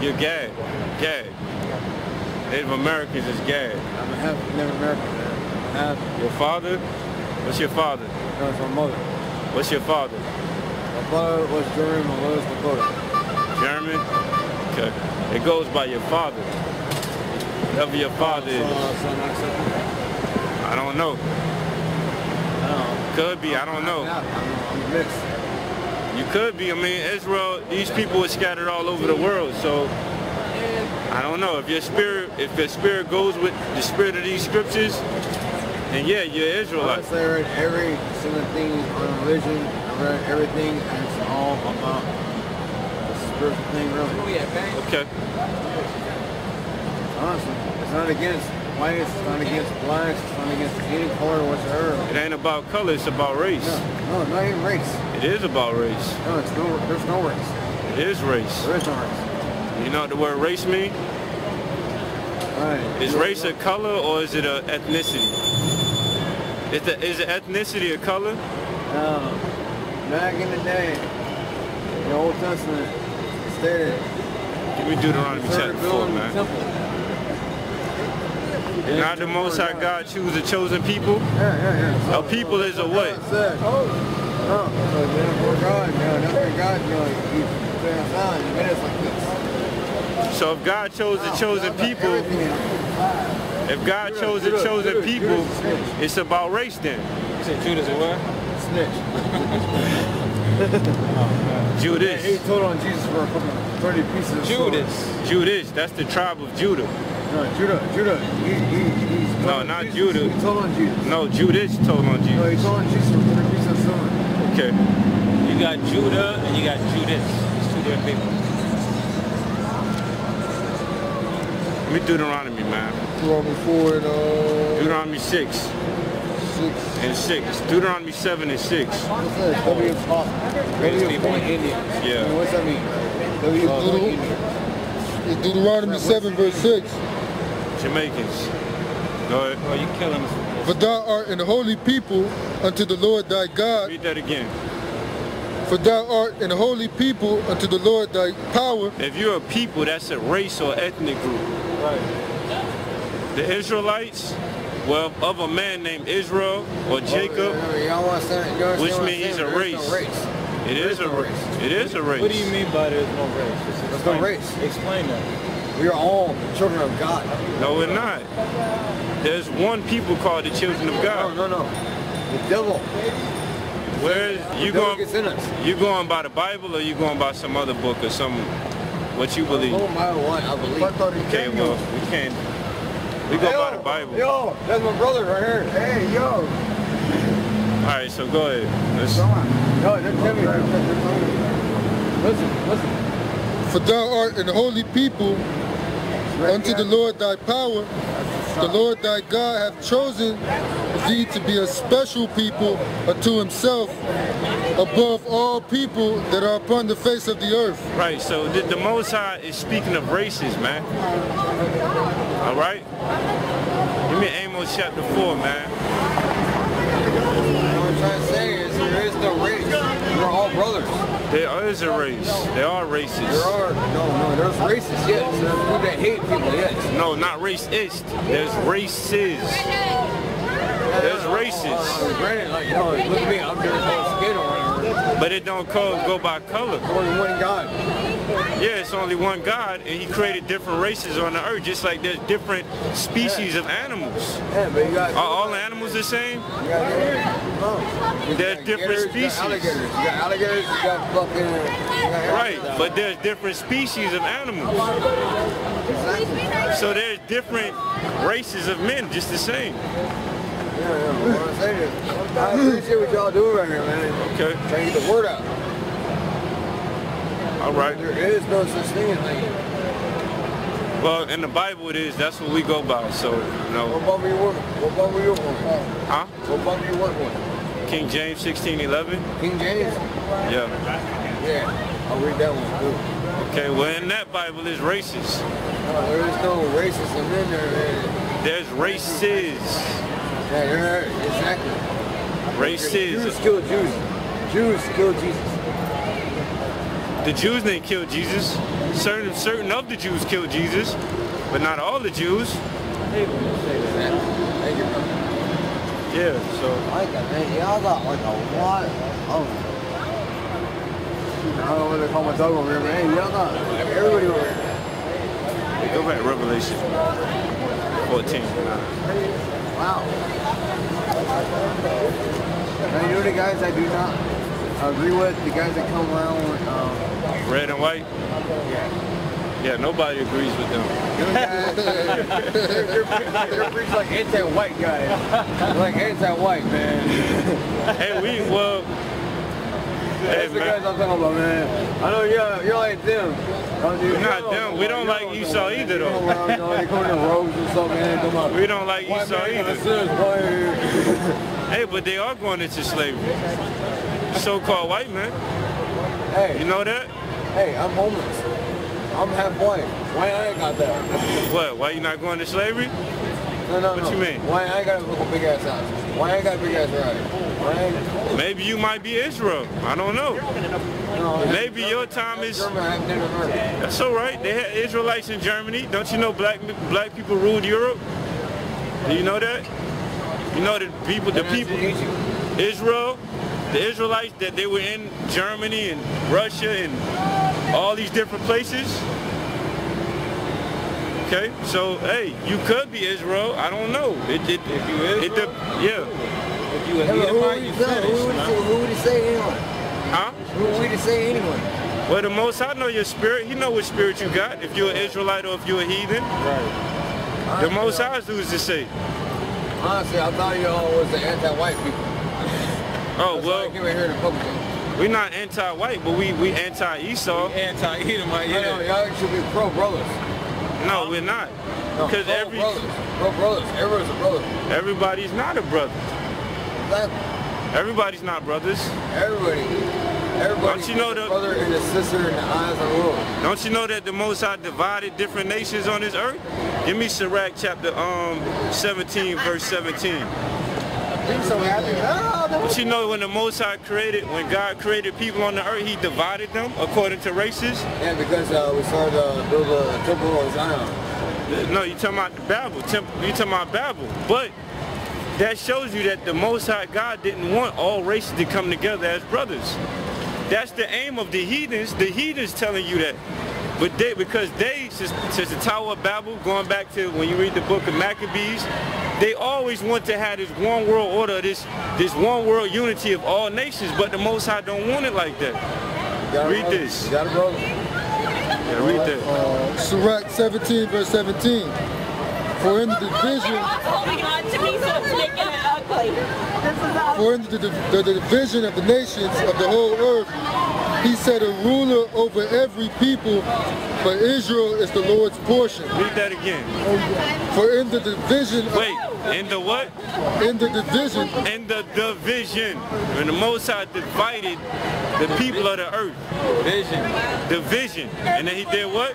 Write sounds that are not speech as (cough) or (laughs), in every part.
You're gay. Gad. Native Americans is gay. I'm a half Native American, man. Half. Your father? What's your father? No, it's my mother. What's your father? My father was German, my mother's Dakota. German? Okay. It goes by your father. Whatever your father is. I'm not accepting that. I don't know. I don't know. Could be, I don't know. I'm mixed. You could be. I mean, Israel, these people are scattered all over the world, so I don't know. If your spirit, if your spirit goes with the spirit of these scriptures, and yeah, you're Israelite. Honestly, I read every single thing on religion. I read everything, and it's all about the spiritual thing, really. Oh, okay. Honestly, it's not against whites, it's not against blacks, it's not against any color whatsoever. It ain't about color, it's about race. No, no, not even race. It is about race. No, it's no, there's no race. It is race. There is no race. You know what the word race mean? Right. Is race a color or is it a ethnicity? Is, the, is it ethnicity a color? Um, back in the day, the Old Testament stated, Give me Deuteronomy chapter 4, building the man. temple. Did not the Most High God choose a chosen people? Yeah, yeah, yeah. A people is a what? God said, oh, no, so then for God, you know, God, you he put us on, he made us like this. So if God chose the chosen people, if God chose the chosen people, it's about race then. You said Judas and what? snitch. (laughs) He told on Jesus for 30 pieces of. Judas. Judas, that's the tribe of Judah. No, Judah, Judah, he, he, he's No, not Jesus. Judah. He told on Jesus. No, Judas told on No, he told on Jesus for 30 pieces of. Okay. You got Judah and you got Judas. It's two different people. Let me Deuteronomy, man. Deuteronomy 4 and uh, Deuteronomy 6 6. and 6. Deuteronomy 7 and 6. What's that? W of W of point Indians. Yeah. I mean, what's that mean? W of point Deuteronomy 7 verse 6. Jamaicans. Go ahead. Well, you killing him. For thou art an holy people unto the Lord thy God. Read that again. For thou art an holy people unto the Lord thy power. If you're a people, that's a race or ethnic group. Right. The Israelites, well, of a man named Israel or oh, Jacob, Oh, Y'all say, Which means he's a There is race. No race. it is a no race. It is a race. What do you mean by there's no race? Just There's no race. Explain that. We are all children of God. No, we're not. There's one people called the children of God. no, no. No. The devil. Where's you the devil going? gets in us. You going by the Bible or you going by some other book or some what you believe? No matter what, I believe. Okay, well we can't. We go by the Bible. Yo, that's my brother right here. Hey, yo. All right, so go ahead. Let's, No, they're telling me. Listen, listen. For thou art an holy people unto the Lord thy power. The Lord thy God hath chosen thee to be a special people unto himself above all people that are upon the face of the earth. right. So the, the Most High is speaking of races, man. All right. Give me Amos chapter four, man. What I'm trying to say is there is no race. We're all brothers. There is a race. There are races. There are, no, no, there's races, yes. There's people that hate people, yes. No, not racist. There's races. There's races. Uh, granted, like, you know, look at me, I'm skin. But it don't go by color. Only one God. Yeah, it's only one God, and He created different races on the earth, just like there's different species of animals. Yeah, but you got... Are all animals the same? You got, no. You There's different gators, you got species. alligators. You got alligators, you got fucking... You got Right, but there's different species of animals. So there's different races of men, just the same. Yeah, yeah, I'm saying is, I appreciate what y'all doing right here, man. Okay, Trying to get the word out. All right. There is no such thing as like, Well, in the Bible it is. That's what we go by. So, you know. what Bible you work What Bible you work with? huh? What Bible you work with? King James 1611. King James? Yeah. Yeah, I'll read that one too. Okay. Well, in that Bible is races. No, there is no racism in there, man. There's races. Yeah, exactly. Jews Races. killed Jews. Jews killed Jesus. The Jews didn't kill Jesus. Certain certain of the Jews killed Jesus, but not all the Jews. Yeah, so man. Y'all got like a lot. I don't know what they call my dog over here, but y'all everybody over here. go back Revelation 14. Wow. Now, you know the guys I do not agree with? The guys that come around with, um, Red and white? yeah. Yeah, nobody agrees with them. You know the guys, (laughs) they're, pretty like anti-white guys. Like anti-white, man. Hey, we well. Hey That's the guys man, I'm talking about, man. I know you're, you're like them. You? We're not them. We don't like Esau either, though. Around, you know, They come in robes and stuff, man. Come on. we don't like Esau either. Hey, but they are going into slavery. So-called white man. Hey, You know that? hey, I'm homeless. I'm half white. Why I ain't got that? What? Why you not going to slavery? No, no, What no. you mean? Why I ain't got a big ass house? Why I ain't got a big ass ride? Why I ain't? Maybe you might be Israel. I don't know. No, Maybe your time is. German, I have Native American. That's all right. They had Israelites in Germany. Don't you know black black people ruled Europe? Do you know that? You know the people, the people, Israel, the Israelites that they were in Germany and Russia and all these different places. Okay, so hey, you could be Israel. I don't know. It, it, If you it, Israel? de- yeah, If you a Yeah, who Edomite, would you he say? Who finished, would he say- who would he say anyone? huh? Who would he say anyone? Well, the Most High know your spirit. He know what spirit you got. If you're an Israelite or if you're a heathen, Right. the Most High knows to say. Honestly, I thought y'all was the anti-white people. Oh That's well, came in here to public. we're not anti-white, but we we anti-Esau. Anti-Edomite, I know, yeah. y'all should be pro-brothers. No, we're not. No, Because every pro-brothers. Pro-brothers. Everyone's a brother. everybody's not a brother. Exactly. Everybody's not brothers. Everybody. Everybody. Don't you know is the- brother and a sister in the eyes of the world? Don't you know that the Most High divided different nations on this earth? Give me Sirach chapter um 17 verse 17. So happy. That But you know when the Most High created, when God created people on the earth, He divided them according to races. Yeah, because uh, we started to build a temple of Zion. No, you talking about the Babel. You talking about Babel. But that shows you that the Most High God didn't want all races to come together as brothers. That's the aim of the heathens. The heathens telling you that. But they, because they, since, since the Tower of Babel, going back to when you read the book of Maccabees, they always want to have this one world order, this this one world unity of all nations. But the Most High don't want it like that. You Read brother? this. You got a brother? Yeah, read that. Uh, Sirach 17, verse 17. For in the division, holding on to me, so it's making it ugly. This is ugly. for in the, the, the division of the nations of the whole earth, he set a ruler over every people, but Israel is the Lord's portion. Read that again. For in the division, Wait, in the what? in the division, in the division. When the Most High divided the people of the earth, Division. division. And then he did what?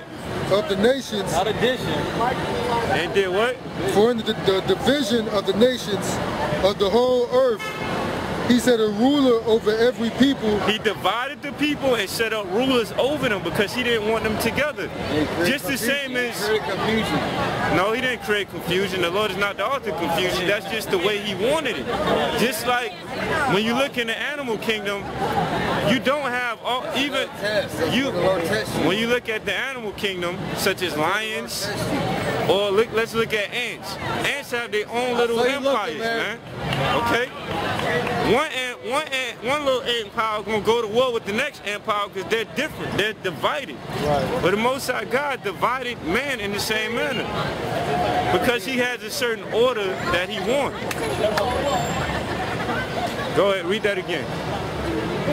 of the nations, Not addition. And did what? for in the, the division of the nations of the whole earth, he set a ruler over every people, He divided the people and set up rulers over them because he didn't want them together. Just the same as, no, he didn't create confusion. The Lord is not the author of confusion. That's just the way he wanted it. Just like when you look in the animal kingdom, you don't have all, even, you, what the Lord tests you. when you look at the animal kingdom, such as lions, Or look, let's look at ants. Ants have their own little empires, man. man. Okay. One ant, one ant, one little ant empire gonna go to war with the next empire because they're different. They're divided. Right. But the Most High God divided man in the same manner because He has a certain order that He wants. Go ahead, read that again.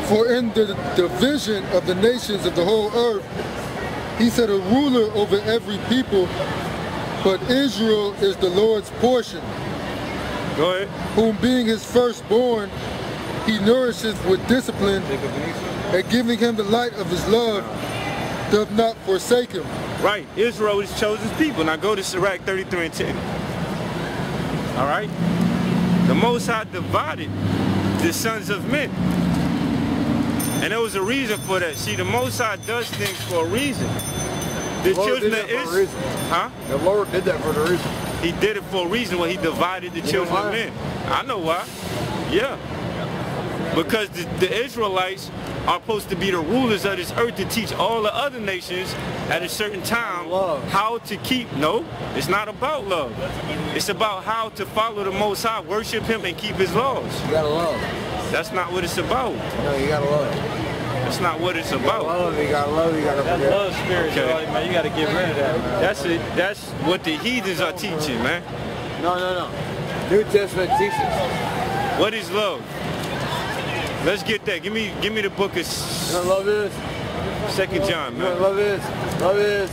For in the division of the nations of the whole earth, he set a ruler over every people, but Israel is the Lord's portion, Go ahead. whom being his firstborn, he nourishes with discipline, and giving him the light of his love, doth not forsake him. Right, Israel is chosen people. Now go to Sirach 33 and 10. All right? The Most High divided the sons of men. And there was a reason for that. See, the Most High does things for a reason. The Lord children did of that for a Israel, reason. huh? The Lord did that for the reason. He did it for a reason when he divided the know children of men. I know why. Yeah. Because the, the Israelites are supposed to be the rulers of this earth to teach all the other nations at a certain time Love. how to keep. No, it's not about love. It's about how to follow the Most High, worship Him, and keep His laws. You gotta love. That's not what it's about. No, you gotta love. That's not what it's You gotta about. love, you gotta love, you gotta That forget. love spirit, Okay. Charlie, man. You got to get rid of that, man. That's it. That's what the heathens are teaching, man. No, no, no. New Testament teaches. What is love? Let's get that. Give me, give me the book of You know love is? Second John, You know man. love is? Love is,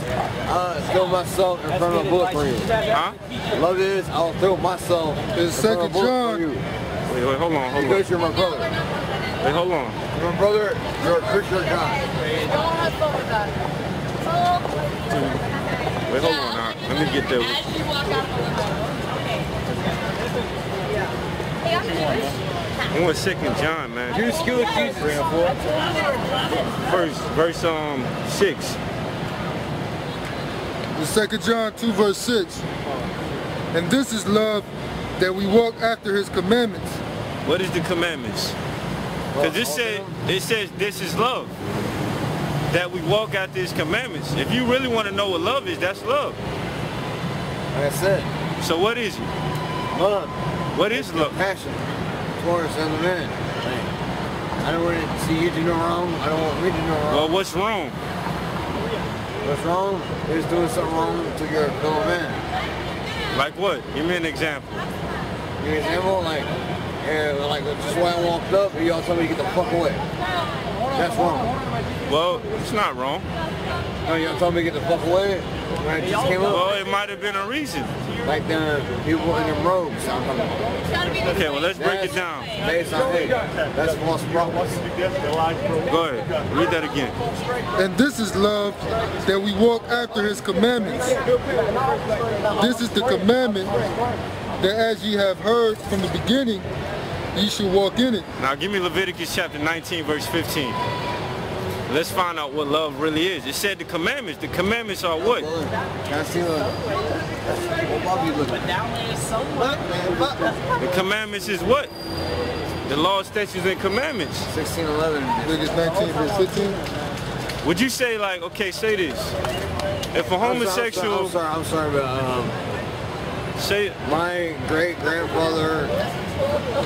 uh, throw myself in front of a bullet for you. Huh? Love is, I'll throw myself It's in front of a Second bullet John. for you. Wait, wait, hold on, hold on. Because you're my brother. Wait, hold on. You're my brother, you're a Christian God. Wait, hold on. Now. Let me get there. As you walk out the window. Okay. Hey, I'm Jewish. I want Second John, man. You excuse Jesus. First, verse um six. The second John 2 verse 6. And this is love that we walk after his commandments. What is the commandments? Because it said it says this is love. That we walk after his commandments. If you really want to know what love is, that's love. Like I said, So what is it? Love, What is love? passion towards other men. I don't want to see you do no wrong. I don't want me to do no wrong. Well, what's wrong? What's wrong is doing something wrong to your fellow man. Like what? Give me an example. Give me an example, like, yeah, like just why I walked up and y'all told me to get the fuck away. That's wrong. Well, it's not wrong. No, y'all told me to get the fuck away when I just came Well, it might have been a reason. Like the people in the robes. I'm talking about. Okay, well, let's break it down. Based on hate. That's false prophets. Go ahead. Read that again. And this is love that we walk after his commandments. This is the commandment that as ye have heard from the beginning, ye should walk in it. Now give me Leviticus chapter 19, verse 15. Let's find out what love really is. It said the commandments. The commandments are what? Can I see the... What Bobby looking at? The commandments is what? The law, statutes, and commandments. 1611. Leviticus 19 verse 15. Would you say like, okay, say this. If a homosexual, I'm sorry, I'm sorry, but um, say, my great grandfather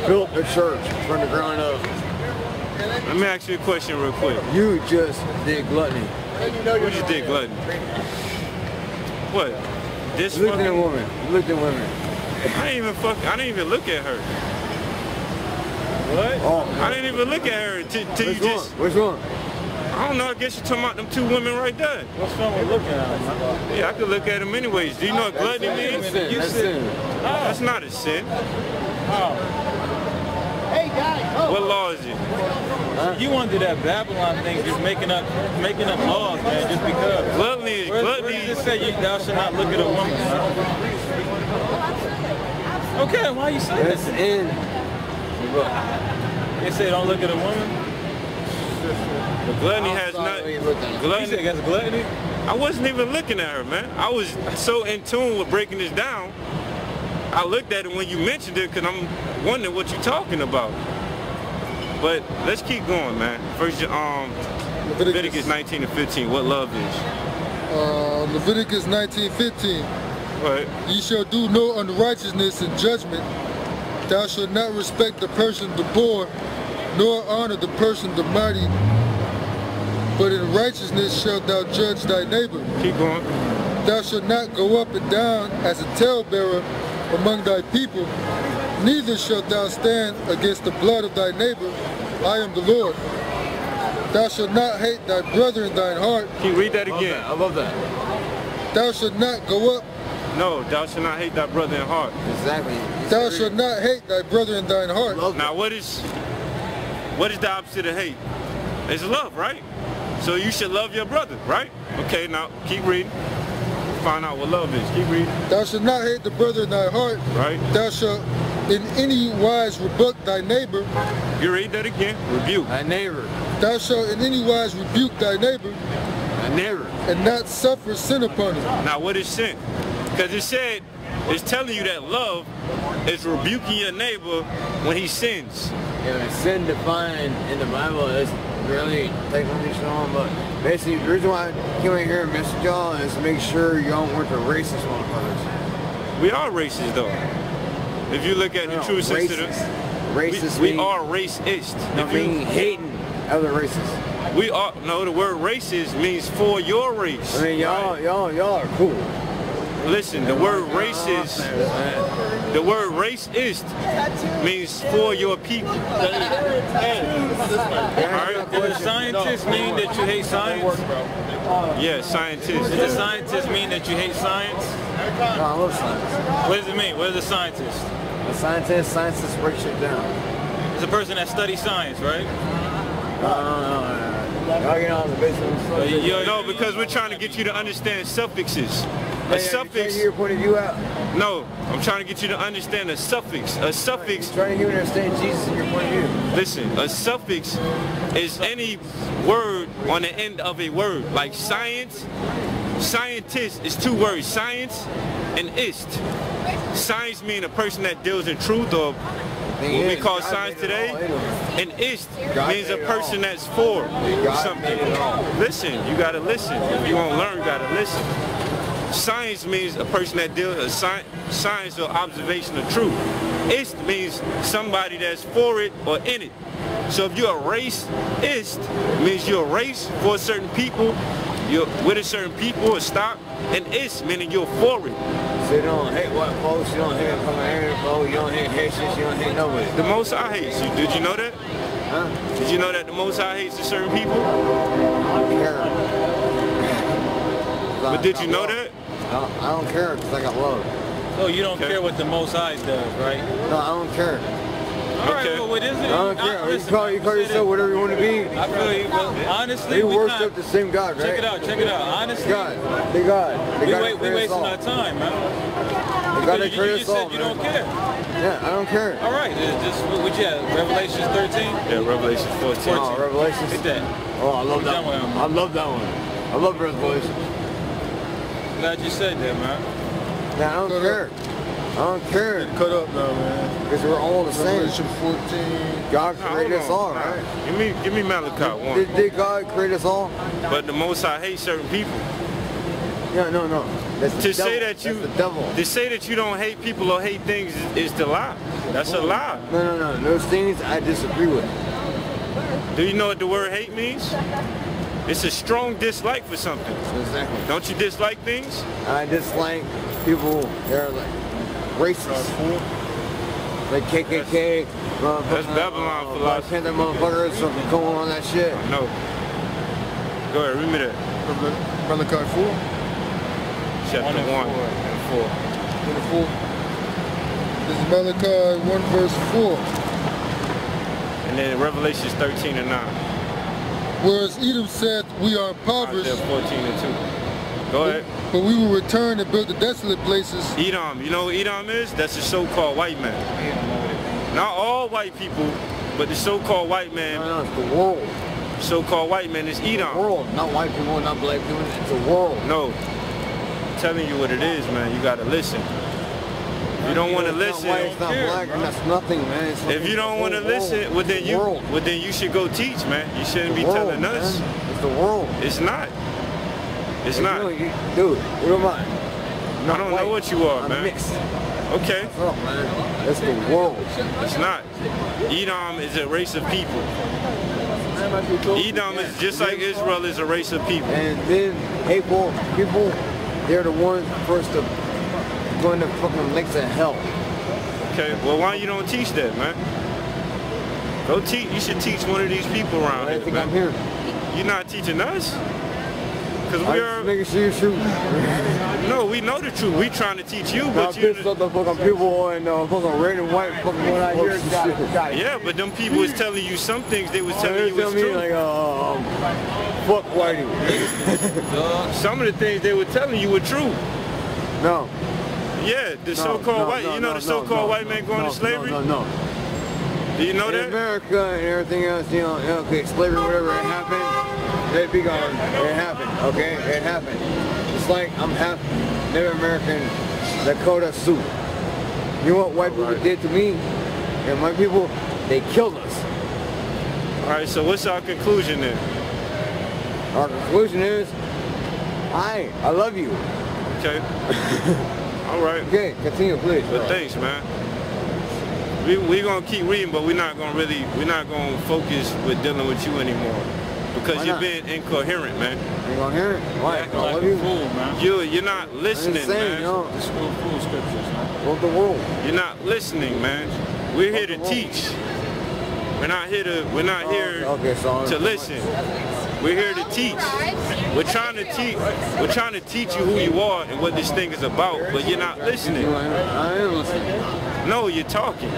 built a church from the ground up. Let me ask you a question real quick. You just did gluttony. What you did, Glutton? What? This You looked at a fucking, woman. You looked at women. I didn't even fuck, I didn't even look at her. What? Oh, I didn't even look at her till, till you which one? just, Which one? I don't know, I guess you're talking about them two women right there. What's wrong with looking at them? Yeah, I could look at them anyways. Do you know what gluttony That's means? sin. That's said- sin. That's not a sin. What law is it? You want to do that Babylon thing, just making up, making up laws, man, just because. Gluttony is Where, where gluttony. does it say you, thou shalt not look at a woman? Okay, why are you saying That's that? in. They say don't look at a woman. Gluttony I'm has sorry not. when you at it. You said Gluttony. that's gluttony. I wasn't even looking at her, man. I was so in tune with breaking this down. I looked at it when you mentioned it because I'm wondering what you're talking about. But let's keep going, man. First, um, Leviticus 19 and 15. What love is? Uh, Leviticus 19 15. Right. Ye shall do no unrighteousness in judgment. Thou shalt not respect the person the poor, nor honor the person the mighty. But in righteousness shalt thou judge thy neighbor. Keep going. Thou shalt not go up and down as a talebearer among thy people, neither shalt thou stand against the blood of thy neighbor. I am the Lord. Thou shalt not hate thy brother in thine heart. Can Keep read that again. I love that. Thou shalt not go up. No, thou shalt not hate thy brother in heart. Exactly. Thou shalt not hate thy brother in thine heart. Love Now, what is what is the opposite of hate? It's love, right? So you should love your brother, right? Okay, now keep reading. Find out what love is. Keep reading, Thou shalt not hate the brother in thy heart. right? Thou shalt in any wise rebuke thy neighbor. You read that again. Rebuke. Thy neighbor. Thou shalt in any wise rebuke thy neighbor Never. and not suffer sin upon him. Now, what is sin? Because it said, it's telling you that love is rebuking your neighbor when he sins. Yeah, sin defined in the Bible is really take on technically strong, but basically the reason why I came in here and message y'all is to make sure y'all weren't the racist motherfuckers. We are racist, though. If you look at the No, true sense of racist. it, Racist we, we are racist. No, If you- mean hating other races. we are no. The word racist means for your race. I mean, y'all, y'all, y'all are cool. Listen, the word racist, the word racist means for your people. Alright? Does scientists mean that you hate science? Yeah, scientists. Does scientists mean that you hate science? No, I love science. What does it mean? What is a scientist? A scientist, scientists break shit down. It's a person that studies science, right? No, no, no, no. Y'all get on the business. You- No, because we're trying to get you to understand suffixes. A yeah, suffix. Your point of view out. No, I'm trying to get you to understand a suffix. A suffix Trying to get you to understand Jesus in your point of view. Listen, a suffix is any word on the end of a word. Like science, scientist is two words, science and ist. Science means a person that deals in truth or what we call God science made it all today. And ist means a made it all. person that's for something. made it all. Listen, you gotta listen. If you want to learn, you gotta listen. Science means a person that deals a sci- science or observation of truth. Ist means somebody that's for it or in it. So if you're a racist, means you're a race for certain people, you're with a certain people or stock, and ist meaning you're for it. So you don't hate white folks, you don't hate from Arab folks, you don't hate Haitians, you don't hate nobody. The Most I hate you. Did you know that? Huh? Did you know that the Most I hate a certain people? I don't care. But did you know that? I don't, I don't care because I got love. So you don't Okay. care what the Most High does, right? No, I don't care. All right, Okay. well, what is it? I don't care. You listen, call, you call yourself whatever you want to be. I feel you. Well, honestly, You we worship not, the same God, right? Check it out. Check it out. Honestly, God. The God. The we, God wait, we created wasting all. our time, man. The God that You, you created just us all, said you man. don't care. Yeah, I don't care. All right, it's just what what you have? Revelations 13. Yeah, Revelation 14. Oh, Revelations. Hit that. Oh, I love that one. I love that one. I love Revelation. I'm glad you said that, man. Yeah, I don't Cut care. I don't care. Cut up now, man. Because we're all the same. Revelation 14. God created hold us on. all, Nah. right? Give me, give me Malachi 1. Did, did God create us all? But the Most High hates certain people. Yeah, no, no. That's the To devil. say that you, That's the devil. to say that you don't hate people or hate things is, is to lie. That's a lie. No, no, no. Those things I disagree with. Do you know what the word hate means? It's a strong dislike for something. Exactly. Don't you dislike things? I dislike people that are like racist. Like KKK. That's Babylon uh, philosophy. Black Panther motherfuckers from going on that shit. No. Go ahead, read me that. Malachi 4. Chapter One and 1 four. and 4. This is Malachi 1 verse 4. And then Revelations 13 and 9. Whereas Edom said, We are Isaiah impoverished, 14 and 2. Go ahead. but we will return and build the desolate places. Edom. You know what Edom is? That's the so-called white man. Not all white people, but the so-called white man, no, it's the world. so-called white man is The Edom. world. Not white people, not black people. It's the world. No. I'm telling you what it is, man. You gotta listen. If you don't want to It's white, listen, it's not black, and that's nothing, man. It's if you don't want to listen, well then you, world. well then you should go teach, man. You shouldn't be world, telling us. man. It's the world. It's not. It's not. You, you, dude, what am I? I don't know what you are, I'm man. mixed. Okay, What's up, man? That's the world. it's not. Edom is a race of people. Edom is just like Israel is a race of people. And then hateful people, they're the ones first to go into fucking lakes of hell. Okay, well why you don't teach that, man? Go teach. You should teach one of these people around I here, think I'm here. You're not teaching us. Cause I'm we just are. making sure you're true. No, we know the truth. We trying to teach you, but you. pissed off the fucking people and uh, fucking red and white fucking folks and shit. Yeah, but them people was telling you some things they was telling you was telling me true. like, uh, um, fuck whitey. Some of the things they were telling you were true. No. Yeah, the no, so-called no, white. no, you know no, the so-called white man going to slavery. No, no, no. Do you know in that? America and everything else, you know, okay, slavery, whatever, it happened. It be gone. It happened, okay? It happened. It's like I'm half Native American Dakota Sioux. You know what white people Right. did to me? And white people, they killed us. All right, so what's our conclusion then? Our conclusion is, I, I love you. Okay. (laughs) All right. Okay, continue, please. But thanks, man. We we gonna keep reading, but we're not gonna really we're not gonna focus with dealing with you anymore because you're not? being incoherent, man. You gonna hear it? Why? Acting I like love a you. fool, man. You you're not listening, saying, man. you know, The school fool scriptures, man. love the world. You're not listening, man. We're here to teach. We're not here to we're not oh, here Oh, okay, so to listen. We're here to teach. We're trying to teach we're trying to teach you who you are and what this thing is about, but you're not listening. I am listening. No, you're talking.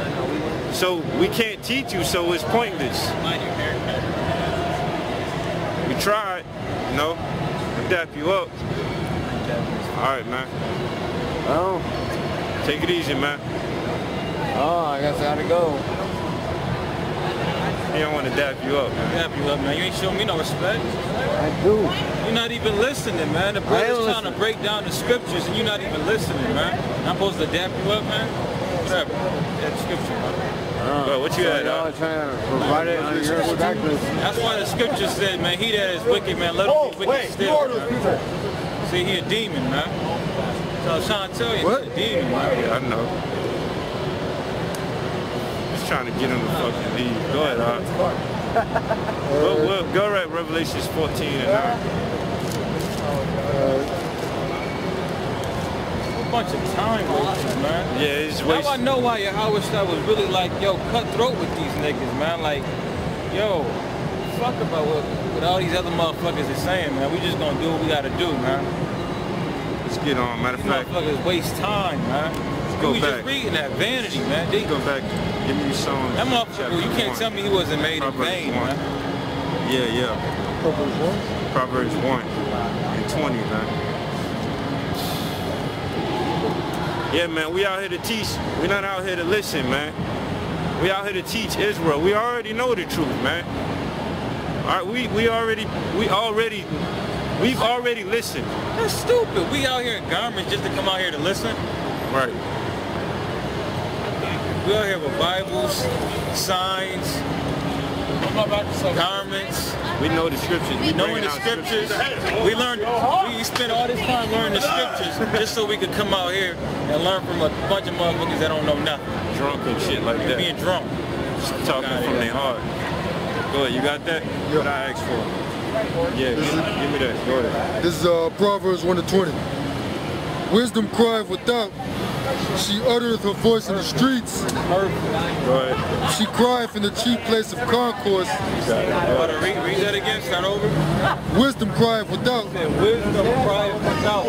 So we can't teach you, so it's pointless. We tried, you know, to dap you up. All right, man. Oh, Take it easy, man. oh, I guess I gotta go. He don't want to dap you up, man. Dap you up, man. You ain't showing me no respect. I do. You're not even listening, man. The I am brother's trying to break down the scriptures and you're not even listening, man. I'm supposed to dap you up, man? Whatever. That scripture, man. Bro, what you so at, y'all trying to provide it under your perspective. That's why the scripture said, man, he that is wicked, man, let him be oh, wicked still. Man. See, he a demon, man. So I was trying to tell you, What? he's a demon, man. Yeah, I know. Just trying to get him to fucking leave. Go ahead, dog. (laughs) Well, well, go right, Revelations 14 and 9. A bunch of time wasters, man. Yeah, it's Now I wasting. know why Yahawashi was really like, yo, cutthroat with these niggas, man. Like, yo, fuck about what, what all these other motherfuckers are saying, man. We just gonna do what we gotta do, man. Let's get on. Matter of These fact, motherfuckers waste time, man. Go we back. just reading that vanity, man. They, go back. Give me Psalms. that motherfucker, you can't tell me he wasn't made in vain, 1. man. Yeah, yeah. Proverbs 1 and 20, man. Yeah, man, we out here to teach. We're not out here to listen, man. We out here to teach Israel. We already know the truth, man. All right, we, we already, we already, we've already listened. That's stupid. We out here in garments just to come out here to listen. Right. We out here with Bibles, signs, garments. We know the scriptures. We knowing bringing the scriptures. We learned, we spent all this time learning the scriptures just so we could come out here and learn from a bunch of motherfuckers that don't know nothing. drunk and shit like that. Being drunk. Just talking from their heart. Go ahead, you got that? What I asked for. Yeah, give, give me that. Go ahead. This is uh, Proverbs 1 to 20. Wisdom crieth without, she uttereth her voice in the streets. Ahead. She crieth in the chief place of concourse. Read, read that again? Start over. Wisdom crieth without, Wisdom crieth without.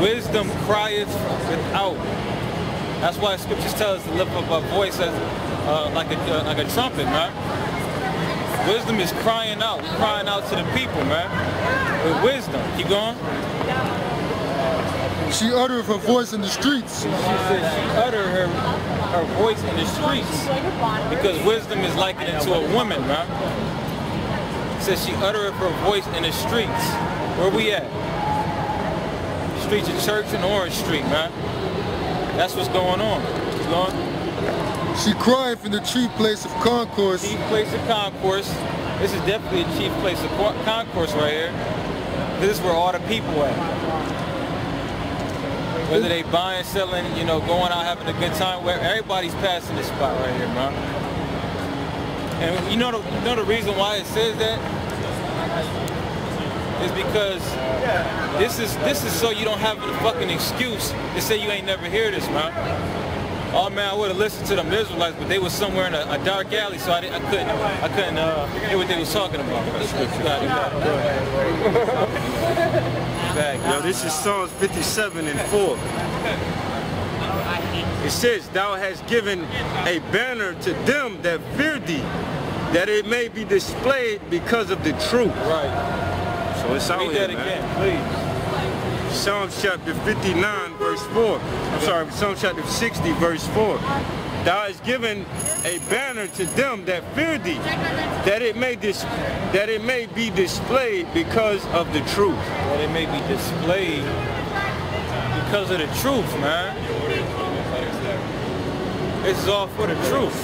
Wisdom crieth without. That's why scriptures tell us to lift up our voice as uh, like a uh, like a trumpet, man. Wisdom is crying out. We're crying out to the people, man. With wisdom. Keep going. She uttered her voice in the streets. She said she uttered her her voice in the streets because wisdom is likened into a woman, man. Says she uttered her voice in the streets. Where we at? Streets of Church and Orange Street, man. That's what's going on. She crieth from the chief place of concourse. Chief place of concourse. This is definitely a chief place of concourse right here. This is where all the people at. Whether they buying, selling, you know, going out having a good time, where everybody's passing this spot right here, man. And you know the you know the reason why it says that is because this is this is so you don't have a fucking excuse to say you ain't never hear this, man. Oh man, I would have listened to them Israelites, but they was somewhere in a, a dark alley, so I, I couldn't I couldn't uh, hear what they was talking about. Got it, got it. Go ahead. Back. Yo, this is Psalms 57 and 4. It says, Thou hast given a banner to them that fear thee, that it may be displayed because of the truth. Right. So it's out Read here, that man. again, Psalms chapter 59, verse 4. I'm sorry, Psalms chapter 60, verse 4. Thou hast given a banner to them that fear thee, that it may that it may be displayed because of the truth. That it may be displayed because of the truth, man. This is all for the truth.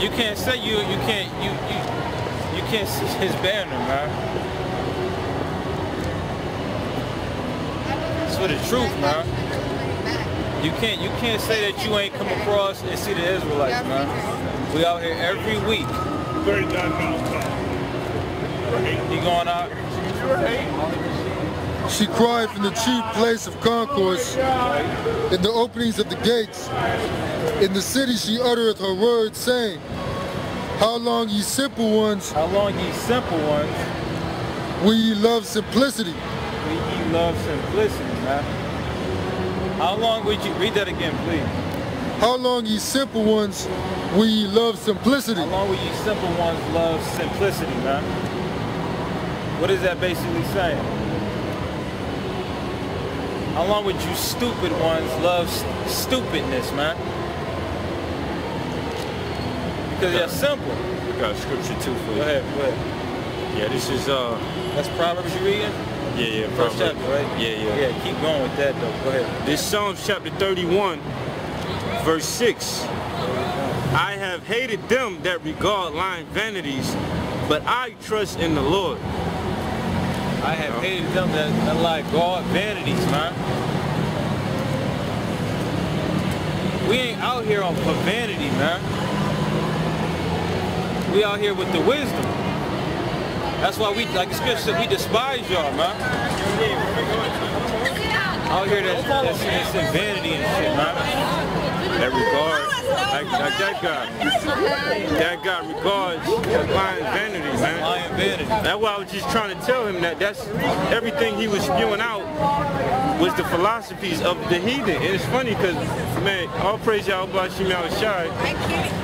You can't say you you can't you you you can't see his banner, man. It's for the truth, man. You can't you can't say that you ain't come across and see the Israelites, man. We out here every week. He going out. She cried from the chief place of concourse in the openings of the gates. In the city she uttereth her words, saying, How long, ye simple ones, How long ye simple ones, will ye love simplicity? will ye love simplicity, man? How long would you read that again, please? How long, ye simple ones, will ye love simplicity? How long will you simple ones love simplicity, man? What is that basically saying? How long would you stupid ones love st- stupidness, man? Because they're simple. We got a scripture too for Go you. ahead, go ahead. Yeah, this is uh That's Proverbs you reading? Yeah yeah First chapter, right? Yeah yeah. Yeah, keep going with that though. Go ahead. This Psalms chapter 31, verse 6. I have hated them that regard lying vanities, but I trust in the Lord. I have hated them that, that like God vanities, man. We ain't out here on for vanity, man. We out here with the wisdom. That's why we, like scripture said, we despise y'all, man. Out here that's, that's, that's in vanity and shit, man. That regard, like, like that guy. That guy regards vanity, man. Lying. That's why I was just trying to tell him that that's everything he was spewing out was the philosophies of the heathen. And it's funny because, man, all praise y'all about Shimei Shai.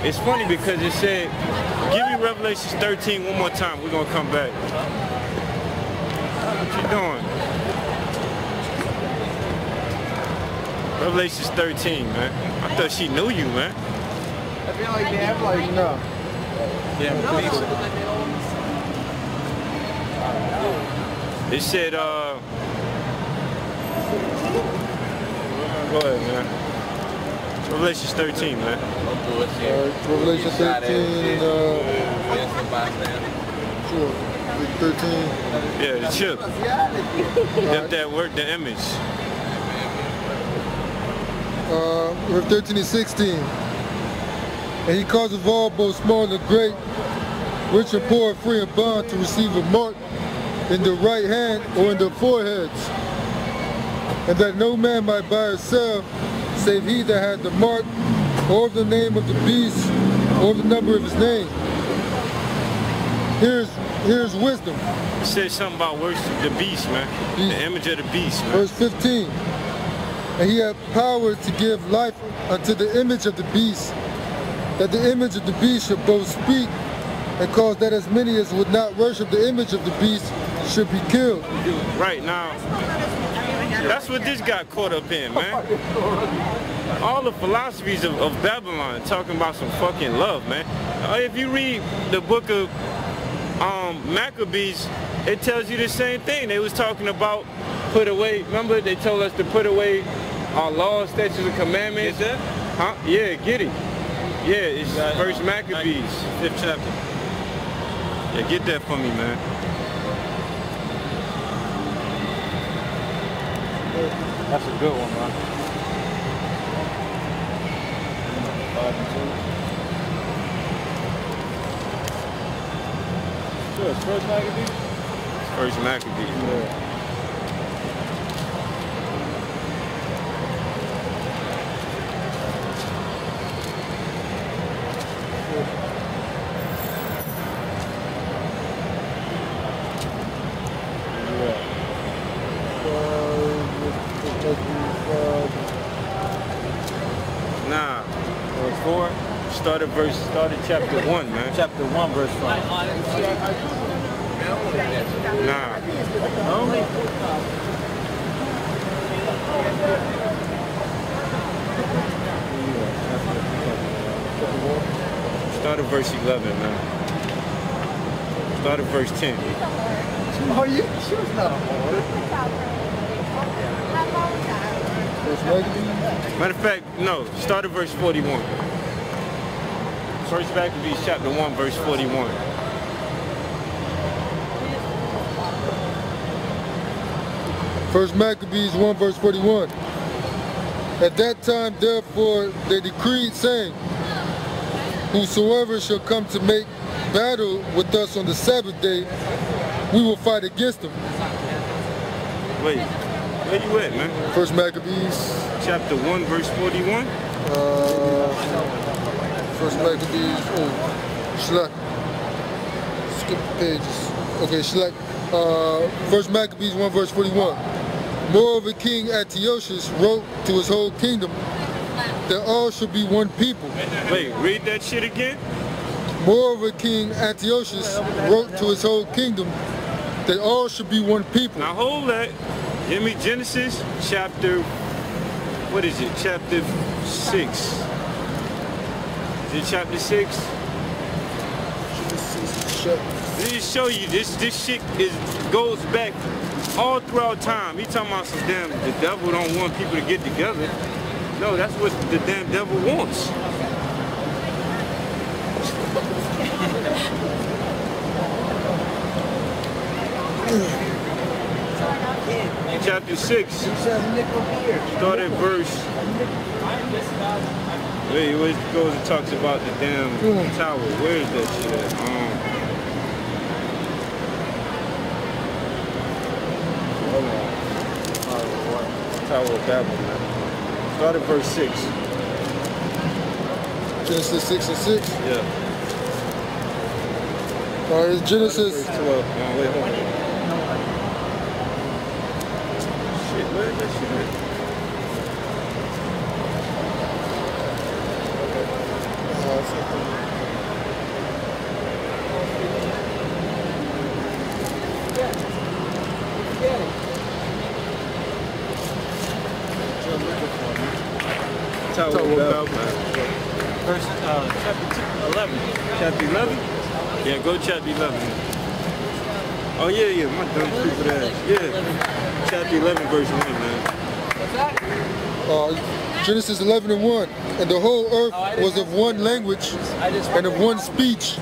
It's funny because it said, give me Revelations 13 one more time. We're going to come back. What you doing? Revelations 13, man. I thought she knew you, man. I feel like they have like no. Yeah, It said, uh, go ahead, man. Revelations 13, man. Uh, Revelation 13, uh, sure, 13. Yeah, the chip. That, that word, the image. uh, verse 13 and 16. And he causeth all, both small and great, rich and poor, free and bond, to receive a mark in the right hand or in the foreheads, and that no man might buy or sell, save he that had the mark, or the name of the beast, or the number of his name. Here's here's wisdom. It said something about worship the beast, man. Beast. The image of the beast, man. Verse 15. And he had power to give life unto the image of the beast, that the image of the beast should both speak and cause that as many as would not worship the image of the beast should be killed. Right now, that's what this got caught up in, man. All the philosophies of, of Babylon talking about some fucking love, man. Uh, if you read the book of um, Maccabees, it tells you the same thing. They was talking about put away, remember they told us to put away our laws, statutes, and commandments. Get that? Huh? Yeah, get it. Yeah, it's Got it. First Maccabees, fifth chapter. Yeah, get that for me, man. That's a good one, man. Five and two. Sure, it's first magazine? First Maccabees. Nah, verse, start at chapter 1, man. Chapter 1, verse five. Nah. Only? Start at verse 11, man. Start at verse 10. Are you? She was not a whore. Matter of fact, no. Start at verse 41. First Maccabees chapter 1, verse 41. First Maccabees 1 verse 41. At that time therefore they decreed saying, Whosoever shall come to make battle with us on the Sabbath day, we will fight against them. Wait, where you at, man? First Maccabees, Chapter 1, verse 41? uh, First Maccabees, oh, Shlak. Skip the pages. Okay, Shlak. Uh, First Maccabees 1 verse 41. Moreover, King Antiochus wrote to his whole kingdom that all should be one people. Wait, read that shit again? Moreover, King Antiochus wrote to his whole kingdom that all should be one people. Now hold that. Give me Genesis chapter, what is it? Chapter 6. It chapter 6? Let me show you this this shit is goes back all throughout time. He talking about some damn the devil don't want people to get together. No, that's what the damn devil wants. Chapter 6. Start at verse. Wait, where it goes and talks about the damn tower. Where is that shit at? Um, hold on. Tower of Babel, man. Start at verse 6. Genesis 6 and 6. Yeah. All right, it's Genesis Verse 12. No, wait, hold on. Shit, where is that shit at? Tower of Babel, man. Verse, uh, chapter two, 11. Chapter 11? Yeah, go chapter 11. Oh, yeah, yeah, my dumb stupid ass. Yeah. Chapter 11, verse 1, man. uh, Genesis 11 and 1. And the whole earth was of one language and of one speech.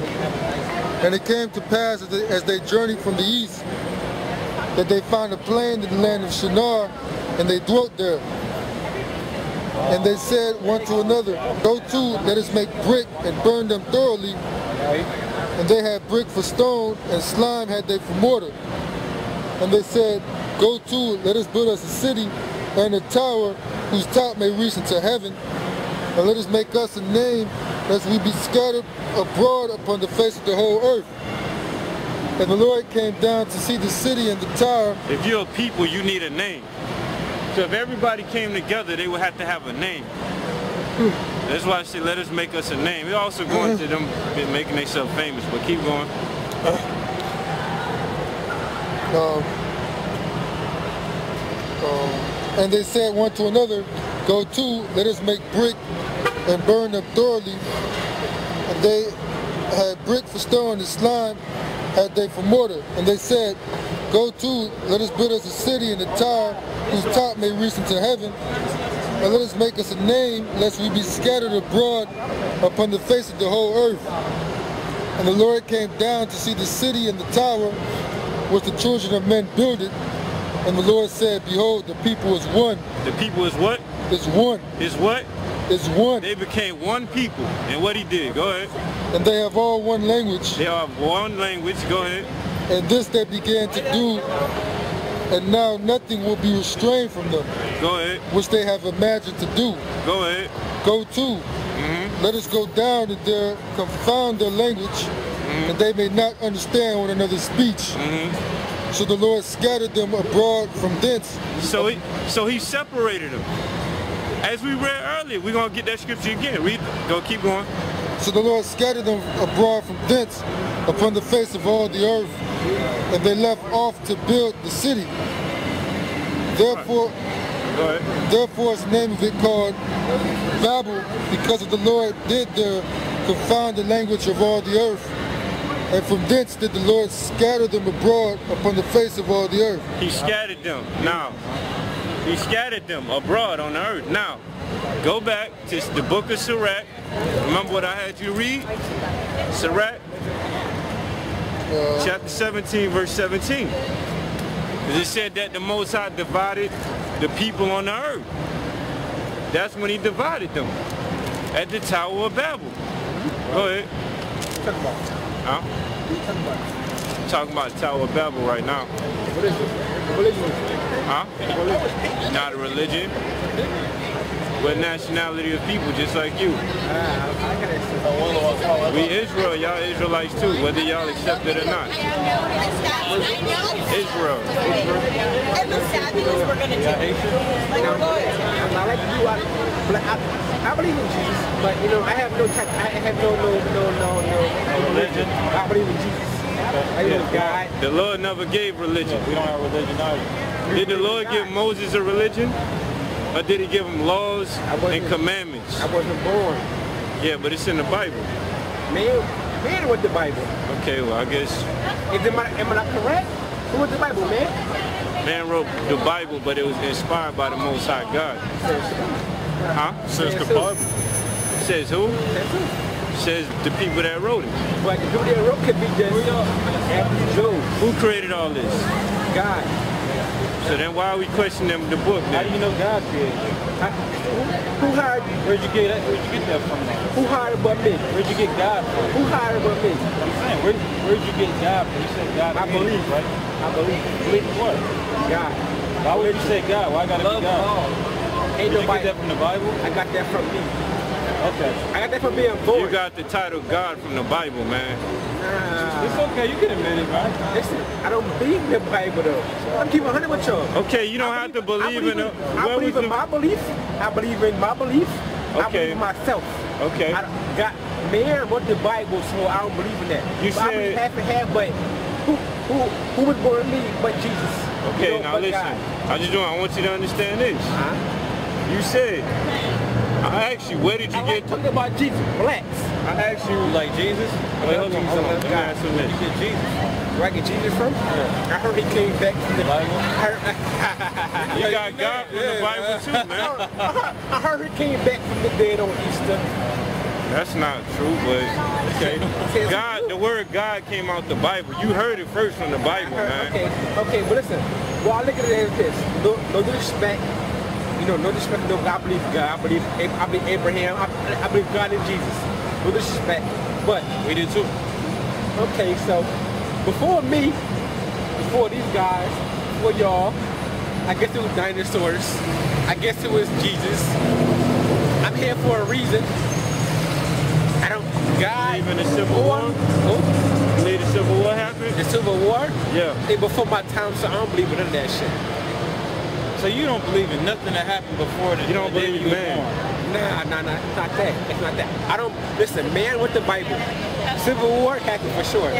And it came to pass as they, as they journeyed from the east that they found a plain in the land of Shinar, and they dwelt there. And they said one to another, Go to, let us make brick and burn them thoroughly. And they had brick for stone, and slime had they for mortar. And they said, Go to, it, let us build us a city and a tower whose top may reach into heaven. And let us make us a name, lest we be scattered abroad upon the face of the whole earth. And the Lord came down to see the city and the tower. If you're a people, you need a name. So if everybody came together, they would have to have a name. That's why I said, let us make us a name. We're also going to them making themselves famous, but keep going. Um, um, and they said one to another, Go to, let us make brick and burn them thoroughly. And they had brick for stone and slime had they for mortar. And they said, Go to, let us build us a city and a tower whose top may reach into heaven. And let us make us a name, lest we be scattered abroad upon the face of the whole earth. And the Lord came down to see the city and the tower which the children of men builded. And the Lord said, Behold, the people is one. The people is what? Is one. Is what? Is one. They became one people. And what he did, go ahead. And they have all one language. They have one language, go ahead. And this they began to do. And now nothing will be restrained from them, Go ahead. which they have imagined to do. Go ahead. Go to. Mm-hmm. Let us go down and there confound their language, mm-hmm. and they may not understand one another's speech. Mm-hmm. So the Lord scattered them abroad from thence. So he so he separated them. As we read earlier, we're gonna get that scripture again. Read go keep going. So the Lord scattered them abroad from thence upon the face of all the earth, and they left off to build the city. Therefore, therefore is the name it called Babel, because of the Lord did there confound the language of all the earth. And from thence did the Lord scatter them abroad upon the face of all the earth. He scattered them. Now, he scattered them abroad on the earth. Now, go back to the book of Sirach. Remember what I had you read? Sirach, chapter 17, verse 17. 'Cause It said that the Most High divided the people on the earth. That's when he divided them at the Tower of Babel. Go ahead. Huh? Talking about the Tower of Babel right now. What is it? Religion? Huh? Not a religion. What nationality of people, just like you. We Israel, y'all Israelites too, whether y'all accept it or not. Israel. And the savages were going to take Like, Now, good. I like you. I, I, I believe in Jesus, but you know, I have no type. I have no, no, no, no, no. religion? I believe in Jesus. I believe in God. The Lord never gave religion. We don't have religion either. Did the Lord give Moses a religion? Or did he give them laws and commandments? I wasn't born. Yeah, but it's in the Bible. Man, man with the Bible. Okay, well, I guess Is it my, am I not correct? Who was the Bible, man? man wrote the Bible, but it was inspired by the Most High God. Huh? Says the Bible. Says who? That's it. Says the people that wrote it. But the people that wrote could be just average Joe, Who created all this? God. So then why are we questioning the book How do you know God created? I, who, who hired Where'd you get that? Where'd you get that from? Now? Who hired but me? Where'd you get God from? Who hired but me? I'm saying, where, where'd you get God from? You said God I created, believe. right? I believe. Believe what? God. Why would you say God? Why gotta Love be God? all. Did Ain't you get that from the Bible? I got that from me. Okay. I got that from being born. You got the title God from the Bible, man. Nah. It's okay, you can admit it, man. Listen, I don't believe in the Bible though. I'm keeping 100 with y'all. Okay, you don't I have to I believe in it. I believe in the- my belief. I believe in my belief. I Okay. believe in myself. Okay. I got man wrote the Bible, so I don't believe in that. You But I believe said- half and half, but who who who was born me but Jesus? Okay, You know, now listen. God. I just want I want you to understand this. Huh? You said I asked you where did you I get like talking about Jesus. Blacks. I asked you like Jesus? Wait, hold on, hold on. Let me ask you this. you get Jesus? Where I get Jesus from? I heard he came back from the Bible? I heard, You got God from the Bible too, man. I heard he came back from the dead on Easter. That's not true, but okay. (laughs) God, the word God came out the Bible. You heard it first from the Bible, man. Okay, okay, but listen. Well, I look at it as this. No, no disrespect. You know, no disrespect. No, I believe God. I believe, I believe Abraham. I, I believe God and Jesus. No disrespect. But We did too. okay, so before me, before these guys, before y'all, I guess it was dinosaurs. I guess it was Jesus. I'm here for a reason. I don't. God. Believe in the Civil War. War? Oh, believe the Civil War happened? the Civil War. Yeah. Hey, before my time, so I don't believe in that shit. So you don't believe in nothing that happened before the You don't the believe you was man. born. Nah, nah, nah, it's not that. It's not that. I don't listen. Man with the Bible, Civil War happened for sure.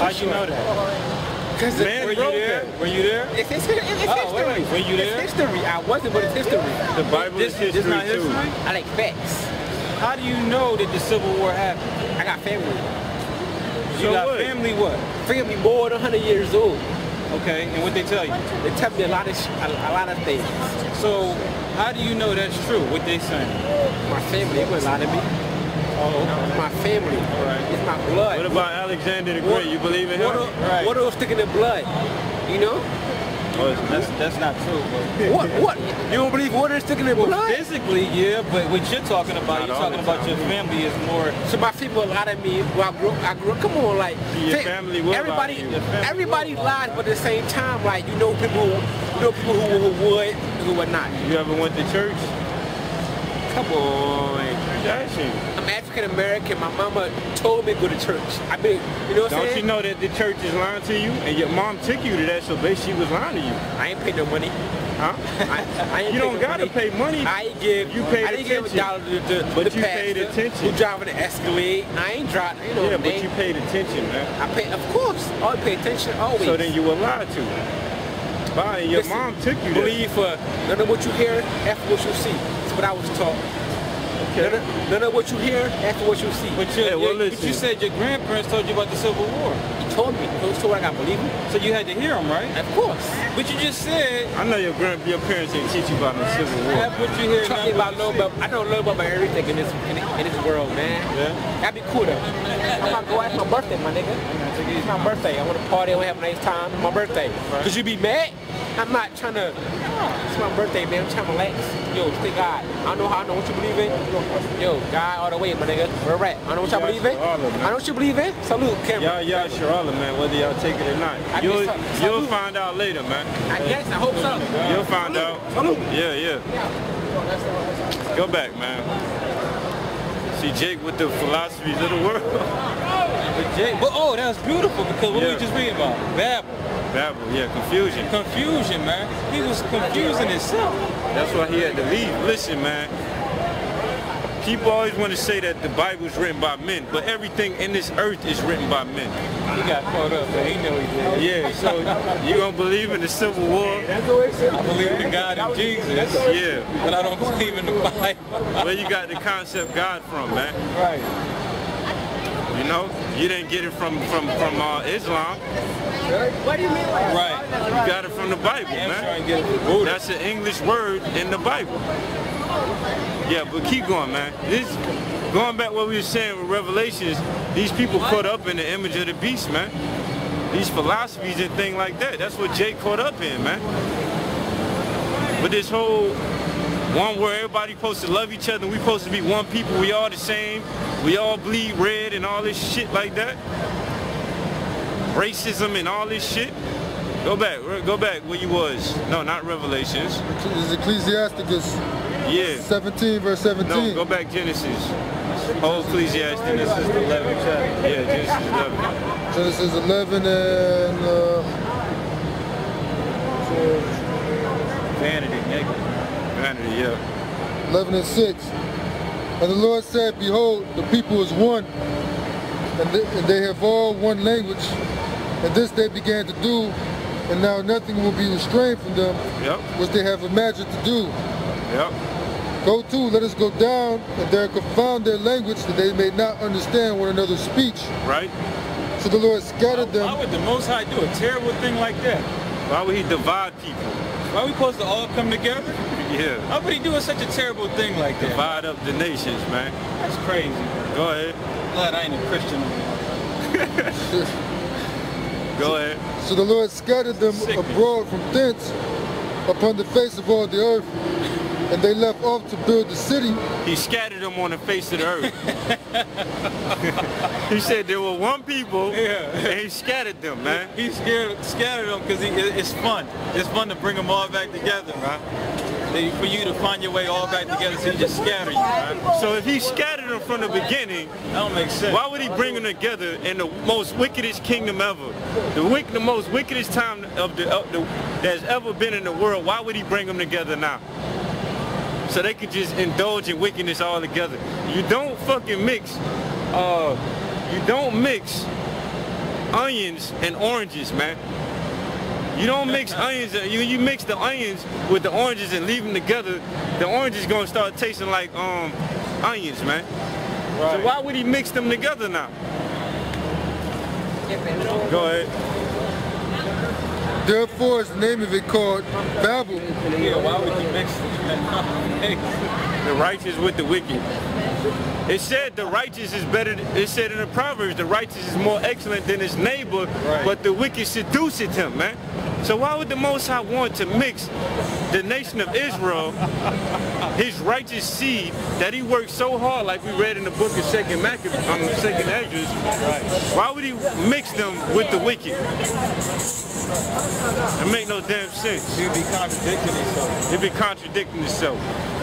How you know that? Cause Man Were you there? that. Were you there? It's, it's, it's, it's Oh, history. wait, wait. Were you there? It's history. I wasn't, but it's history. The Bible This- is this history too. I like facts. How do you know that the Civil War happened? I got family. You So got what? family what? Family more than 100 years old. Okay, and what they tell you? They tell me a lot of a, a lot of things. So how do you know that's true? What they saying? My family, they wouldn't lie to me. Oh, My family. It's my blood. What about Alexander the What- Great? You believe in him? What, Right. what else sticking in blood? You know? That's that's not true. But (laughs) What? What? You don't believe water is sticking in well, blood? physically, yeah, but what you're talking about, Not you're talking about your family is more. So my people lie to me. Well, I grew, I grew. Come on, like Your family will lie to everybody, you. Family everybody will lie. lies, but at the same time, like you know people, who, you know people who, who would, who would not. You ever went to church? Come on. Dashing. I'm African American. My mama told me to go to church. I mean, you know what I'm saying? Don't you know that the church is lying to you? And your mom took you to that, so basically she was lying to you. I ain't pay no money. Huh? I, I (laughs) ain't You don't no gotta money. pay money. I give. You paid I didn't give a dollar to the, But the you paid attention. Who driving the Escalade? I ain't driving. You know. Yeah, but ain't- you paid attention, man. I pay. Of course. I pay attention. Always. So then you were lied to. Bye, your Listen, mom took you there. Believe for none of what you hear, after what you see. That's what I was taught. Okay. None of, none of what you hear, after what you see. But, you Yeah, well, but you said your grandparents told you about the Civil War. He told me. He told me I got to believe him. So you had to hear them, right? Of course. But you just said I know your grand, your parents didn't teach you about the Civil War. that's what you hear. Talk not me about little you bit. I know a little bit about everything in this in, in this world, man. Yeah. That'd be cool though. I'm about to go out. It's my birthday, my nigga. It's my birthday. I want to party. I want to have a nice time. It's my birthday. Cause you be mad. I'm not trying to. It's my birthday, man. I'm trying to relax. Yo, stay God. I know how I know what you believe in. Yo, God all the way, my nigga. We're at. I know what y'all believe in. sure, all of them. I know what you believe in. Salute, Y'all, camera. y'all sure man, whether y'all take it or not. I You'll, so. you'll find out later, man. I guess. I hope so. You'll find out. Salute. Yeah, yeah. Go back, man. See Jake with the philosophies of the world. (laughs) But, Jay, but oh, that was beautiful because what Yeah. we just reading about? Babel. Babel, yeah, confusion. Confusion, man. He was confusing himself. That's why he had to leave. Listen, man. People always want to say that the Bible is written by men, but everything in this earth is written by men. He got caught up, but he knew he did. Yeah, so you don't believe in the Civil War? I believe in God and Jesus, Yeah. but I don't believe in the Bible. Where you got the concept God from, man? Right. You know, you didn't get it from from from uh, Islam. Right. You got it from the Bible, man. trying to get it from Buddha. That's an English word in the Bible. Yeah, but keep going, man. This going back what we were saying with Revelations, these people caught up in the image of the beast, man. These philosophies and things like that. That's what Jake caught up in, man. But this whole one where everybody supposed to love each other, and we supposed to be one people, we all the same, we all bleed red and all this shit like that. Racism and all this shit. Go back, go back where you was. No, not Revelations. Is Ecclesiasticus Yeah. 17 verse 17. No, go back Genesis. Whole Ecclesiastes. Genesis 11 chapter. Yeah, Genesis 11. Genesis 11 and uh, Vanity, nigga. Vanity, yeah. 11 and 6. And the Lord said, Behold, the people is one, and they, and they have all one language. And this they began to do, and now nothing will be restrained from them, Yep, which they have imagined to do. yep. Go to, let us go down, and there confound their language, that they may not understand one another's speech. Right? So the Lord scattered Why them. Why would the Most High do a terrible thing like that? Why would he divide people? Why are we supposed to all come together? (laughs) Yeah. How would he do such a terrible thing like that? Divide up the nations, man. That's crazy. Go ahead. Glad I ain't a Christian. (laughs) (laughs) Go ahead. So the Lord scattered them Sickening. abroad from thence upon the face of all the earth, and they left off to build the city. He scattered them on the face of the earth. (laughs) he said there were one people, Yeah. and he scattered them, man. He scared, scattered them because it's fun. It's fun to bring them all back together, man. For you to find your way all back together, so he just scatter you, man. So if he scattered them from the beginning, That don't make sense. Why would he bring them together in the most wickedest kingdom ever? The, wick, the most wickedest time of the, of the that's ever been in the world. Why would he bring them together now? So they could just indulge in wickedness all together. You don't fucking mix. Uh, you don't mix onions and oranges, man. You don't mix onions. You you mix the onions with the oranges and leave them together. The oranges gonna start tasting like um onions, man. So why would he mix them together now? Go ahead. Therefore is the name of it called Babel. Yeah, why would you (laughs) mix? The righteous with the wicked. It said the righteous is better. It said in the Proverbs, the righteous is more excellent than his neighbor, Right. but the wicked seduceth him, man. So why would the Most High want to mix the nation of Israel, his righteous seed that he worked so hard, like we read in the book of Second Maccabees, um, Second Esdras? Why would he mix them with the wicked? It make no damn sense. You'd be contradicting yourself. He'll be contradicting himself.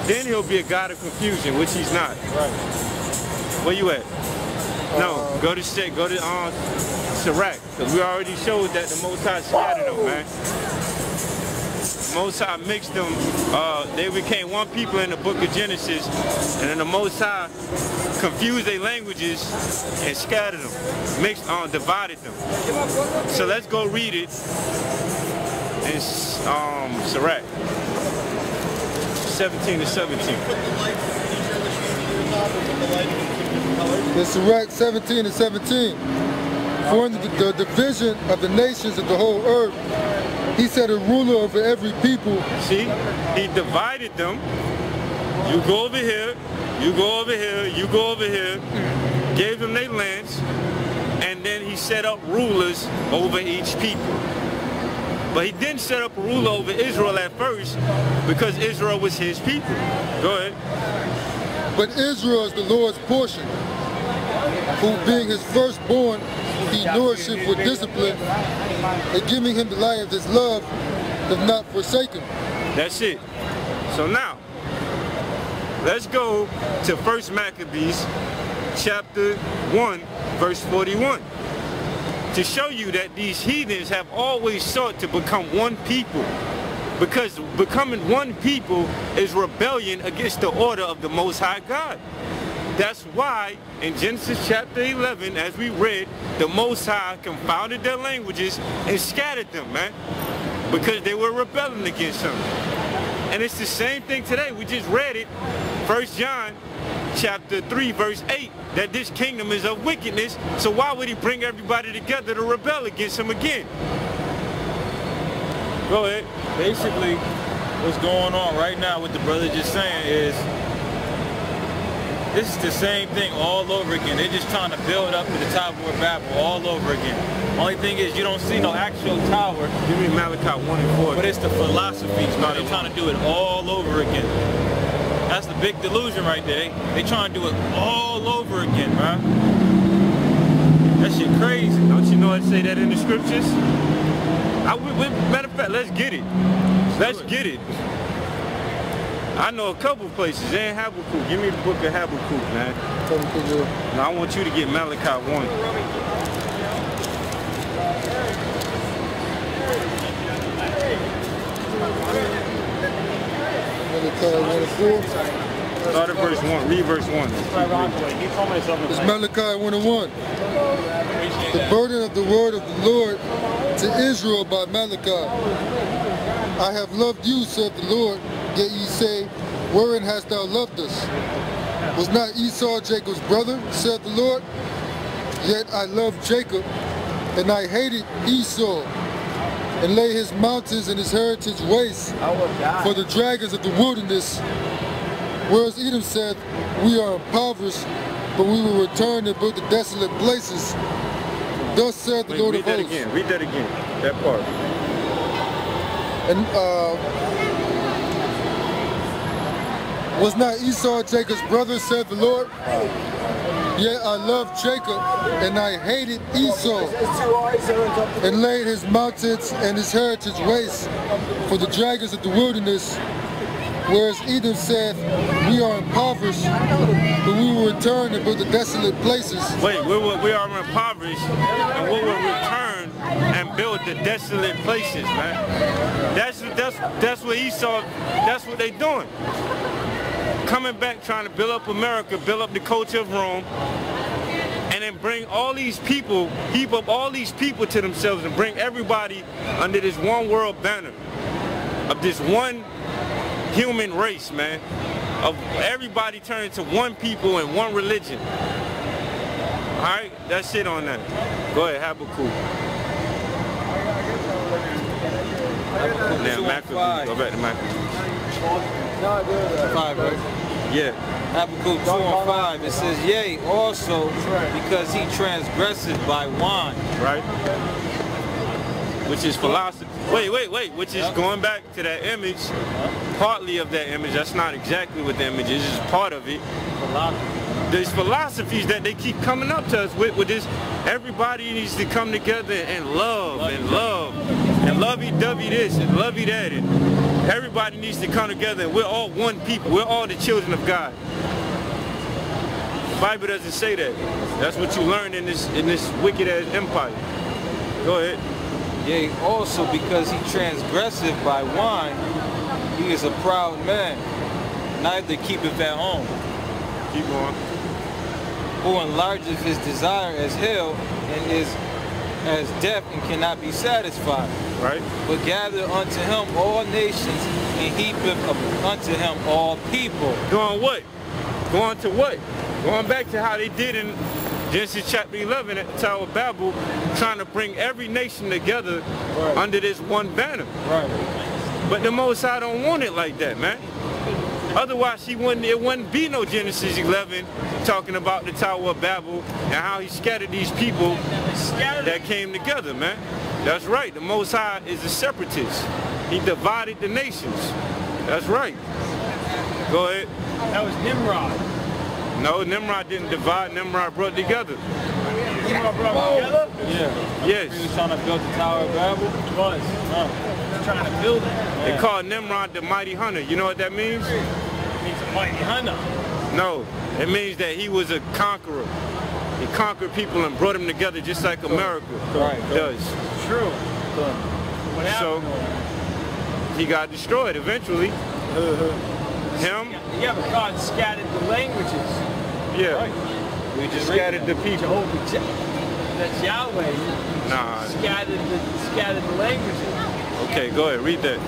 Then he'll be a god of confusion, which he's not. Right. Where you at? No, go to Sek, go to um, Sirach, because we already showed that the Most High scattered them, man. Most High mixed them. Uh, they became one people in the book of Genesis, and then the Most High confused their languages and scattered them, mixed, um, divided them. So let's go read it in um, Sirach. 17 to 17. In Sirach 17 to 17, for in the, the division of the nations of the whole earth, he said a ruler over every people. See, he divided them. You go over here, you go over here, you go over here, gave them their lands, and then he set up rulers over each people. But he didn't set up a ruler over Israel at first because Israel was his people. Go ahead. But Israel is the Lord's portion, who being his firstborn, he nourisheth with discipline, and giving him the light of his love, does not forsake him. That's it. So now, let's go to First Maccabees chapter 1, verse 41. To show you that these heathens have always sought to become one people. Because becoming one people is rebellion against the order of the Most High God. That's why in Genesis chapter 11, as we read, the Most High confounded their languages and scattered them, man. Because they were rebelling against him. And it's the same thing today. We just read it, 1 John chapter 3, verse 8, that this kingdom is of wickedness. So why would he bring everybody together to rebel against him again? Go ahead. Basically, what's going on right now, what the brother just saying is, this is the same thing all over again. They're just trying to build up to the Tower of Babel all over again. Only thing is you don't see no actual tower, Give me Malachi 1 and 4. but it's the philosophies, man. They're trying to do it all over again. That's the big delusion right there. They, they trying to do it all over again, man. That shit crazy. Don't you know it say that in the scriptures? I, we, we, matter of fact, let's get it. Let's get it. I know a couple places. Ain't Habakkuk. Give me the book of Habakkuk, man. Now I want you to get Malachi 1. Malachi 1 and 4. Start at verse 1. Read verse 1. It's Malachi 1 and 1. The burden of the word of the Lord to Israel by Malachi. I have loved you, said the Lord, yet ye say, Wherein hast thou loved us? Was not Esau Jacob's brother, said the Lord? Yet I loved Jacob, and I hated Esau, and lay his mountains and his heritage waste for the dragons of the wilderness. Whereas Edom said, We are impoverished, but we will return and build the desolate places. Thus said the Wait, Lord read of that again. Read that again. That part. And uh, was not Esau Jacob's brother, said the Lord? Yet I loved Jacob, and I hated Esau, and laid his mountains and his heritage waste for the dragons of the wilderness. Whereas Edom said, We are impoverished, but we will return and build the desolate places. Wait, we, will, we are impoverished and we will return and build the desolate places, man. That's that's that's what Esau, that's what they doing. Coming back trying to build up America, build up the culture of Rome, and then bring all these people, heap up all these people to themselves and bring everybody under this one world banner of this one human race, man. Of everybody turning to one people and one religion. Alright, that's it on that. Go ahead. Now, two and Maccabees. five. Go back to Maccabees. Five, right? Yeah. Habakkuk 2 and 5, it says, Yea, also because he transgresseth by wine. Right? Which is philosophy. Wait, wait, wait. Which is Yep. going back to that image, partly of that image. That's not exactly what the image is. It's part of it. There's philosophies that they keep coming up to us with, with this. Everybody needs to come together and love and love and lovey-dovey this and lovey that. And everybody needs to come together and we're all one people. We're all the children of God. The Bible doesn't say that. That's what you learn in this in this wicked ass empire. Go ahead. Yea, also because he transgresseth by wine, he is a proud man, neither keepeth at home, Keep going. Who enlarges his desire as hell, and is as deaf and cannot be satisfied. Right? But gather unto him all nations, and heapeth unto him all people. Going what? Going to what? Going back to how they did in Genesis chapter 11 at the Tower of Babel, trying to bring every nation together Right. under this one banner. Right. But the Most High don't want it like that, man. Otherwise, he wouldn't, it wouldn't be no Genesis 11 talking about the Tower of Babel and how he scattered these people that came together, man. That's right. The Most High is a separatist. He divided the nations. That's right. Go ahead. That was Nimrod. No, Nimrod didn't divide. Nimrod brought together. Nimrod brought together? Yeah. He was Yes. trying to build the Tower of Babel. Was. Huh. He's trying to build it. They call Nimrod the mighty hunter. You know what that means? It means a mighty hunter. No. It means that he was a conqueror. He conquered people and brought them together just like America Right. does. True. So he got destroyed eventually. Uh-huh. Him, yeah, but God scattered the languages. yeah. We just scattered the people. Jehovah, Ja- that's Yahweh. Nah. Scattered the scattered the languages. Okay, go ahead, read that.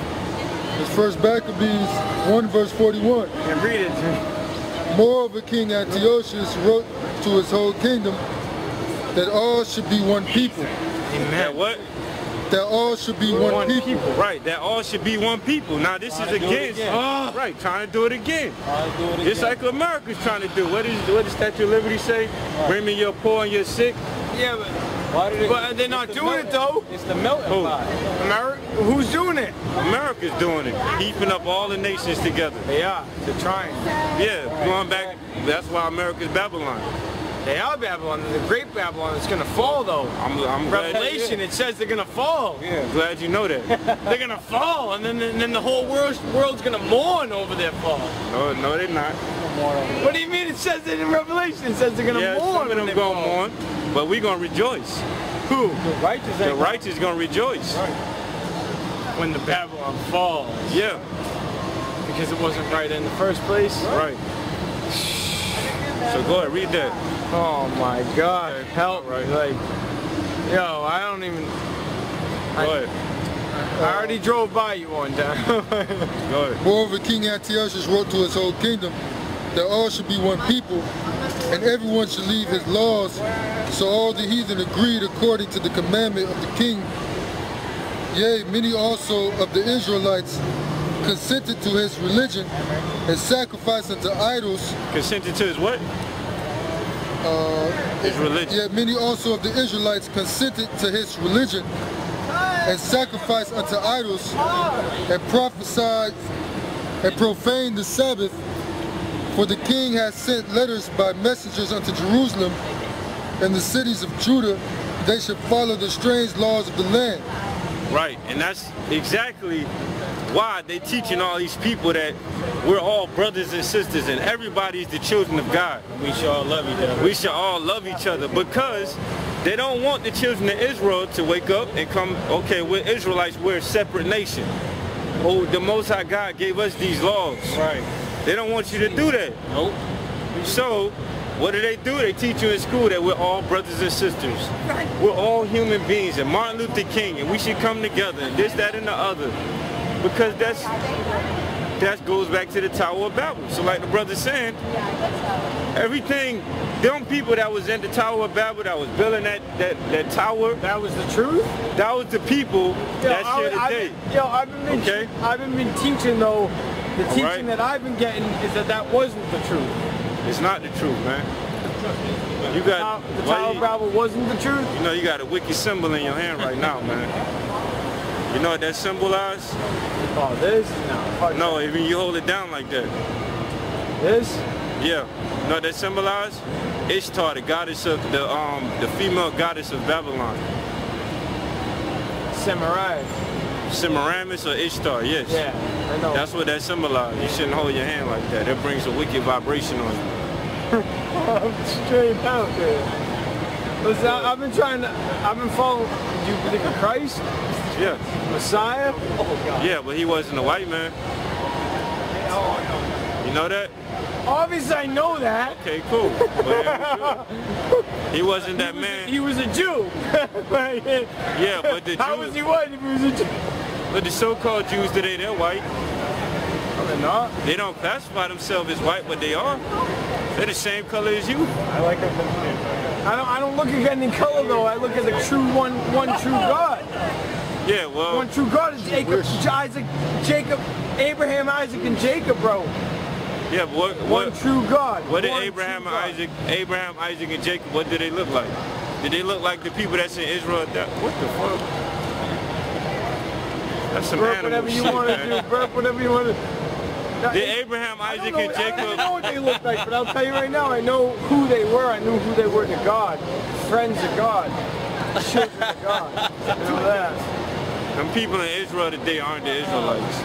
It's First Maccabees 1 verse 41. And read it. Moreover, King Antiochus wrote to his whole kingdom that all should be one people. That what? That all should be one, One people. people. Right, that all should be one people. Now this Trying is to do it against, again. oh, right, trying to do it again. I'll do it Just again. like America's trying to do. What is what does Statue of Liberty say? Bring me your poor and your sick. Yeah, but Why did it, But they're not it's the doing it, though. It's the melting Who? pot. America, who's doing it? America's doing it, heaping up all the nations together. They are. They're trying. Yeah, going back. That's why America's Babylon. They are Babylon. The great Babylon is going to fall, though. I'm, I'm glad, Revelation, it says they're going to fall. Yeah, glad you know that. (laughs) They're going to fall, and then and then the whole world, world's going to mourn over their fall. No, no, they're not. What do you mean? It says it in Revelation. It says they're going to Yeah, mourn. some of them going fall. on, but we're gonna rejoice. Who? The righteous The righteous gonna rejoice. When the Babylon falls, Yeah, because it wasn't right in the first place. right. So go ahead, read that. Oh my God! Help! Right. Like, yo, I don't even. Go ahead. I already drove by you one time. (laughs) Go ahead. Moreover, King Antiochus wrote to his whole kingdom that all should be one people, and everyone should leave his laws. So all the heathen agreed according to the commandment of the king. Yea, many also of the Israelites consented to his religion and sacrificed unto idols. Consented to his what? Uh, His religion. Yet many also of the Israelites consented to his religion and sacrificed unto idols and prophesied and profaned the Sabbath. For the king has sent letters by messengers unto Jerusalem and the cities of Judah, they should follow the strange laws of the land. Right, and that's exactly why they teaching all these people that we're all brothers and sisters and everybody's the children of God. We should all love each other. We should all love each other because they don't want the children of Israel to wake up and come, okay, we're Israelites, we're a separate nation. Oh, the Most High God gave us these laws. Right. They don't want you to do that. Nope. So, what do they do? They teach you in school that we're all brothers and sisters. We're all human beings and Martin Luther King and we should come together and this, that, and the other. Because that's that goes back to the Tower of Babel. So like the brother saying, everything, them people that was in the Tower of Babel that was building that, that, that tower, that was the truth. that was the people that's I- here I've today. been- yo, I've been, Okay. I've been, teaching though. The All teaching right. that I've been getting is that that wasn't the truth. It's not the truth, man. You The got, Tower- the Tower of Babel wasn't the truth. You know, you got a wicked symbol in your hand right now, man. You know what that symbolizes? Oh, this? No. No, I mean you hold it down like that. This? Yeah. You know what that symbolizes? Ishtar, the goddess of the um the female goddess of Babylon. Samurai. Semiramis or Ishtar, yes. Yeah, I know. That's what that symbolizes. You shouldn't hold your hand like that. It brings a wicked vibration on you. (laughs) straight out there. Listen, I, I've been trying to. I've been following. Do you believe in Christ, Yeah. Messiah? Yeah, but he wasn't a white man. You know that? Obviously, I know that. Okay, cool. (laughs) He wasn't that man. He was a Jew. (laughs) Yeah, but the (laughs) Jews, How was he white if he was a Jew? but the so-called Jews today, they're white. No, they're not. They don't classify themselves as white, but they are. They're the same color as you. I like that. I don't. I don't look at any color though. I look at the true one, one true God. Yeah, well, One true God is Jacob, Isaac, Jacob, Abraham, Isaac, and Jacob, bro. yeah, but what, One true God. what did Abraham and Isaac, Abraham, Isaac, and Jacob, what did they look like? Did they look like the people that's in Israel that? What the fuck? That's some Burp animal whatever you shit, want to do. Burp whatever you want to. Did Abraham, Isaac, know, and I don't know what they looked like, but I'll tell you right now, I know who they were. I knew who they were to God. Friends of God. Children of God. You know that. Them people in Israel today aren't the Israelites.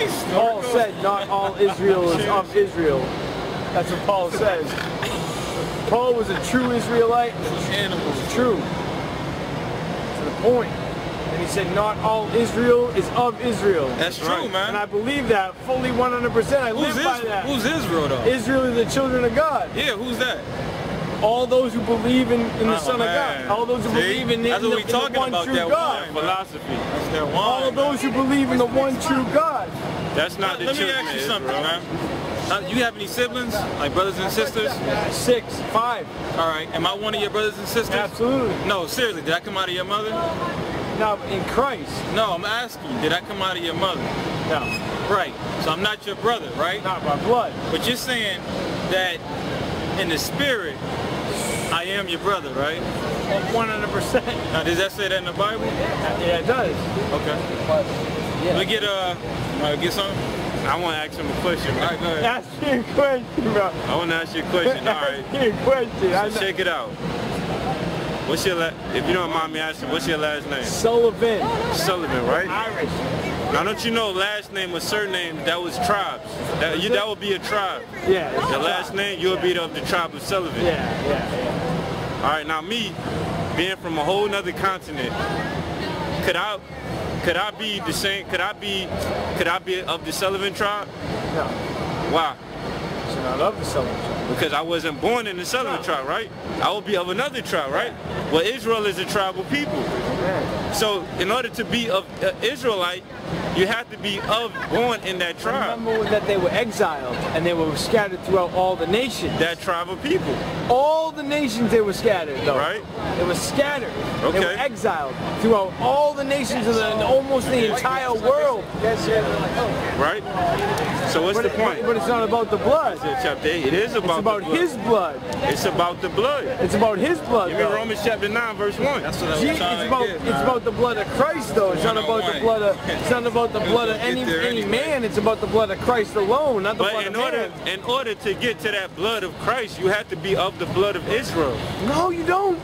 It's, Paul said not all Israel is of Israel. That's what Paul says. Paul was a true Israelite. Animals. True. To the point. And he said not all Israel is of Israel. That's true, right. And I believe that fully 100%. I Who's live by that. Who's Israel though? Israel is the children of God. Yeah, who's that? All those who believe in, in the Oh, Son man. of God. All those who See? believe in, the, That's in what the, we in the one about, true that God. wine. Philosophy. That's their wine. All of those who believe in the one true God. That's not the Let me ask you of something, Israel. man. Uh, you have any siblings, like brothers and sisters? Six, five. All right. Am I one of your brothers and sisters? Absolutely. No, seriously. Did I come out of your mother? Now, in Christ, No, I'm asking. Did I come out of your mother? no, Right. So I'm not your brother, right? not by blood. But you're saying that in the spirit, I am your brother, right? 100%. Now, does that say that in the Bible? Yeah, it does. Okay. Let me get uh, uh get some. I want to ask him a question. All right, go ahead. Ask me a question, bro. I want to ask you a question. All right. Ask me a question. Know. Check it out. What's your la- if you don't mind me asking, what's your last name? Sullivan, Sullivan, right? Irish. Now don't you know last name or surname that was tribes. That you that would be a tribe. Yeah. The last name you'll be of the tribe of Sullivan. Yeah, yeah, yeah. All right, now me, being from a whole nother continent, could I could I be the same could I be could I be of the Sullivan tribe? No, Why? I love the Sullivan. Because I wasn't born in the Sullivan tribe, right? I will be of another tribe, right? Well, Israel is a tribal people. So in order to be of uh, Israelite, you have to be of born in that tribe, Remember that they were exiled and they were scattered throughout all the nations. that tribe of people, all the nations they were scattered, though. right? They were scattered. They Okay. were exiled throughout all the nations of the, almost the entire world. Yes. Right? So what's But, the it- point? but it's not about the blood. It's chapter 8. It is It's about, about the blood. his blood. It's about the blood. It's about his blood. Give me. Romans chapter 9, verse 1. That's what I was Gee, it's about get, it's man. about the blood of Christ though. It's not about the blood of it's not about the blood of any there any man. It's about the blood of Christ alone, not the But blood in of order, man. in order to get to that blood of Christ, you have to be of the blood of Israel. No, you don't.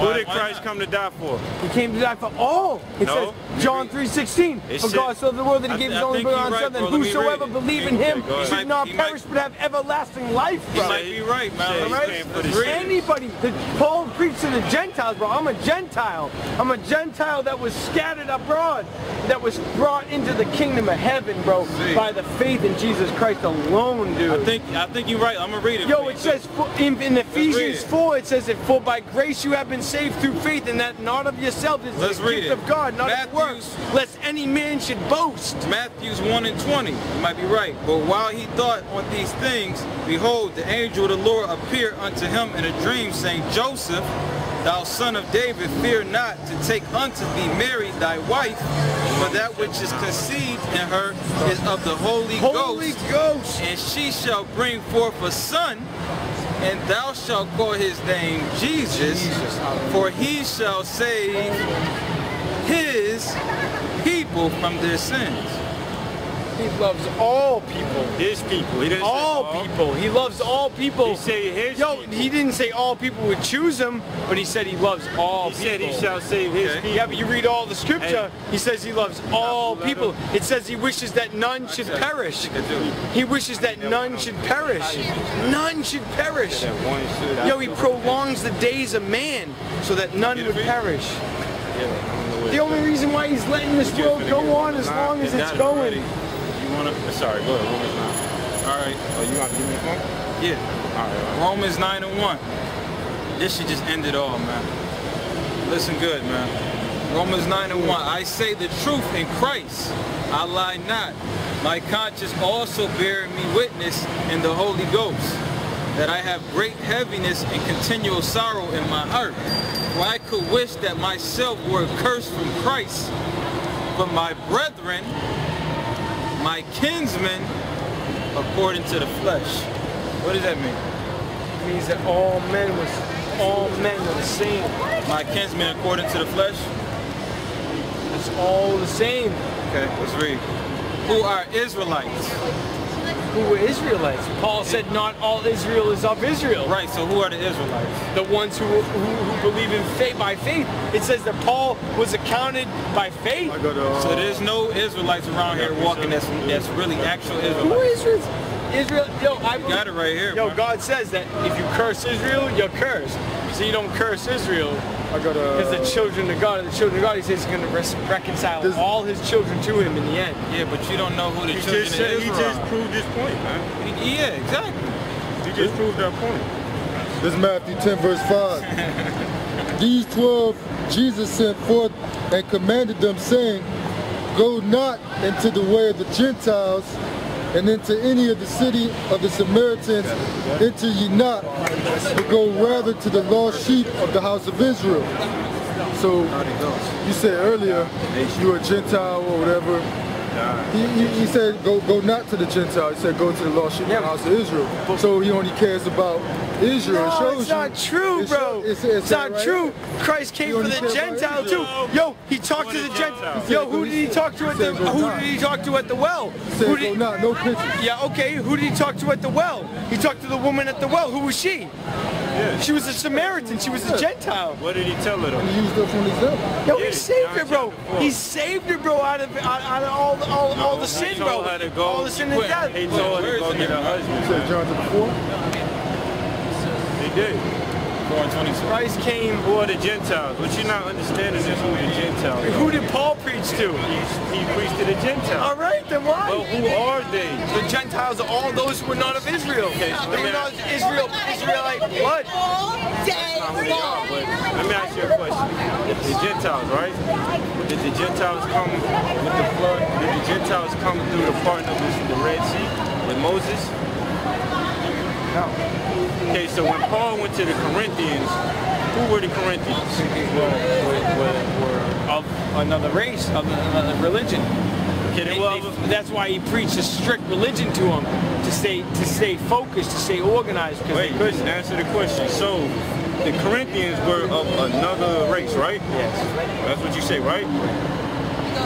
Who did Christ come to die for? He came to die for all. It No. says John 3:16. It For said- God so the world that he gave th- his I only begotten right, Son, that bro. Me whosoever believe in him ahead. should not might- he might- perish but have everlasting life, He might be right, man. Say Right? Anybody, the, Paul preached to the Gentiles, bro. I'm a Gentile. I'm a Gentile that was scattered abroad, that was brought into the kingdom of heaven, bro, See. by the faith in Jesus Christ alone, dude. I think I think you're right. I'm gonna read it. Yo, it says in, in Ephesians 4, it says that for by grace you have been saved through faith, and that not of yourself is Let's the read gift it. of God, not of works, lest any man should boast. Matthews 1 and 20. You might be right. But while he thought on these things, behold, the angel of the Lord appeared unto him in a dream, saying, Joseph, thou son of David, fear not to take unto thee Mary thy wife, for that which is conceived in her is of the Holy, Holy Ghost. Ghost. And she shall bring forth a son, and thou shalt call his name Jesus, for he shall save his people from their sins. He loves all people. His people. He didn't All say people. He loves all people. He said his Yo, people. he didn't say all people would choose him, but he said he loves all He people. said he shall save his Okay. people. Yeah, but you read all the scripture, he says he loves all people. him- It says he wishes that none should perish. He wishes that none should perish. None should perish. That one should I Yo, he prolongs the days of man so that none would perish. Yeah, I don't know where The only reason why he's letting this world go on as long as it's going. Wanna? Uh, sorry, go ahead. Romans 9. All right. Oh, you want to give me the phone? Yeah. All right, all right. Romans 9 and 1. This should just end it all, man. Listen good, man. Romans 9 and 1. I say the truth in Christ. I lie not. My conscience also bearing me witness in the Holy Ghost. that I have great heaviness and continual sorrow in my heart. For I could wish that myself were cursed from Christ, but my brethren, my kinsmen, according to the flesh. What does that mean? It means that all men was all men were the same. My kinsmen according to the flesh? It's all the same. Okay, let's read. Who are Israelites? Who were Israelites? Paul said not all Israel is of Israel. Right, so who are the Israelites? The ones who, who, who believe in faith by faith. It says that Paul was accounted by faith. I go to. Uh, So there's no Israelites around here walking that's, that's really actual Who Israelites. is Israel? Israel, yo, I You got it right here, Yo, bro. God says that if you curse Israel, you're cursed. So you don't curse Israel I go to. because the children of God, are the children of God, he says he's going to res- reconcile Does- all his children to him in the end. Yeah, but you don't know who the He children just of said, he just proved his point, man. Yeah, exactly. He just proved that point. This is Matthew 10, verse 5. (laughs) These 12 Jesus sent forth and commanded them, saying, Go not into the way of the Gentiles, and into any of the city of the Samaritans enter ye not, but go rather to the lost sheep of the house of Israel. So you said earlier you were a Gentile or whatever. He, he, he said go go not to the Gentile. He said go to the lost sheep of the house of Israel. So he only cares about Israel. It No, shows it's you- not true, it bro. show- It's, it's- it's not right true. Christ came for the care Gentile too. Yo, he talked to the Gentile. Yo, who did he talk to at the? Who did he talk to at the well? He said Who go did? not, no pictures. Yeah, okay. Who did he talk to at the well? He talked to the woman at the well. Who was she? She was a Samaritan. She was a Gentile. What did he tell her though? He used us from example. Yo, Yeah, he saved her, bro. He saved her, bro, out of out, out of all the, all, all the he sin, bro. her to go- All the sin and death. He told her to go get a He husband. said John to the four. He did. 422. Christ came. for the Gentiles? What you're not understanding is who the Gentiles are. Who did Paul preach to? He, he preached to the Gentiles. All right, then why? Well, who are they? The Gentiles are all those who were not of Israel. They were not Israel, Israelite blood. All day Not who they are, but let me ask you a question. The Gentiles, right? Did the Gentiles come with the flood? Did the Gentiles come through the parting of the the Red Sea with Moses? No. Okay, so when Paul went to the Corinthians, who were the Corinthians? Of another race, of another religion. Okay, They- were they- that's why he preached a strict religion to them to stay to stay focused, to stay organized. Wait, Chris, answer the question. So, the Corinthians were of another race, right? yes, That's what you say, right?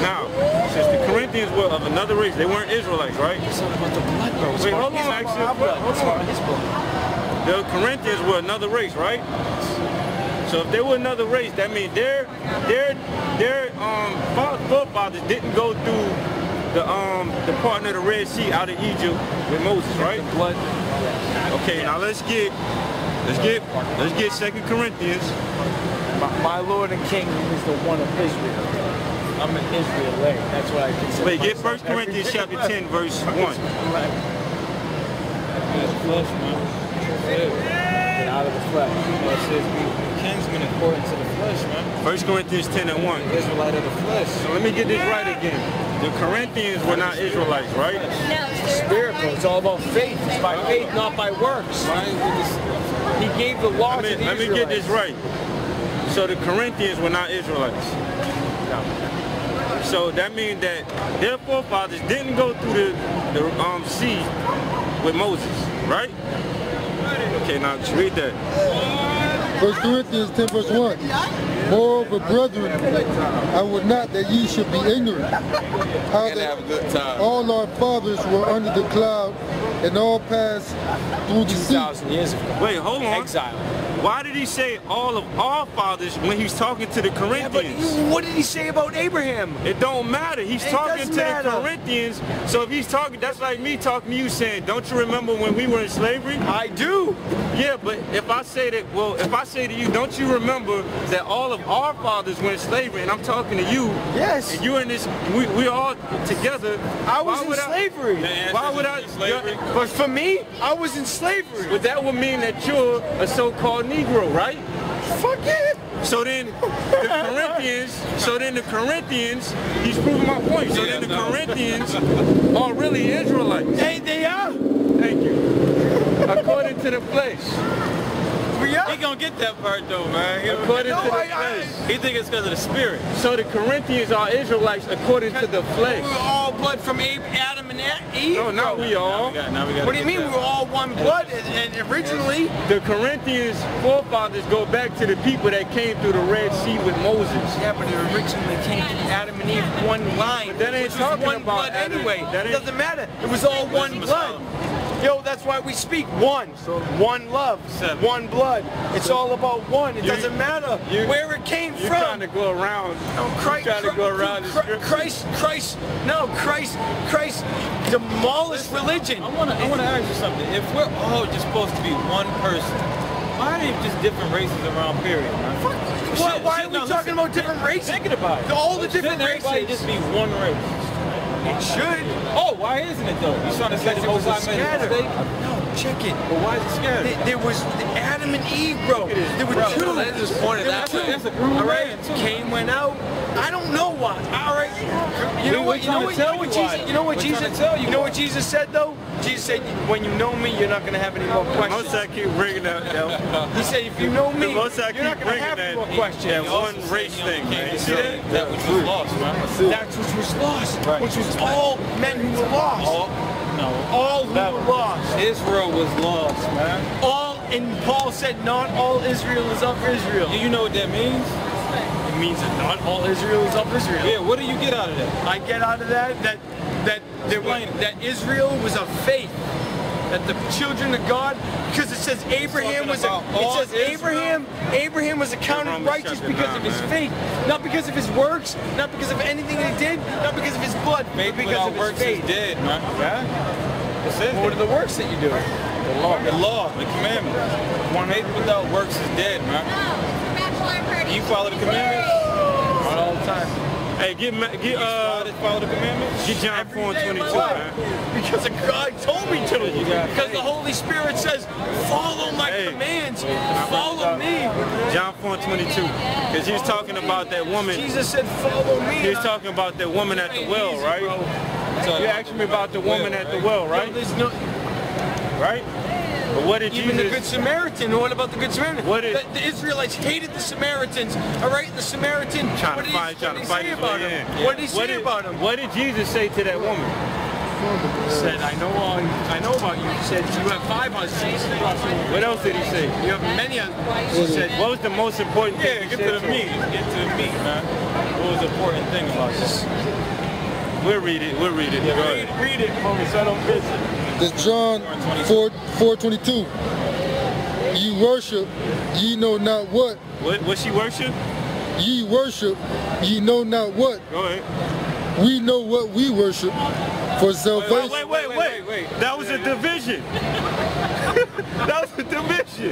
Now, since the Corinthians were of another race, they weren't Israelites, right? it's not about the blood, bro. Wait, hold on, actually, blood. hold on. his blood. The Corinthians were another race, right? So if they were another race, that means their their their um fa- forefathers didn't go through the um the parting of the Red Sea out of Egypt with Moses, right? Blood. Okay, now let's get let's get let's get Second Corinthians. My, my Lord and King is the one of Israel. I'm an Israelite. That's what I consider. Wait, get First Corinthians chapter 10, verse 1. It's flesh, man. Get out of the flesh. It says we kinsmen according to the flesh, man. First Corinthians 10 and 1. Israelite of the flesh. So let me get this right again. The Corinthians were not Israelites, right? No, Spiritual. It's all about faith. It's by oh. faith, not by works. He gave the law Let me, to the let me get this right. So the Corinthians were not Israelites. So that means that their forefathers didn't go through the, the um, sea with Moses, right? Okay, now just read that. First Corinthians 10 verse 1. Moreover, brethren, I would not that ye should be ignorant. How And have a that good time. all our fathers were under the cloud and all passed through the sea. 2,000 years ago. Wait, hold on. Exile. Why did he say all of our fathers when he's talking to the Yeah, but Corinthians? what did he say about Abraham? It don't matter. He's It talking to matter. the Corinthians. So if he's talking, that's like me talking to you saying, don't you remember when we were in slavery? I do. Yeah, but if I say that, well, if I say to you, don't you remember that all of our fathers went in slavery, and I'm talking to you, Yes. and you're in this, we, we all together. I was why in would slavery. Why would I? Slavery? But for me, I was in slavery. But that would mean that you're a so-called Negro, right? Fuck it. So then the Corinthians, so then the Corinthians, he's proving my point. So then the no. Corinthians are really Israelites. Hey, they are. Thank you. according to the flesh. We are. He gonna get that part though, man. He, According No, to the I- I- flesh. he think it's because of the spirit. So the Corinthians are Israelites according to the flesh. We flesh. were all blood from Abe, Adam and Eve. No, not we Now all. we got, now we got What do you mean we were all one blood? And, and originally, The Corinthians forefathers go back to the people that came through the Red Sea with Moses. yeah, but it originally came from Adam and Eve, one line. That ain't which was talking one about blood Adam. anyway. That It doesn't matter. It was all one Wisdom is blood. Yo, that's why we speak one. One love, one blood. It's all about one. It doesn't matter where it came You're from. trying to go around. No, Christ, trying to go around Christ. Christ, Christ, no, Christ, Christ demolished religion. I wanna, I wanna ask you something. If we're all just supposed to be one person, why are they just different races around? Period. Man? Why, are we talking about different races? Thinking about it. All the different races. just be one race? It should. Oh, why isn't it though? You trying to say the Most a High made a scatter. mistake? No, check it. But why is it scattered? There, there was Adam and Eve, bro. There were Bro, two. let's just point it There out. were two. That's a group All right. man. Cain went out. I don't know why. All right. You know what? You know what? You know what. Jesus? You know what We're Jesus? tell you You know what Jesus said though? Jesus said, "When you know me, you're not gonna have any more questions." Most I keep bringing that, that, He said, "If you know the me, most I you're not keep gonna bringing have any that, more questions." that one race thing, man. You see that? That which was lost, man. That's which was lost, which was all men who were lost. All, no. All who lost. Israel was lost, man. All, and Paul said, not all Israel is of Israel. Do you know what that means? It means that not all Israel is of Israel. Yeah, what do you get out of that? I get out of that that that there was, that Israel was a faith. That the children of God, because it says Abraham was a, it all says Abraham Abraham was accounted righteous because of his man. faith, not because of his works, not because of anything he did, not because of his blood, Faith but because of his works faith. is dead, man. Yeah? It says What are the works that you do? the law, the law, the commandments. One faith without works is dead, man. You follow the commandments? Not all the time. Hey, get get uh follow the commandments? get John Every 4 and 22, life. man. Because God told me to. Because the Holy Spirit says, follow my Hey. commands. Follow me. John 4 and 22. Because he was talking about that woman. Jesus said, follow me. He was talking about that woman at the well, right? You asked me about the woman at the well, right? no, Right? But what did even the Good? Samaritan. What about the Good Samaritan? What is- the, the Israelites hated the Samaritans. All right, the Samaritan. Trying what to he, trying to fight say about him? in. What did he say did, about him? What did Jesus say to that woman? He said, I know, all, I know about you. He said, you have five husbands. What else did he say? You have many husbands. He said, What was the most important thing Yeah, get to the meat. Get to the meat, man. What was the important thing about this? We'll read it. We'll read it. Go read, read it for me so I don't miss it. That's John 4, 422. Ye worship, ye know not what. What, what she worship? Ye worship, ye know not what. Go ahead. We know what we worship. For salvation. wait, wait, wait, wait, wait. That was a division. (laughs) that was a division.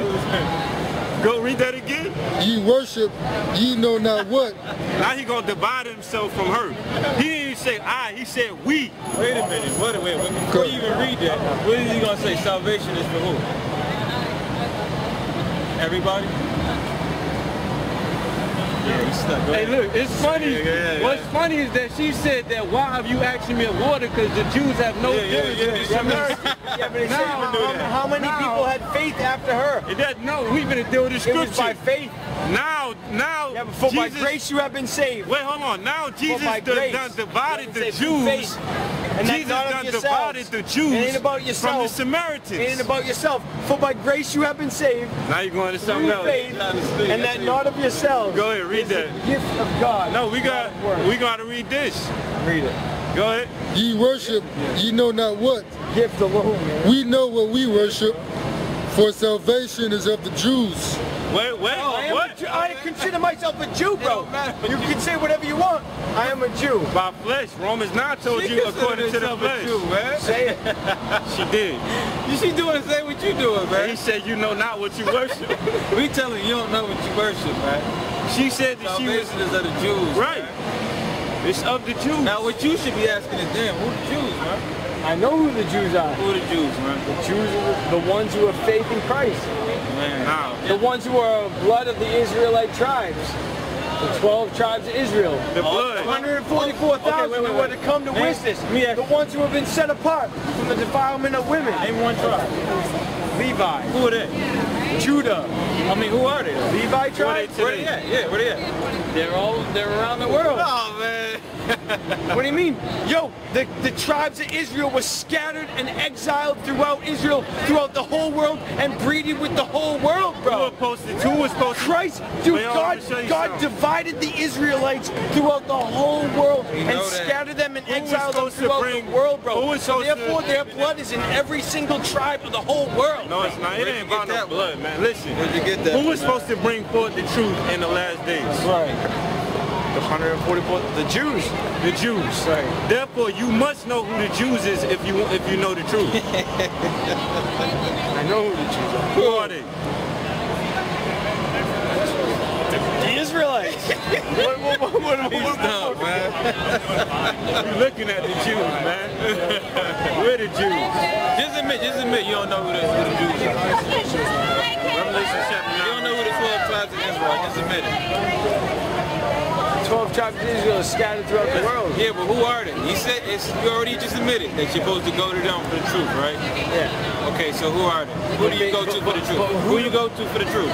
Go read that again. Ye worship, ye know not what. Now he gonna divide himself from her. He didn't even say I, he said we. Wait a minute. Wait, wait, wait. Before you even read that, what is he gonna say? Salvation is for who? Everybody? Yeah, he's stuck. Hey, look, it's funny. Yeah, yeah, yeah. What's funny is that she said that why have you asking me of water? Because the Jews have no Yeah, yeah, dealings yeah, with the yeah. Yeah, but Now, said, how- how, how many now- people had faith after her? It does, no, we've been dealing with the It was by faith. Now, now, Yeah, but for by grace you have been saved. wait, hold on. Now Jesus by done, grace. done divided the have been saved through Jews. And Jesus not done yourselves. divided the Jews It ain't about from the Samaritans. It ain't about yourself. For by grace you have been saved now you're going to something else. faith, and that not of yourselves. Go ahead, read It's a that. gift of God. No, we got we got to read this. read it. Go ahead. Ye worship, ye know not what. Gift alone, man. We know what we worship. For salvation is of the Jews. Wait, wait, I, what? Jew. I consider myself a Jew, bro. You can say whatever you want. I am a Jew. By flesh, Romans 9 told She you according to the herself a flesh. Jew, man. Say it. (laughs) She did. You she doing the same what you doing, And man. he said, you know not what you worship. (laughs) We telling you you don't know what you worship, man. She said that she was Salvation is of the Jews. right. man. It's of the Jews. Now what you should be asking is, damn, who the Jews, man? I know who the Jews are. Who are the Jews, man? The Jews are the, ones who have faith in Christ. Man, Now, The ones who are of blood of the Israelite tribes. The 12 tribes of Israel. The blood. 144,000 Okay, who are wait. to come to witness. me The ones who have been set apart from the defilement of women. Name one tribe. Levi, Who are they? Judah, I mean, who are they? Levi tribe. Where they at? Yeah, where are they at? They're all, they're around the world. Oh man. What do you mean? Yo, the, the tribes of Israel were scattered and exiled throughout Israel, throughout the whole world, and breeded with the whole world, Who bro. was posted? Who was posted? Christ, dude, Wait, God, let me show you God something. divided the Israelites throughout the whole world and know that. scattered them and Who exiled them supposed to throughout bring- the world, bro. who was so supposed to- therefore, their blood is in every single tribe of the whole world. No, it's not. It Where'd ain't about get no that blood, man. Listen. Where'd you get that Who was supposed to bring forth the truth in the last days? Right. The 144, the Jews. The Jews. Right. Therefore, you must know who the Jews is if you if you know the truth. (laughs) I know who the Jews are. who are they? The Israelites. (laughs) what, what, what, what, what, what, No, man. You looking at the Jews, man. (laughs) We're the Jews. Just admit, just admit you don't know who the, who the Jews are. Revelation chapter You don't know who the 12 tribes of Israel are. Just admit it. 12 tribes of Israel are scattered throughout the world. Yeah, but who are they? You said it's, you already just admitted that you're supposed to go to them for the truth, right? Yeah. Okay, so who are they? Who do you go to for the truth? Who you go to for the truth?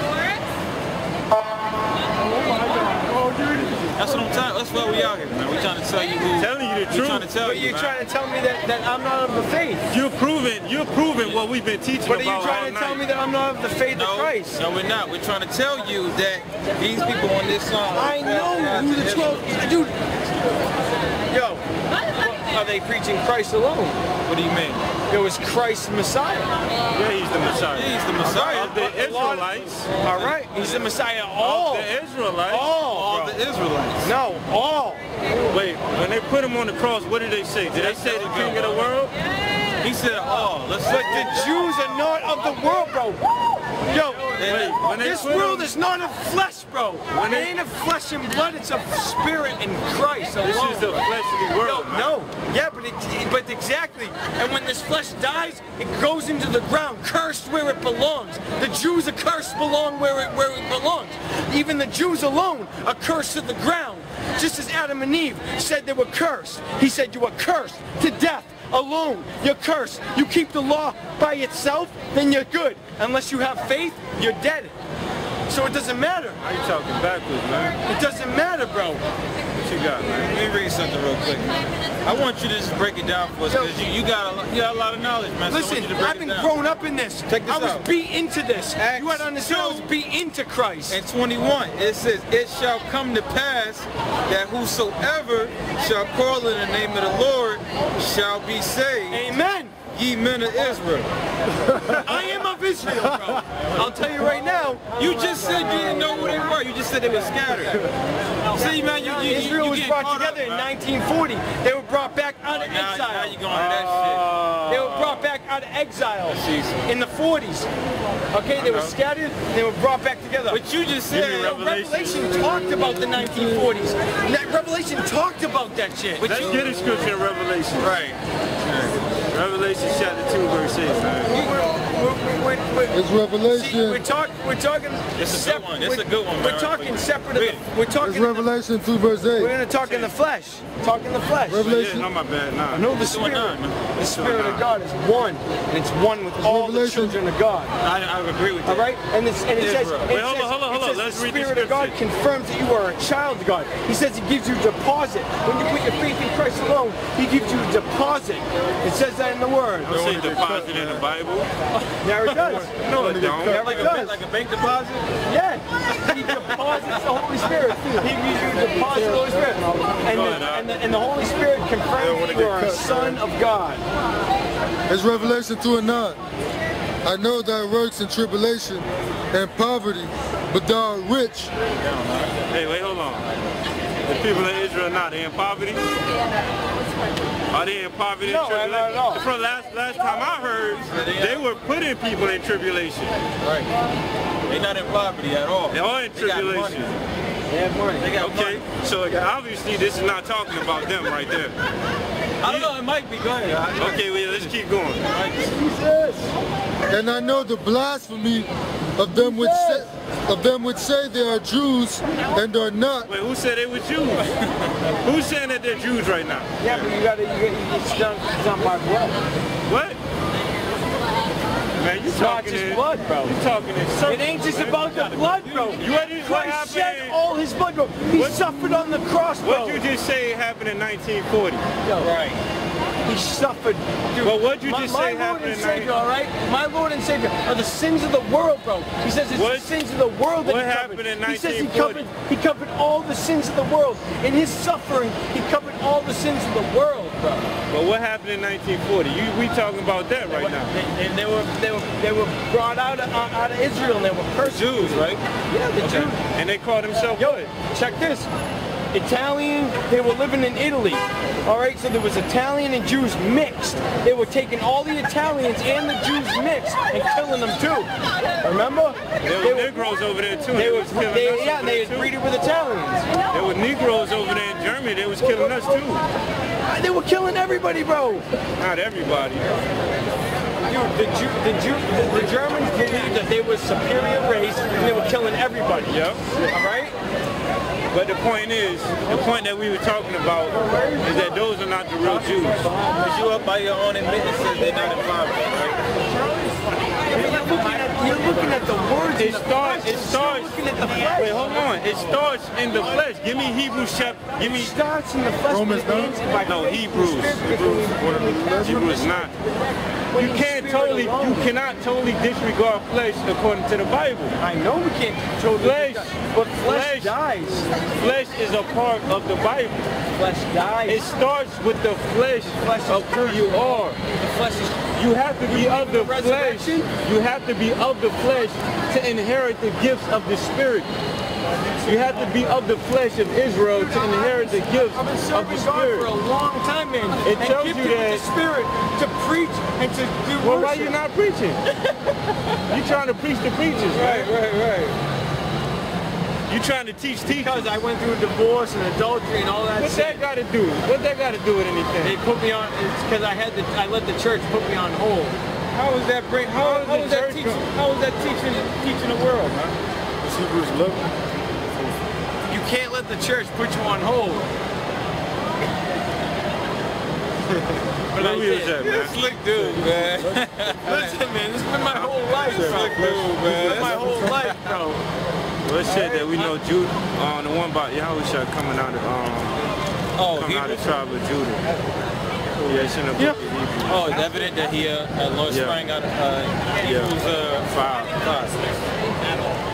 That's what I'm telling. That's why we are here, man. We're trying to tell you who. Telling you the we trying to truth. tell But you, you're man. trying to tell me that, that I'm not of the faith. You're proving you're proving what we've been teaching But are you about trying all to tell me that I'm not of the faith no, of Christ? no, we're not. We're trying to tell you that these people on this song. I know who the 12, dude. Yo, are they preaching Christ alone? What do you mean? It was Christ Messiah. Yeah, he's the Messiah. He's the Messiah. Of the Israelites. All right, he's the Messiah. All, Of the Israelites. all, All bro. the Israelites. No, all. Wait, when they put him on the cross, what did they say? Did they say the king of the world? He said all. Let's But the Jews are not of the world, bro. Yo, when this world is not of flesh, bro. When it ain't of flesh and blood. It's of spirit and Christ alone. This is the fleshly No, world. man. no, yeah, but it, but exactly. And when this flesh dies, it goes into the ground, cursed where it belongs. The Jews are cursed belong where it where it belongs. Even the Jews alone are cursed to the ground. Just as Adam and Eve said they were cursed. He said you are cursed to death. Alone, you're cursed. You keep the law by itself, then you're good. Unless you have faith, you're dead. So it doesn't matter. How you talking backwards, man? It doesn't matter, bro. You got, man? Let me read something real quick, man. I want you to just break it down for us because you, you got a lot, you got a lot of knowledge, man. so Listen, want you to break I've been grown up in this. Check this I was out. beat into this. Acts you had to understand, I was beat into Christ. And 21, it says, It shall come to pass that whosoever shall call in the name of the Lord shall be saved, Amen. Ye men of Israel. I am of Israel, bro. I'll tell you right now. You just said you didn't know who they were. You just said they were scattered. See, man, you, you, you, Israel you was getting brought together up, in 1940. They were brought back out of Now, now exile. you going to that They were brought back out of exile Jesus. in the 40s. Okay, they were uh-huh. scattered. They were brought back together. But you just Give me said, Revelation. Revelation talked about the 1940s. That Revelation talked about that shit. But Let's you- get a scripture in Revelation. right. Revelation chapter 2, verse 8, man. We're, we're, we're, we're, It's See, we're Revelation. talking. We're talking. It's a good one. It's we're- a good one, We're man. talking separate. Of the, we're talking. It's in the- Revelation 2 verse eight. we're gonna talk in the flesh. Talk in the flesh. Revelation. Yeah, no, my bad, nah. No, the spirit. nine, man. The spirit of God is one, and it's one with all the children of God. I, I agree with you. All right, and, it's, and it Israel. says, it Wait, hold on, hold on, it hold on. says Let's the read the Spirit of God confirms that you are a child of God. He says He gives you a deposit. When you put your faith in Christ alone, He gives you a deposit. It says that in the Word. Don't say deposit in the Bible. (laughs) There it does. No, it don't. There Like it a, does. bank- like a bank deposit? Yeah, he deposits the Holy Spirit. He gives you deposit the Holy Spirit, and the, and the, and the Holy Spirit confirms that you are a son of God. It's Revelation 2 and 9. I know thy works in tribulation and poverty, but thou art rich. Hey, wait, hold on. The people of Israel not they in poverty? Are they in poverty No, and tribulation? not at all. From last last time I heard, they were putting people in tribulation. Right. They're not in poverty at all. They are all in They got money. tribulation. They have money. They got Okay, money. so obviously this is not talking about them right there. I don't know, it might be. Go ahead. Okay, well, let's keep going. And I know the blasphemy of them which say, of them which say they are Jews and are not, Wait, who said they were Jews? (laughs) Who's saying that they're Jews right now? Yeah, but you gotta, you gotta it's done, it's done by blood. What? Man, you talking in, blood, bro. You're talking in circles. It ain't just man. about the blood, bro. You what is what Christ shed all his blood, bro. He What- suffered on the cross, bro. What you just say happened in 1940? Right. He suffered. Dude, But what'd you my, just my say Lord happened and Savior, all right? My Lord and Savior are the sins of the world, bro. He says it's What- the sins of the world that what he happened covered. in he says he covered, he covered all the sins of the world. In his suffering, he covered all the sins of the world, bro. But what happened in 1940? You, we talking about that right now. They, and they were they were they were brought out of, out of Israel and they were persecuted. Jews, right? Yeah, the Jews. And they called themselves Yo, what? check this. Italian, they were living in Italy. All right, so there was Italian and Jews mixed. They were taking all the Italians and the Jews mixed and killing them too. Remember? There were were, Negroes over there too. they were, was killing they, yeah, they was breeding with Italians. There were Negroes over there in Germany. They was killing us too. Uh, they were killing everybody, bro. Not everybody. The, Jew, the, Jew, the, the Germans believed that they were superior race and they were killing everybody. Yep. All right? But the point is, the point that we were talking about is that those are not the real Jews. Because you up by your own admittances, they're not involved, right? You're looking at, you're looking at the words It in the starts. flesh. It starts. You're looking at the flesh. Wait, hold on. It starts in the flesh. Give me Hebrews chapter. Give me. It starts in the flesh. Romans but it ends by No, faith in the Hebrews. Spirit, because when we- Hebrews not. You can't totally. You cannot totally disregard flesh according to the Bible. I know we can't totally, Flesh. but flesh, Flesh. dies. Flesh is a part of the Bible. Flesh dies. It starts with the flesh flesh of who you are. the flesh is You have to be of the flesh. You have to be of the flesh to inherit the gifts of the Spirit. You have to be of the flesh of Israel to inherit the gifts I've been of the serving God Spirit. for a long time, man. It and tells you that- the Spirit to preach and to do Well, why worship. you not preaching? (laughs) you trying to preach the preachers, right? right, right. You trying to teach teachers. Because I went through a divorce and adultery and all that What shit. that got to do? What that got to do with anything? They put me on. It's because I had the. I let the church put me on hold. How was that bring? How, How how is was that church teaching? going? How was that teaching teaching the world, man? It's Hebrews 11. You can't let the church put you on hold. (laughs) but I Who is did. that, man? Slick dude, man. Listen, man, this has been (laughs) my whole life, bro. Slick dude, man. This has been my whole life, bro. Well, it said that we know Judah, uh, the one about Yahawashi coming out of um, Oh, coming out of Hebrews? the tribe of Judah. Yeah, it's in the book of Hebrews. Oh, it's evident that he uh, uh Lord Yeah. sprang out of uh, Hebrews uh, Five. five.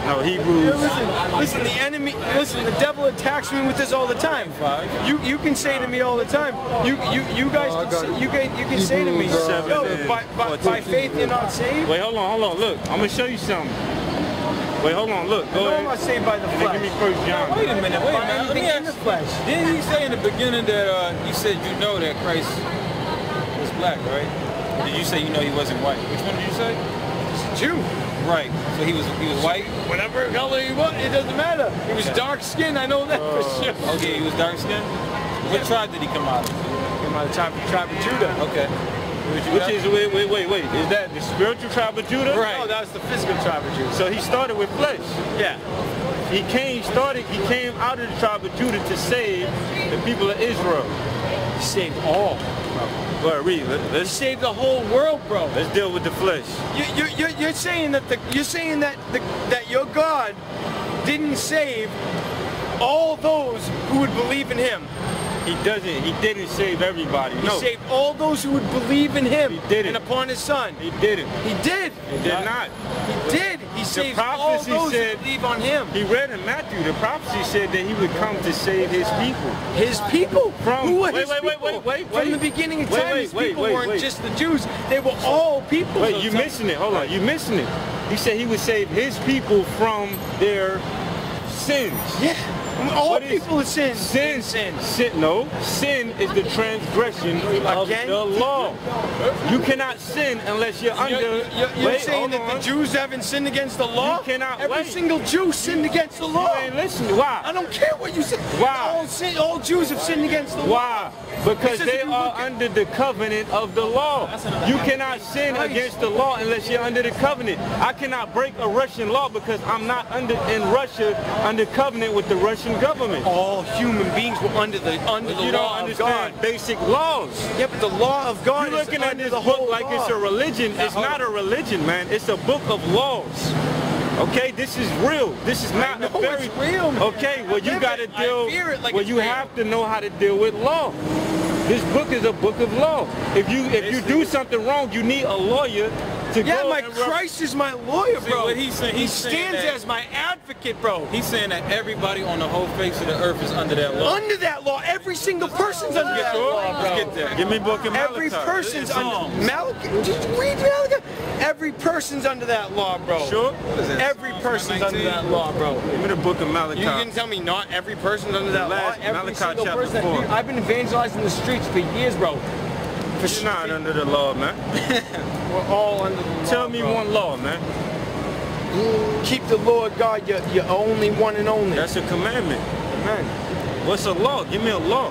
No, Hebrews. Listen, listen, the enemy, listen, the devil attacks me with this all the time. Five. You you can say to me all the time. You you you guys Oh, can say, you can you can say to me, Hebrews, yo, by, by, by faith you're not saved. Wait, hold on, hold on. Look, I'm gonna show you something. Wait, hold on. Look, go I'm ahead. saved by the then give me flesh. First John. Wait a minute, wait a minute. Let me in the ask. flesh. Didn't he say in the beginning that uh, you said you know that Christ was black, right? Or did you say you know he wasn't white? Which one did you say? Jew. Right. So he was he was white. Whatever color he was, it doesn't matter. He was Okay. dark skinned, I know that for sure. Okay, he was dark skinned. What tribe did he come out of? He Came out of the tribe, tribe of Judah. Okay. Which, Which is wait, wait, wait, wait. Is that the spiritual tribe of Judah? Right. No, that was the physical tribe of Judah. So he started with flesh. Yeah. He came, started, he came out of the tribe of Judah to save the people of Israel. He saved all. Well, read. Let, He us saved the whole world, bro. let's deal with the flesh. You, you, you're, you're saying that the, you're saying that the, that your God didn't save all those who would believe in Him. He doesn't. He didn't save everybody. He No, saved all those who would believe in Him He didn't. and upon His Son. he didn't. He did. He did not. He did. He saved all those said- who believe on Him. He read in Matthew. The prophecy said that he would come to save his people. His people. From- who were wait, his wait, wait, people? wait, wait, From the beginning of Wait, time, wait, his people wait, weren't wait. just the Jews. They were all people. Wait, you missing it. Hold on. You missing it. He said he would save his people from their sins. Yeah. All What is- people are sin. Sin, sin. sin, no. Sin is the transgression of the law. You cannot sin unless you're under. You're, you're, you're Wait, saying that on. the Jews haven't sinned against the law? You cannot- Every wait. single Jew sinned against the law. You ain't listening. Why? I don't care what you say. Why? All, sin, all Jews have sinned against the law. Why? Because they are under the covenant of the law. You cannot sin against the law unless you're under the covenant. I cannot break a Russian law because I'm not under in Russia under covenant with the Russian government. All human beings were under the under the You don't law of understand God. basic laws. Yeah, but the law of God You're looking at this the book whole like it's a law. religion. It's not a religion, man. It's a book of laws. Okay, this is real. This is not know a very it's real, man. Okay, well you got to deal. like well, you real. have to know how to deal with law. This book is a book of law. If you if you do something wrong, you need a lawyer Yeah, go my Christ is my lawyer, See, bro. what he's saying- he he's saying stands that- as my advocate, bro. He's saying that everybody on the whole face of the earth is under that law. Under that law, every single person's under that Sure? law, bro. Let's get there. Give me book of Malachi. Every person's under Malachi. Did you read Malachi? Every person's under that law, bro. Sure. is that, Every Psalms person's under that law, bro. Give me the book of Malachi. You can tell me not every person's under that Last- law. Every Malachi single chapter person. four. Dude, I've been evangelizing the streets for years, bro. You're not under the law, man. (laughs) We're all under the law. Tell me bro. one law, man. Mm. Keep the Lord God, your, your only one and only. That's a commandment. Amen. What's a law? Give me a law.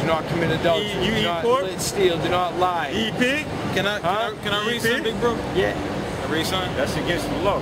Do not commit adultery. You- you do eat not pork? steal. Do not lie. Eat pig? Can I, can Huh? I, can I read something, big bro? Yeah. Can I read something? That's against the law.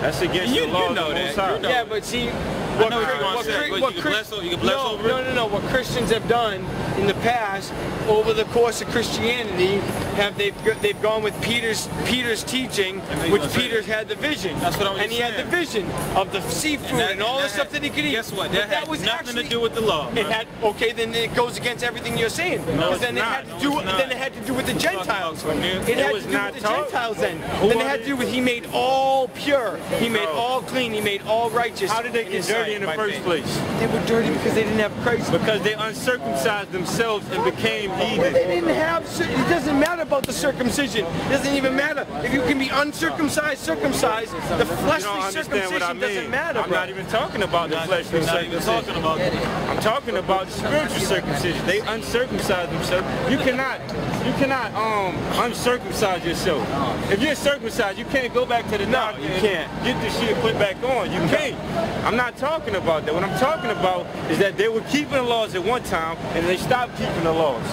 That's against You- the law you know that. You know Yeah, but see, what, what Chri- you're gonna what, say. What, what you can bless you can bless no, over no, no, no. What Christians have done in the past, over the course of Christianity, have they've they've gone with Peter's Peter's teaching, which gonna Peter had the vision. That's what I was And he just had the vision of the seafood and, all the stuff that he could eat. Guess what? That, had was nothing actually, to do with the law. It had okay, then it goes against everything you're saying. No, it's then it had to do not. then it had to do with the Gentiles. It had to do with the. Gentiles then. Then it had to do with he made all pure. He made all clean. He made all righteous. How did they get dirty in the first faith. place? They were dirty because they didn't have Christ. Because they uncircumcised themselves and became Well, they heathen. didn't have. It doesn't matter about the circumcision. It doesn't even matter if you can be uncircumcised, circumcised. The fleshly don't what I circumcision mean. doesn't matter, I'm bro. not even talking about the fleshly We're not even circumcision. talking about. I'm talking about the spiritual circumcision. They uncircumcised themselves. You cannot, you cannot um uncircumcise yourself. If you're circumcised, you can't go back to the No, doctor you can't. Get the shit put back on. You can't. I'm not talking about that. What I'm talking about is that they were keeping the laws at one time and they stopped keeping the laws.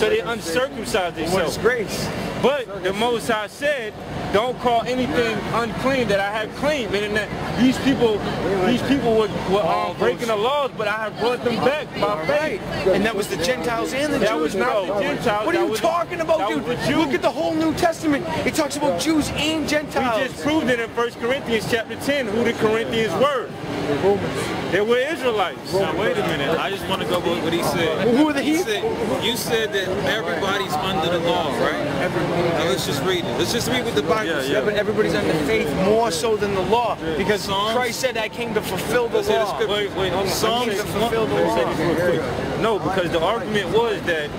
So they uncircumcised What is themselves. grace? But the Most High said, don't call anything unclean that I have clean. Meaning that these people, these people were, were um, breaking the laws, but I have brought them back by faith. And that was the Gentiles and the Jews. That Jews. was not the Gentiles, What are you was- talking about, dude? Jews. Look at the whole New Testament. It talks about Jews and Gentiles. We Gentiles. just proved it in 1 Corinthians chapter 10, who the Corinthians were. They were Israelites. Now wait a minute. I just want to go with what he said. Well, who are the He he? said, you said that everybody's under the law, right? Now let's just read it. Let's just read what the Bible Yeah. Yeah, but everybody's under faith more so than the law because Psalms- Christ said, "I came to fulfill the Let's hear the law." scripture. Wait, wait. Psalms Let me to fulfill the let me say law. this real quick. No, because the argument was that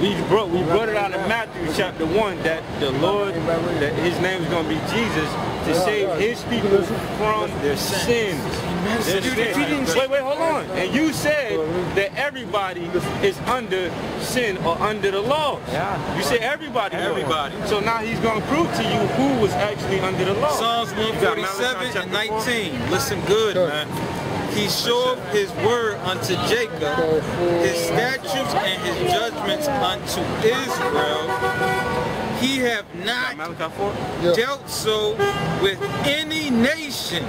we brought we brought it out in Matthew chapter one that the Lord that His name is going to be Jesus to save His people from their sins. Their sins. wait, wait, hold on. And you said that everybody is under sin or under the law. Yeah. You said everybody. Everybody. So now He's going to prove to you who was actually under the law. Psalms You got 147 and 19. Listen good, man. He showed his word unto Jacob, his statutes and his judgments unto Israel. He have not Malachi 4? Yeah. dealt so with any nation.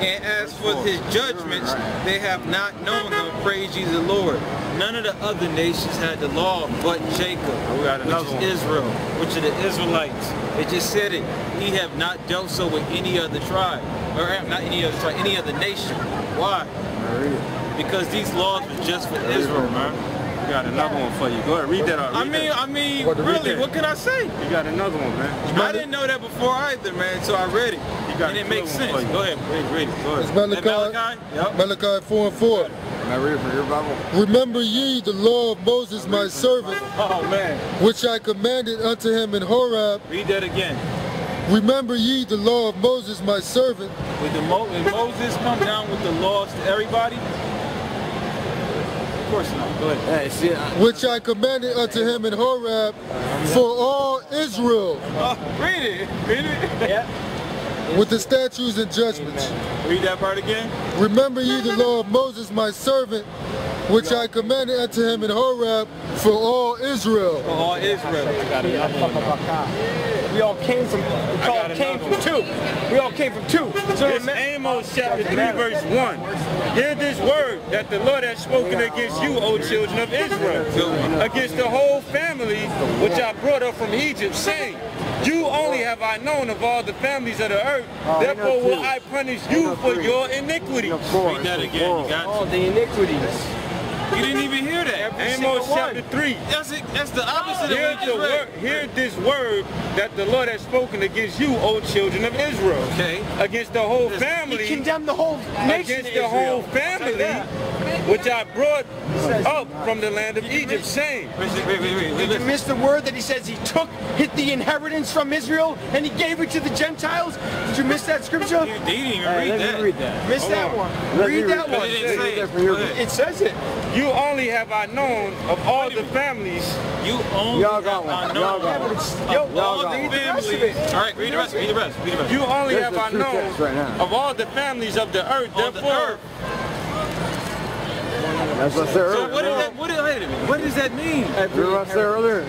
And as for his judgments, they have not known them. Praise ye the Lord. None of the other nations had the law but Jacob, We got which another one. is Israel, which are the Israelites. It just said it. He have not dealt so with any other tribe, or not any other tribe, any other nation. Why? Because these laws were just for Israel, man. We got another one for you. Go ahead, read that out. I mean, that. I mean, What, really, what can I say? You got another one, man. I didn't know that before either, man, so I read it. You got and it makes one sense. Go ahead, read, read it. Go It's ahead. Malachi, That Malachi? Yep. Malachi 4 and 4. Can I read it from your Bible? Remember ye the law of Moses my servant, Oh, man. which I commanded unto him in Horeb Read that again. Remember ye the law of Moses, my servant, With the Mo- did Moses come down with the laws to everybody? Of course not. Go ahead. Hey, see, I- which I commanded unto him in Horeb uh, for all Israel, Oh, (laughs) read it. Read it. Yeah. (laughs) with the statutes and judgments. Read that part again. Remember ye the law of Moses, my servant, which I commanded unto him in Horeb for all Israel. For all Israel. We all came from, we all came from two. We all came from two. So It's remember, Amos chapter 3 verse 1. Hear this word that the Lord has spoken against you, O children of Israel, against the whole family which I brought up from Egypt, saying, You only have I known of all the families of the earth, therefore will I punish you for your iniquity. of course. Read that again. You got all the iniquities. You didn't even hear that. Amos chapter 3. That's it. That's the opposite Hear, of what you just word, read. hear this word that the Lord has spoken against you, O children of Israel. Okay. Against the whole He family. condemned the whole nation against of the whole Israel. family which I brought up from the land of Egypt, saying, Wait, wait, wait, wait. Did you miss the word that he says he took hit the inheritance from Israel and he gave it to the Gentiles? Did you miss that scripture? He didn't even Hey, read let me that. read that. Miss that on. one. Let Read that read one. It didn't say it. from your Go ahead. It says it. You only have I known of all the families. You only Y'all got have one. I know Y'all got one. it's- of yo, all got the one. families. All right, read the rest. Read the rest. Read the rest. You only have I true known text right now. of all the families of the earth. Therefore, earth. That's what I said So earlier. what does that? What, is- wait a minute. What does that mean? Remember what I said earlier?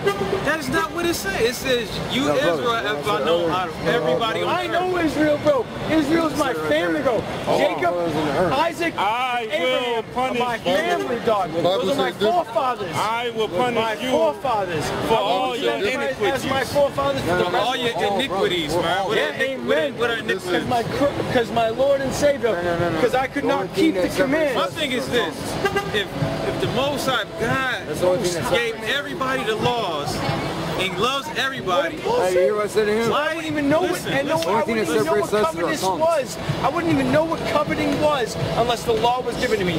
That is not what it says. It says you No, brother, Israel what I have said I known earlier. out of everybody on I the know earth. Israel, bro. Israel's my family, bro. Jacob, in the earth. Isaac, I will Abraham are punish my family, dog. Those are my forefathers. I will punish you forefathers. for all your them as my- iniquities. forefathers for the For rest all your iniquities, man. Yeah, are, what are, amen. what are Because iniquities? my because my Lord and Savior. No, no, no, no. Because I could The not keep the command. My thing is this: if if the Most High That's the only thing God that gave everybody the laws and loves everybody, Hey, hear what I said to him? I wouldn't even know Listen, what and no, listen. I Only wouldn't even know what separates us is our covetous was. I wouldn't even know what coveting was unless the law was given to me.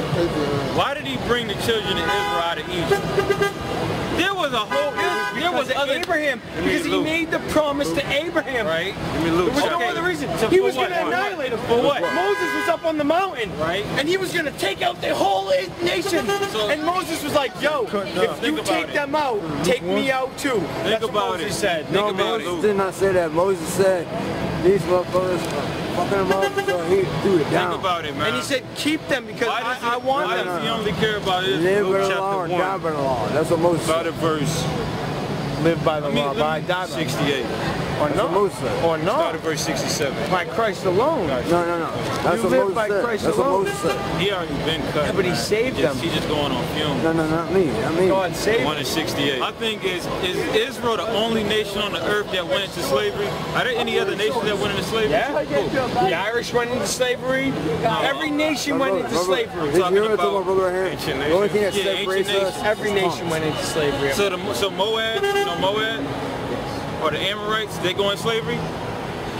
why did He bring the children of Israel out of Egypt? There was a whole there, there was Because of other Abraham, because he made the promise to Abraham. right. There was no Okay. other reason. So He was going to For what? annihilate him. For what? Moses was up on the mountain, Right. And he was going to take out the whole nation. So- and Moses was like, "Yo, if you take it. them out, mm-hmm. take me out too." That's what Moses it. said. Think No, about Moses it. did not say that. Moses said these motherfuckers are fucking him up, so he threw it down. Think about it, man. And he said, "Keep them because why does I, I want why them." does he only care about it? Live by Luke the law or one. die by the law. That's what Moses Start said. at verse Live by the Let me- law, let but I me- die by 68. Or That's not. what Or not. at verse 67. By Christ alone. No, no, no. That's You live Moses by said. Christ That's alone. Moses. He already been cut. Yeah, but he man. saved Just- them. He just going on fumes. No, no, not me. Not me. God saved 1 and 68. I think is is Israel the only nation on the earth that went into slavery? Are there any other nations that went into slavery? Yeah, Who? the Irish went into slavery. Every nation went into slavery. This talking you're talking about about brother here. ancient The only thing that nations. Yeah, separates ancient us. nations. Every nation went into slavery. So the so Moab, you know Moab, Yes. or the Amorites, they go in slavery.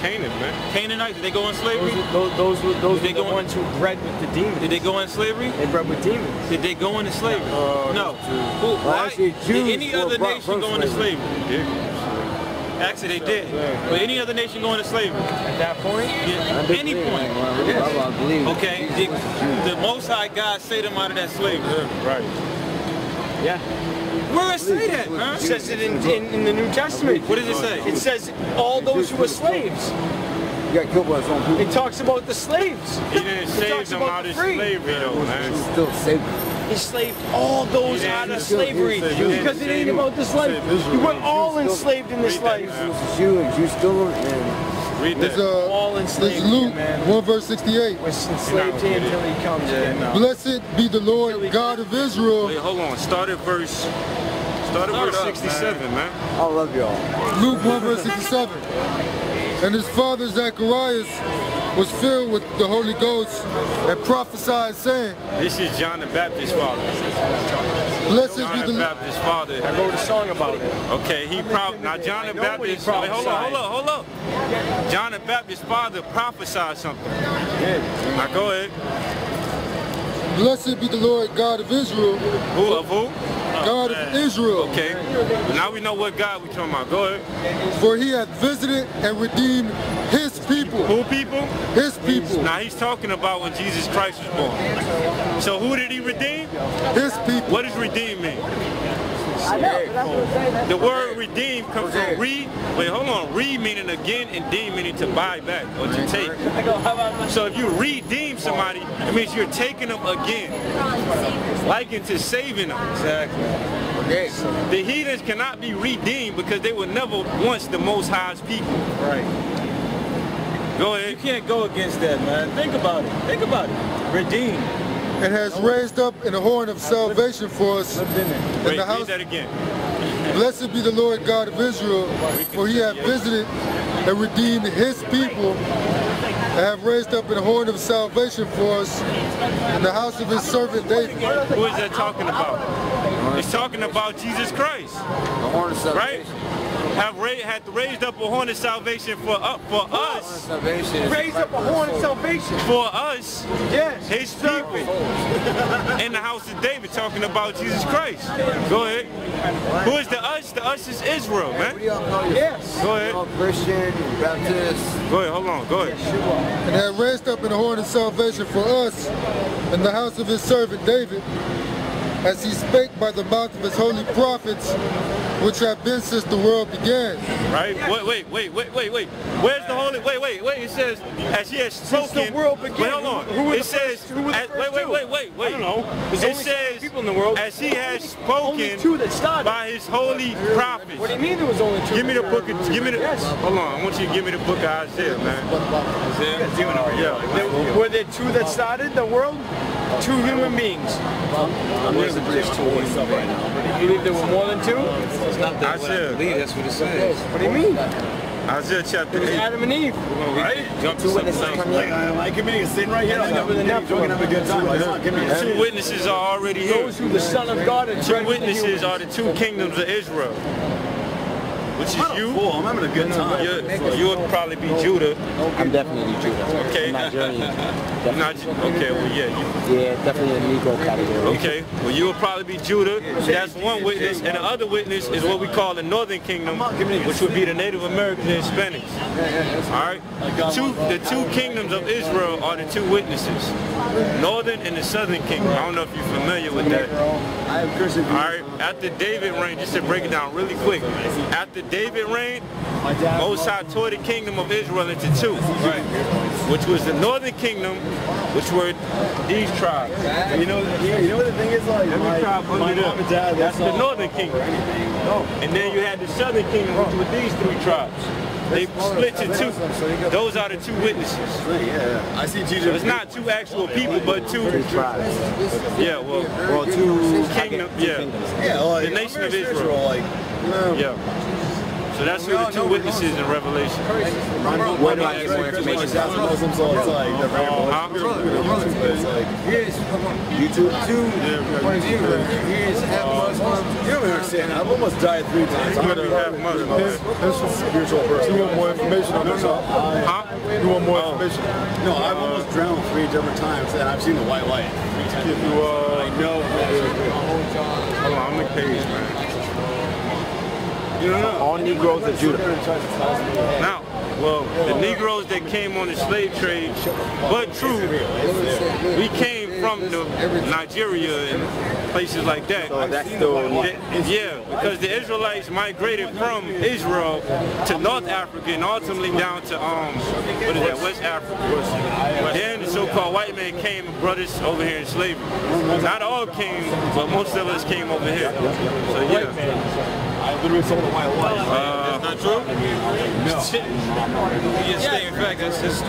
Canaan, man. Canaanites, did they go in slavery? those, those, those Did they the go in- ones who bred with the demons. Did they go in slavery? They bred with demons. Did they go into slavery? no. Who, Well, why, actually, did any other brought nation go into slavery. slavery? Actually, they did. But any other nation go into slavery? At that point, Yeah, any point. believe. Okay, did the Most High God say them out of that slavery? Right. yeah. Where it say that, huh? It says it in, in, in the New Testament. What does it say? It says all those who were slaves. You got killed by his own people. It talks about the slaves. He didn't save them out of free. slavery, though, He's man. still saved. He slaved all those out of slavery because it ain't about this life. You were all enslaved in this Read that, life. man. This is you, and you still, and Read It's, that. uh, All it's enslaved, Luke man. 1 verse 68. We're enslaved here until he comes again. Blessed be the Lord God of Israel. Wait, hold on. Start at verse. Start at Start verse up, 67, man. I love y'all. Luke 1 verse 67. And his father Zacharias was filled with the Holy Ghost and prophesied saying, This is John the Baptist's father. Blessed John be the the Baptist's father. I wrote a song about it. Okay, he prop now John the I know what he Baptist. Wait, hold on, hold up, hold up. John the Baptist's father prophesied something. Now go ahead. Blessed be the Lord God of Israel, Who of who? God of Israel. Okay. Now we know what God we talking about. Go ahead. For he hath visited and redeemed his people. Who people? His people. Now he's talking about when Jesus Christ was born. So who did he redeem? His people. What does redeem mean? The word redeem comes from re. Wait, hold on. Re meaning again, and deem meaning to buy back or to take. So if you redeem somebody, it means you're taking them again, like to saving them. Exactly. The heathens cannot be redeemed because they were never once the Most High's people. Right. Go ahead. You can't go against that, man. Think about it. Think about it. Redeem. And has raised up an horn of salvation for us in Wait, the read house. that again. Blessed be the Lord God of Israel, for he hath visited and redeemed his people, and have raised up an horn of salvation for us in the house of his servant David. Who is that talking about? He's talking about Jesus Christ, The horn of right? Salvation. Have ra- had raised up a horn of salvation for uh, for us, salvation. Raise up a horn of salvation. for us, Yes. his people, in the house of David, talking about Jesus Christ. Go ahead. Who is the us? The us is Israel, man. y'all call yourselves? Yes. Go ahead. Y'all Christian, Baptist. Go ahead. Hold on. Go ahead. and have raised up a horn of salvation for us in the house of his servant David, as he spake by the mouth of his holy prophets, which have been since the world began. Right? Wait, wait, wait, wait, wait, wait. Where's the holy? Wait, wait, wait. It says, as he has spoken. the world began. Wait, hold on. Who- who were it the says, first- who the as- first wait, wait, two? wait, wait, wait. I don't know. There's it only says, people in the world. as he has Only two that started. by his holy prophets. What do you mean there was only two? Give me the book. Of, give me the. Yes. Hold on. I want you to give me the book of Isaiah, man. Isaiah. Yeah. There- were there two that started the world? Two human beings. You believe there were more than two? What Isaiah. that's what it says. What do you mean? Isaiah chapter It 8. Adam and Eve. Right? Jump to something else. I can be sitting right here. That's never the I'm natural. have a good time. Like, come on, give me Two witnesses are already here. Those who the Son of God and Two witnesses are the two kingdoms of Israel, which is you. Cool, I'm having a good time. You're, you would probably be Judah. I'm definitely Judah. Okay. I'm Nigerian. (laughs) You're not okay. Well, yeah. You, Yeah, definitely a Negro category. okay. Well, you would probably be Judah. That's one witness, and the other witness is what we call the Northern Kingdom, which would be the Native Americans and Hispanics. All right. Two, the two kingdoms of Israel are the two witnesses, Northern and the Southern Kingdom. I don't know if you're familiar with that. I have Christian All right, after David reigned, just to break it down really quick, after David reigned, Most High tore the kingdom of Israel into two, right? Which was the northern kingdom, which were these tribes. You know, you know what the thing is like. Every My, tribe my under mom them. and dad. That's the northern kingdom. And then you had the southern kingdom, which were these three tribes. They split to two. Those are the two witnesses. Yeah, I see Jesus. So it's not two actual people, but two. Tribes. Yeah, well, Well, two kingdom. Yeah, Yeah, like, the nation of Israel. Like, yeah. So that's who the two witnesses in Revelation. Where do I get more information? that's Muslims, so it's like they're very Huh? It's like Here's YouTube. Two point of view. Here's half Muslim. you don't understand. I've almost died three times. I'm You have mother, man. This is spiritual person. You want more information on this? Huh? You want more information? No, I've almost drowned three different times, and I've seen the white light three times. If you, uh, I know. hold on, I'm in page, man. All Negroes of Judah. Now, well, the Negroes that came on the slave trade, but true, we came from the Nigeria and places like that. So that's still The- yeah, because the Israelites migrated from Israel to North Africa and ultimately down to um, what is that, West Africa. Then the so-called white man came and brought us over here in slavery. Not all came, but most of us came over here. So yeah. I literally saw the white light. Uh, Not true? No. (laughs) Yes, yeah, in fact, that's history.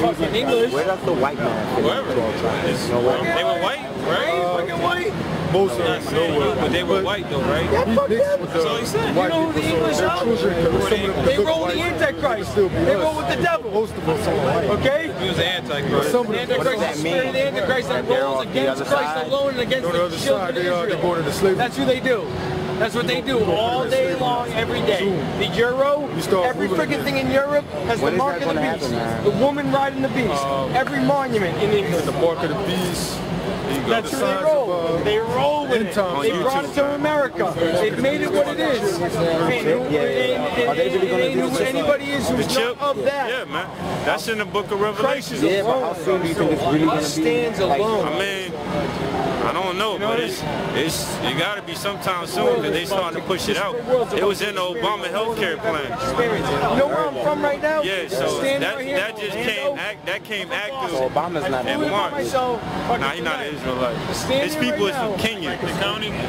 Fucking English. Where does the white man fit in Whoever. the 12 tribes? It's- No. They were white, right? Fucking white. Most of them saying, but they were white though, right? Yeah, fuck them. That's all he said. You white know who the people, English they're are? choosing because some of them They roll white, the Antichrist. They roll with the devil. Most of us are white. Okay? He was an antichrist. Some of The Antichrist that is the spirit of the mean? Antichrist that They're rolls on the against other Christ side? alone and against the the children side, of they are they're Israel. into slavery. That's who they do. That's what they do all day long, every day. The euro, every moving freaking thing in Europe has When the mark of the beast. happen. The woman riding the beast. Um, every monument in England. the mark of the beast. That's who they roll. Uh, they roll with it. They brought it to America. They've made it what it is. And and- and- and anybody is The who's chip? not of that. Yeah, man. That's in the book of Christ Revelation. is Yeah, but how soon do you think it's really gonna be? stands alone. I mean, I don't know, but it's it's it got to be sometime soon because they starting to push it out. It was in the Obama healthcare plan. You know where I'm from right now? Yeah, so that that just came act, that came So active Obama's not in in March. myself, Nah, he's not an Israelite. Standing His people right is from now. Kenya.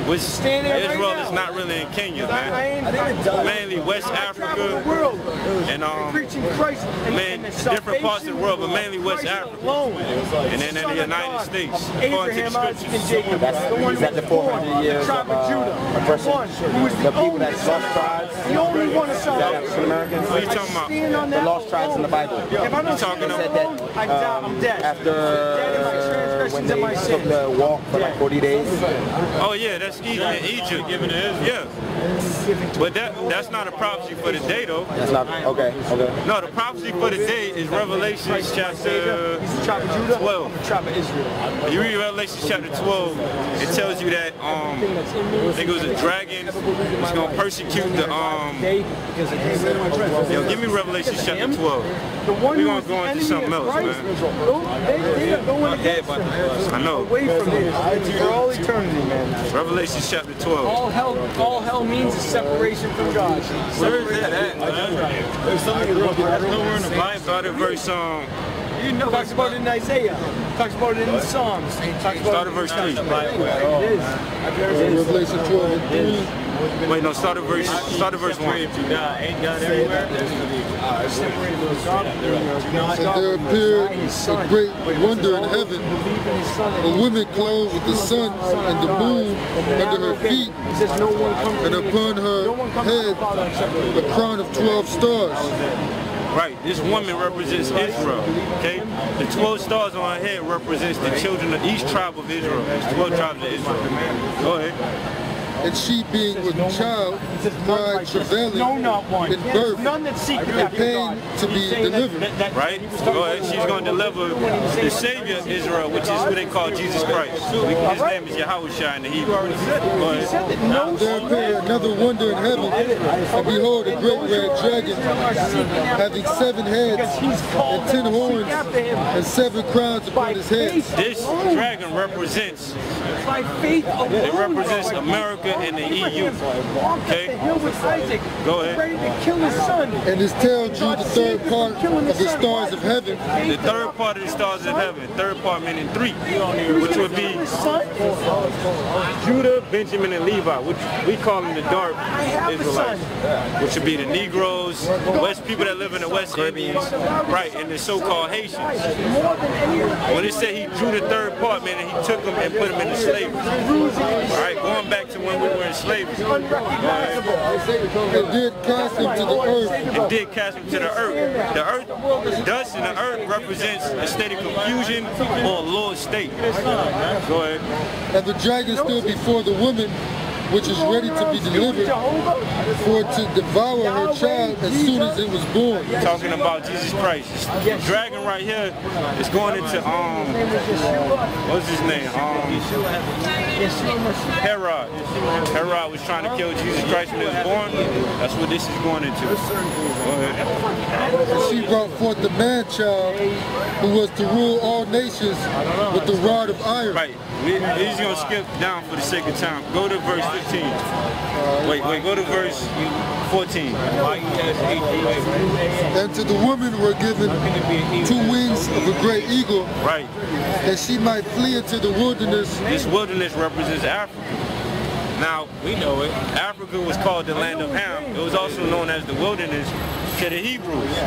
Which Standing right Israel is not really in Kenya, I, I man. Mainly West I travel the Africa and um preaching Christ and, man, different parts of the world, but mainly West Africa. and then in the United States, according to the Abraham, Isaac, and scriptures. Jacob. That's- the one is that the 400 years the of, of uh, oppression? the one who was the, The people that son, lost tribes? the only one of Is that. African Americans? What are you talking about? The lost tribes in the Bible. If I don't talking said that alone, I die, I'm dead. After dead in my transgressions when they took the walk for like 40 days. Oh yeah, that's Egypt. Egypt. Given to Israel. Yeah. But that that's not a prophecy for the day though. That's not okay. Okay. No, the prophecy for the day is Revelation chapter He's the tribe of Judah, 12. the tribe of Israel. You read Revelation chapter 12, it tells you that um I think it was a dragon was gonna persecute the um yo, give me Revelation chapter 12. The one We who gonna go into something else, man. those- They, they are going against him. I know. Away from it for all eternity, man. Revelation chapter 12. All hell, all hell means is separation from God. Where is that at, man? There's something That's nowhere in the Bible. Verse um You know, talks about it in Isaiah. Talks about it in the Psalms. Talks about Start at verse 3. It is. Revelation 12 and 3. Wait, no, start at verse start at verse 1. If you die, ain't God everywhere? And ah, there appeared a great wonder in heaven, a woman clothed with the sun and the moon under her feet, He says no one comes and upon her comes to the head Father except for a crown of 12 stars. Right, this woman represents Israel, okay? The 12 stars on her head represents the children of each tribe of Israel. There's 12 tribes of Israel. Go ahead. And she being with child, cried travailing No, not one. in There's birth, none that seek and pain to be He's saying that- delivered. that- that- Right? Go ahead. She's going to deliver the Savior of Israel, which is who they call Jesus Christ. His name is Yahawashi in the Hebrew. Go He said that no There appeared another wonder in heaven, and behold, a great red dragon, having seven heads and ten horns and seven crowns upon his head. This dragon represents by faith alone. it represents America and the EU. Walked Okay. the Isaac, Go ahead. ready to kill his son. And his tail drew the third part of the stars of heaven, The third part of the stars of heaven. Third part meaning three, which would be Judah, Benjamin, and Levi, which we call them the dark Israelites, which would be the Negroes, West people that live in the West Indies, right, and the so-called Haitians. More than any other. When it said he drew the third part, man, and he took them and put them into slavery. All right, going back to when we were in slavery. Unrecognizable. and did cast him to the earth, and did cast him to the earth. The earth, dust and the earth represents a state of confusion or a lost state. Go ahead. and the dragon stood before the woman, which is ready to be delivered, for to devour her child as soon as it was born. Talking about Jesus Christ. This dragon right here is going into um what's his name? Um Herod. Herod was trying to kill Jesus Christ when he was born. That's what this is going into. She brought forth the man child, who was to rule all nations with the rod of iron. Right. We, gonna skip down for the sake of time. Go to verse 15. Wait, wait, go to verse 14. And to the woman were given two wings of a great eagle, Right. that she might flee into the wilderness This wilderness represents Africa. Now, we know it. Africa was called the land of Ham. It was also known as the wilderness to the Hebrews.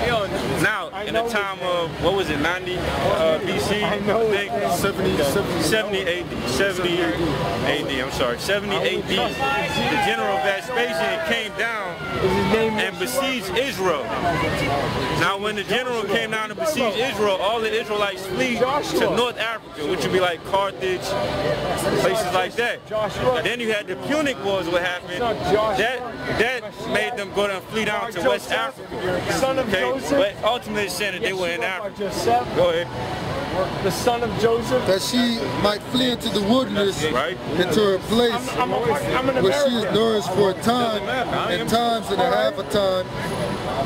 Now, in the time of, what was it, 90 uh, BC? I think 70, 70 AD. 70 AD, I'm sorry. 70 AD. The general Vespasian came down and besieged Israel. Now, when the general came down to besiege Israel, all the Israelites flee to North Africa, which would be like Carthage, places like that. And then you had the Punic Wars, what happened. That that made them go down and flee down to West Africa. Son of Okay, Joseph. but ultimately it's saying that they were in Africa. Go ahead. The son of Joseph. that she might flee into the wilderness, Right. into her place I'm, a, I'm an where she is American. nourished for a time and times and a half a time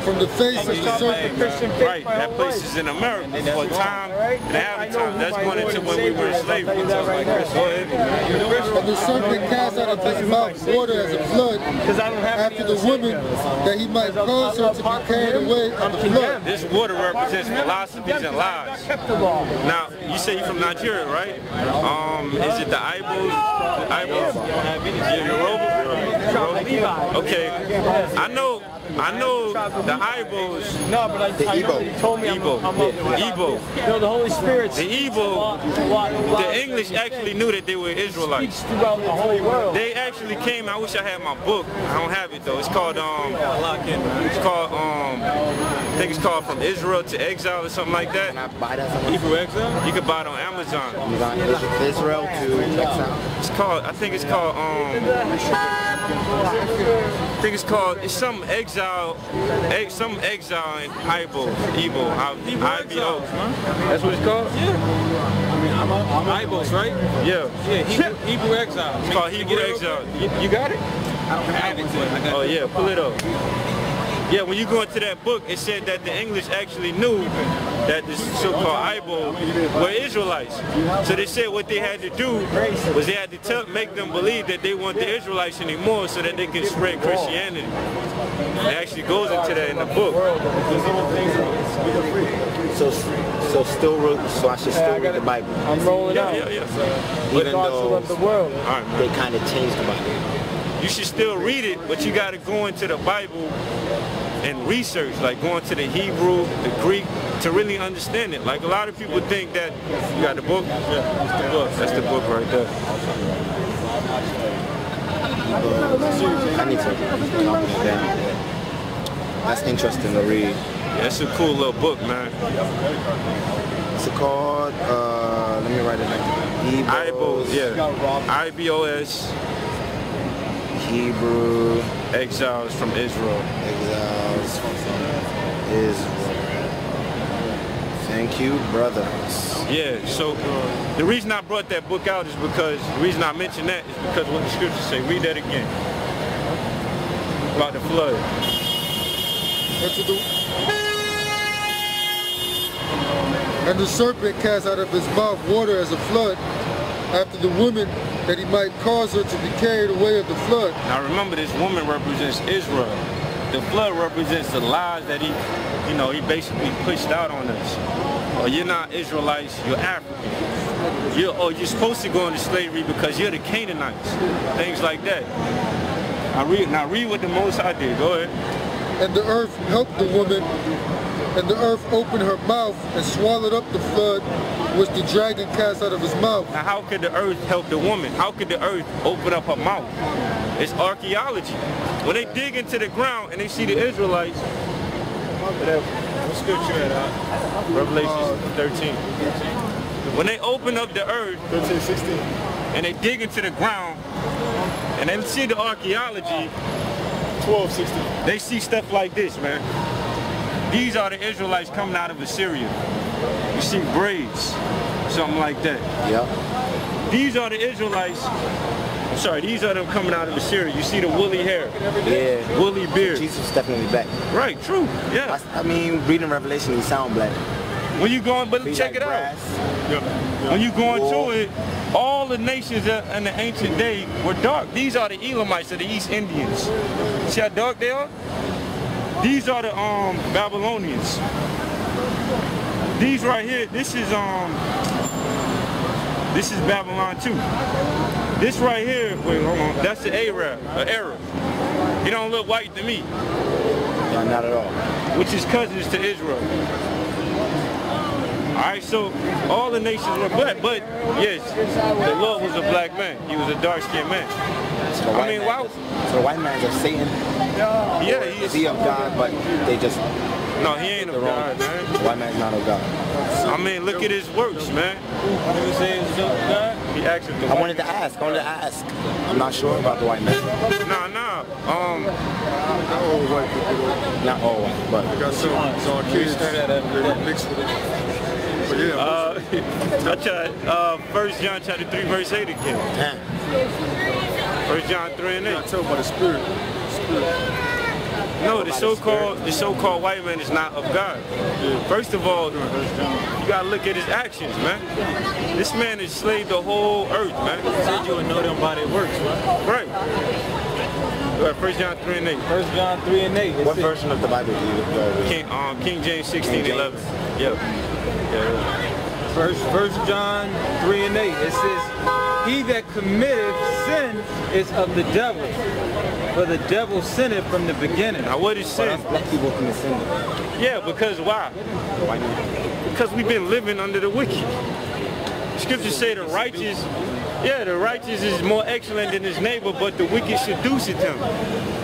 from the face of the Start the serpent. Right, that place life. is in America for a time Right? and a half a time. That's my going Lord into when we were in Savior is. I'll slavery. tell right. Go ahead. And the serpent cast out of his mouth water as a flood Because I don't have after the woman, that he might cause her to be carried away of the flood. This water represents philosophies and lies. Kept the law. Now, you say you're from Nigeria, right? Um, is it the Ibos? The Ibos? Yeah, Yoruba? Yoruba? Okay. I know, I know the Ibos, No, but I, I know that told me I'm, I'm of the Igbo. No, the Holy Spirit The Igbo, the English actually knew that they were Israelites. throughout the whole world. They actually came. I wish I had my book. I don't have it though. It's called um. It's called um. I think it's called From Israel to Exile or something like that. Can I buy that somewhere? Hebrew Exile. You can buy it on Amazon. Amazon, Israel to exile. It's called. I think it's called um. I think it's called. It's some exile. Ex, some exile in Ibo. Igbo. I- IBO. That's what it's called. Yeah. I'm Ibos, right? Yeah. Yeah, Hebrew, Hebrew exile. It's called Hebrew Exile. You, you got it? I don't have it, but I got Oh yeah, pull it up. Yeah, when you go into that book, it said that the English actually knew that the so-called Ibo were Israelites. So they said what they had to do was they had to tell, make them believe that they weren't the Israelites anymore so that they can spread Christianity. It actually goes into that in the book. So, so still, re- so I should still read the Bible, I'm rolling Yeah, out. yeah, yeah. even The gospel of the world. All right, they kind of changed the Bible. You should still read it, but you got to go into the Bible and research, like going to the Hebrew, the Greek, to really understand it. Like a lot of people think that you got the book. Yeah, that's the book. That's the book right there. I need to calm. That's interesting to read. Yeah, it's a cool little book, man. What's it called? Uh, let me write it down. Ibos, Hebrews, yeah. I-B-O-S, Hebrew exiles from Israel. exiles from Israel. Thank you, brothers. Yeah, so the reason I brought that book out is because, the reason I mentioned that is because what the scriptures say. Read that again. About the flood. And, to the, and the serpent cast out of his mouth water as a flood after the woman that he might cause her to be carried away of the flood. Now remember, this woman represents Israel. The flood represents the lies that he, you know, he basically pushed out on us. Or you're not Israelites, you're African. You're, or you're supposed to go into slavery because you're the Canaanites. Things like that. Now read, now read what the Most High did. Go ahead. And the earth helped the woman, and the earth opened her mouth and swallowed up the flood which the dragon cast out of his mouth. Now how could the earth help the woman? How could the earth open up her mouth? It's archaeology. When they dig into the ground and they see the Israelites, what scripture at? uh, Revelation 13. When they open up the earth 13, 16. and they dig into the ground and they see the archaeology, 12, 16. they see stuff like this, man. These are the Israelites coming out of Assyria. You see braids, something like that. Yep. These are the Israelites. I'm sorry, these are them coming out of Assyria. You see the woolly hair, Yeah. woolly beard. Jesus is definitely back. Right, true. Yeah. I, I mean, reading Revelation, he sound black. When you going, but Be check like it out. When you go into War. it, all the nations in the ancient day were dark. These are the Elamites of the East Indians. See how dark they are? These are the um Babylonians. These right here, this is um this is Babylon too. This right here, wait, hold on, that's the Arab, an Arab. He don't look white to me, No, not at all. which is cousins to Israel. All right, so all the nations were black, but yes, the Lord was a black man. He was a dark-skinned man. So I mean, man, why- So the white man's of Satan. Yeah, he Is is. he of God? But they just No, he ain't a the wrong. god, man. The white man's not of God. I mean, look at his works, man. You say it's just God? He asked the I wanted to ask. I wanted to ask. I'm not sure about the white man. Nah, nah. Um, Not All white people. Not all white, but Got some, some kids. Start at a- They mixed with it. Uh, (laughs) I tried, uh, 1 John chapter 3, verse 8 again. 1 John 3 and 8. I'm talking about the spirit. Spirit. No, the so-called the so-called white man is not of God. First of all, you gotta look at his actions, man. This man has slaved the whole earth, man. Said you would know them by their works, right? Right. Right, First John 3 and 8. First John 3 and 8. What says- version of the Bible do you go? King, um, King James 16, 11. Yep. Yeah. First, First John 3 and 8. It says, He that committeth sin is of the devil. For the devil sinned from the beginning. Now what is sin? Black people can sin. Yeah, because why? Because we've been living under the wicked. Scriptures say the righteous, yeah, the righteous is more excellent than his neighbor, but the wicked seduceth him.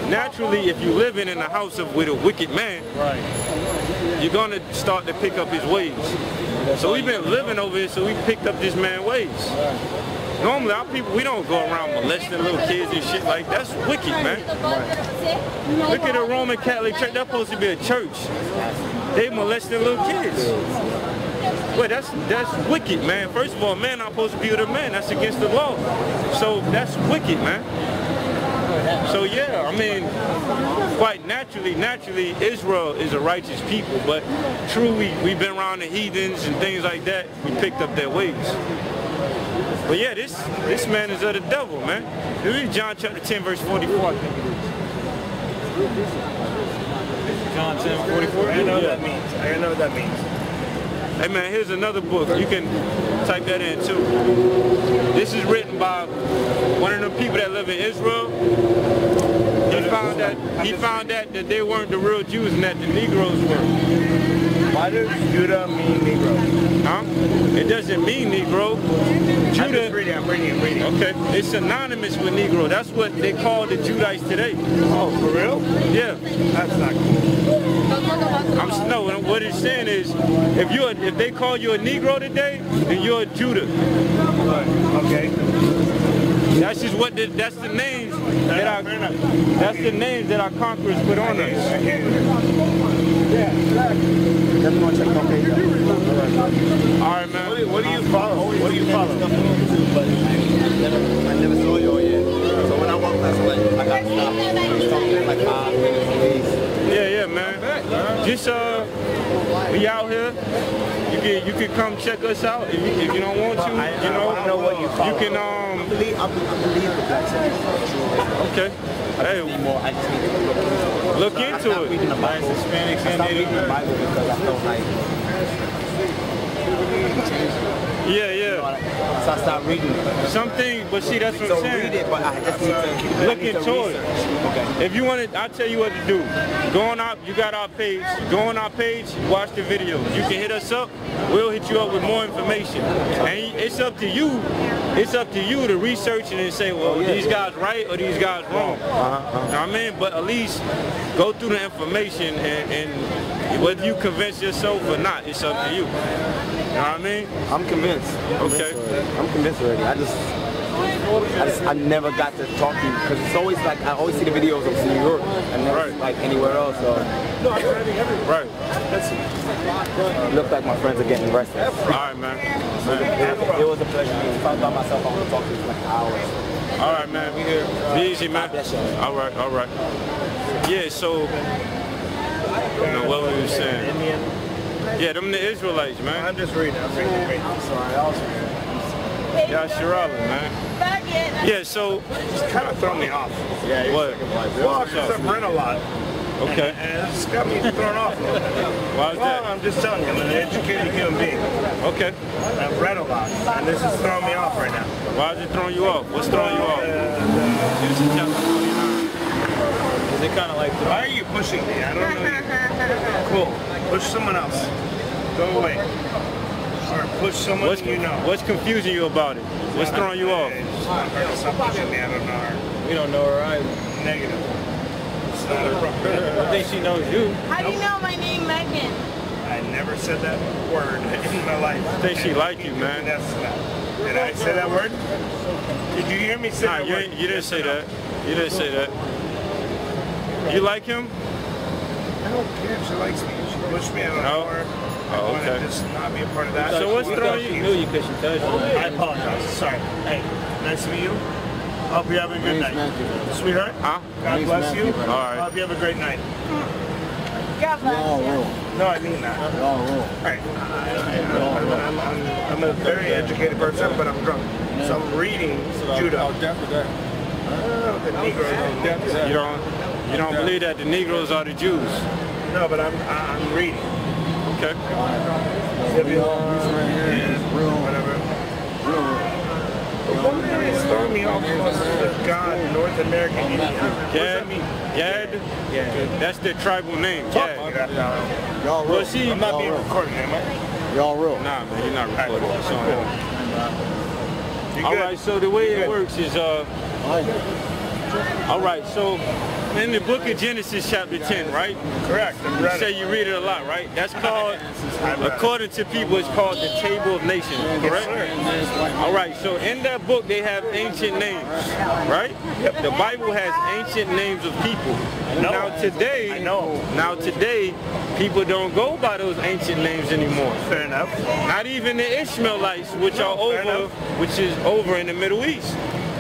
Naturally, if you're living in a house of with a wicked man, you're gonna start to pick up his ways. So we've been living over here, so we picked up this man's ways. Normally, our people, we don't go around molesting little kids and shit like that's wicked, man. Look at the Roman Catholic Church. That's supposed to be a church. They molesting little kids. Well, that's that's wicked, man. First of all, man not supposed to be with a man. That's against the law. So that's wicked, man. So yeah, I mean, quite naturally, naturally, Israel is a righteous people. But truly, we we've been around the heathens and things like that. We picked up their ways. But yeah, this this man is of the devil, man. Read John chapter 10, verse 44. I think it is. John 10 44. I know what that means. I know what that means. Hey man, here's another book. You can type that in too. This is written by one of the people that live in Israel. He found that he found that that they weren't the real Jews and that the Negroes were. Why does Judah mean Negro? Huh? It doesn't mean Negro. I'm Judah. reading. I'm reading. I'm reading. Okay, it's synonymous with Negro. That's what they call the Judites today. Oh, for real? Yeah. That's not cool. I'm no. What it's saying is, if you if they call you a Negro today, then you're a Judah. Okay. That's just what the, that's the names that our that's the names that our conquerors put on us. Definitely want check my page out. All right, man. What do, you follow? What do you follow? I never, saw you yet. So when I walked past, like, I got stopped. Like five. Yeah, yeah, man. Just uh, we out here. You can you can come check us out if you, if you don't want to. You know, I know what you can um. I believe, I believe the. Okay. Hey, more. I just need. Look So I into stopped it. reading the Bible. Hispanics I stopped reading the Bible because I felt like yeah, yeah. so I stopped reading. Something, but see, that's what So I'm read saying. it, but I just need to Look into it. Okay. If you want to, I'll tell you what to do. Go on our, you got our page. Go on our page, watch the videos. You can hit us up. We'll hit you up with more information. And it's up to you. It's up to you to research it and say, well, oh, these guys right or these guys wrong. Uh-huh, uh-huh. You know what I mean? But at least go through the information and, and whether you convince yourself or not, it's up to you. You know what I mean? I'm convinced. I'm Okay. convinced already. I'm convinced already. I just, I just, I never got to talk to you because it's always like I always see the videos of New York and never Right. like anywhere else. So No, I'm Right. it looks like my friends are getting restless. All right, man. It, it was a pleasure. If I by myself, I want to talk to you for like hours. All right, man. We here. Be easy, man. God bless you. All right, all right. Yeah, so, you know, what we were saying. Yeah, them the Israelites, man. I'm just reading. I'm reading. I'm reading. I'm sorry. I was Yeah, Shirala, man. Yeah, so, Kind of throw me off. Yeah, what? Well, because I've read a lot. Okay. And it's got me thrown off a little bit. Why is Well, that? I'm just telling you, I'm an educated human being. Okay. I've read a lot, and this is throwing me off right now. Why is it throwing you off? What's throwing you off? Genesis chapter 29. Is it kind of like Why are you pushing me? I don't know. (laughs) Cool. Push someone else. Go away. Or push someone What's, you know. what's confusing you about it? What's throwing you off? Hey, Stop her. Me. I don't know her. We don't know her either. Negative. It's not (laughs) a I think she knows you. How do you know my name, Megan? I never said that word (laughs) in my life. I think she like you, man. That's not. Did I say that word? Did you hear me say Nah, that you, word? you didn't Yes say or no? that. You didn't say that. You like him? I don't care if she likes me. She pushed me. I don't No. know. Oh, I okay. just not be a part of that. So what's we throwing thought she you? knew you because she touched you. I apologize. Sorry. Hey, nice to meet you. Hope you're having a good name's night. Matthew. Sweetheart, Huh? God name's bless you. Brother. All right. Hope you have a great night. God bless Y'all No, I mean that. Y'all. All right. I, I'm, I'm, I'm, I'm a very educated person, but I'm drunk. So I'm reading Judah. I'll death of that. Oh, the Negroes. That. You don't you don't believe that the Negroes are the Jews? No, but I'm I'm reading. Okay. Zebulon, right here is real, whatever. real. The one that is throwing me off was the God North American Indian. What does Gad. Gad, that's their tribal name. Fuck Gad. Y'all real. Well, see, I'm not Y'all being rule. recorded, am I? Y'all rule. Nah, man, you're not recording. All right, on him. You All good? right, so the way it works is, uh, all right, so in the book of Genesis chapter 10, right? Correct. You say you read it a lot, right? That's called, I've read it. according to people, it's called the Table of Nations, correct? All right, so in that book they have ancient names, right? The Bible has ancient names of people. Now today, I know. now today, people don't go by those ancient names anymore. Fair enough. Not even the Ishmaelites, which No, are over, which is over in the Middle East.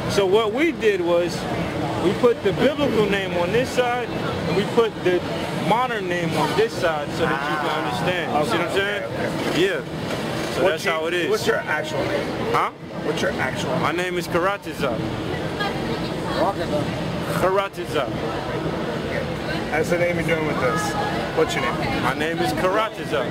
So what we did was, we put the biblical name on this side, and we put the modern name on this side, so that you can ah. understand. You see what I'm saying? Yeah. So that's your- how it is. What's your actual name? Huh? What's your actual name? My name is Karatiza. Karatiza. That's the name you're doing with this. What's your name? My name is Karatiza.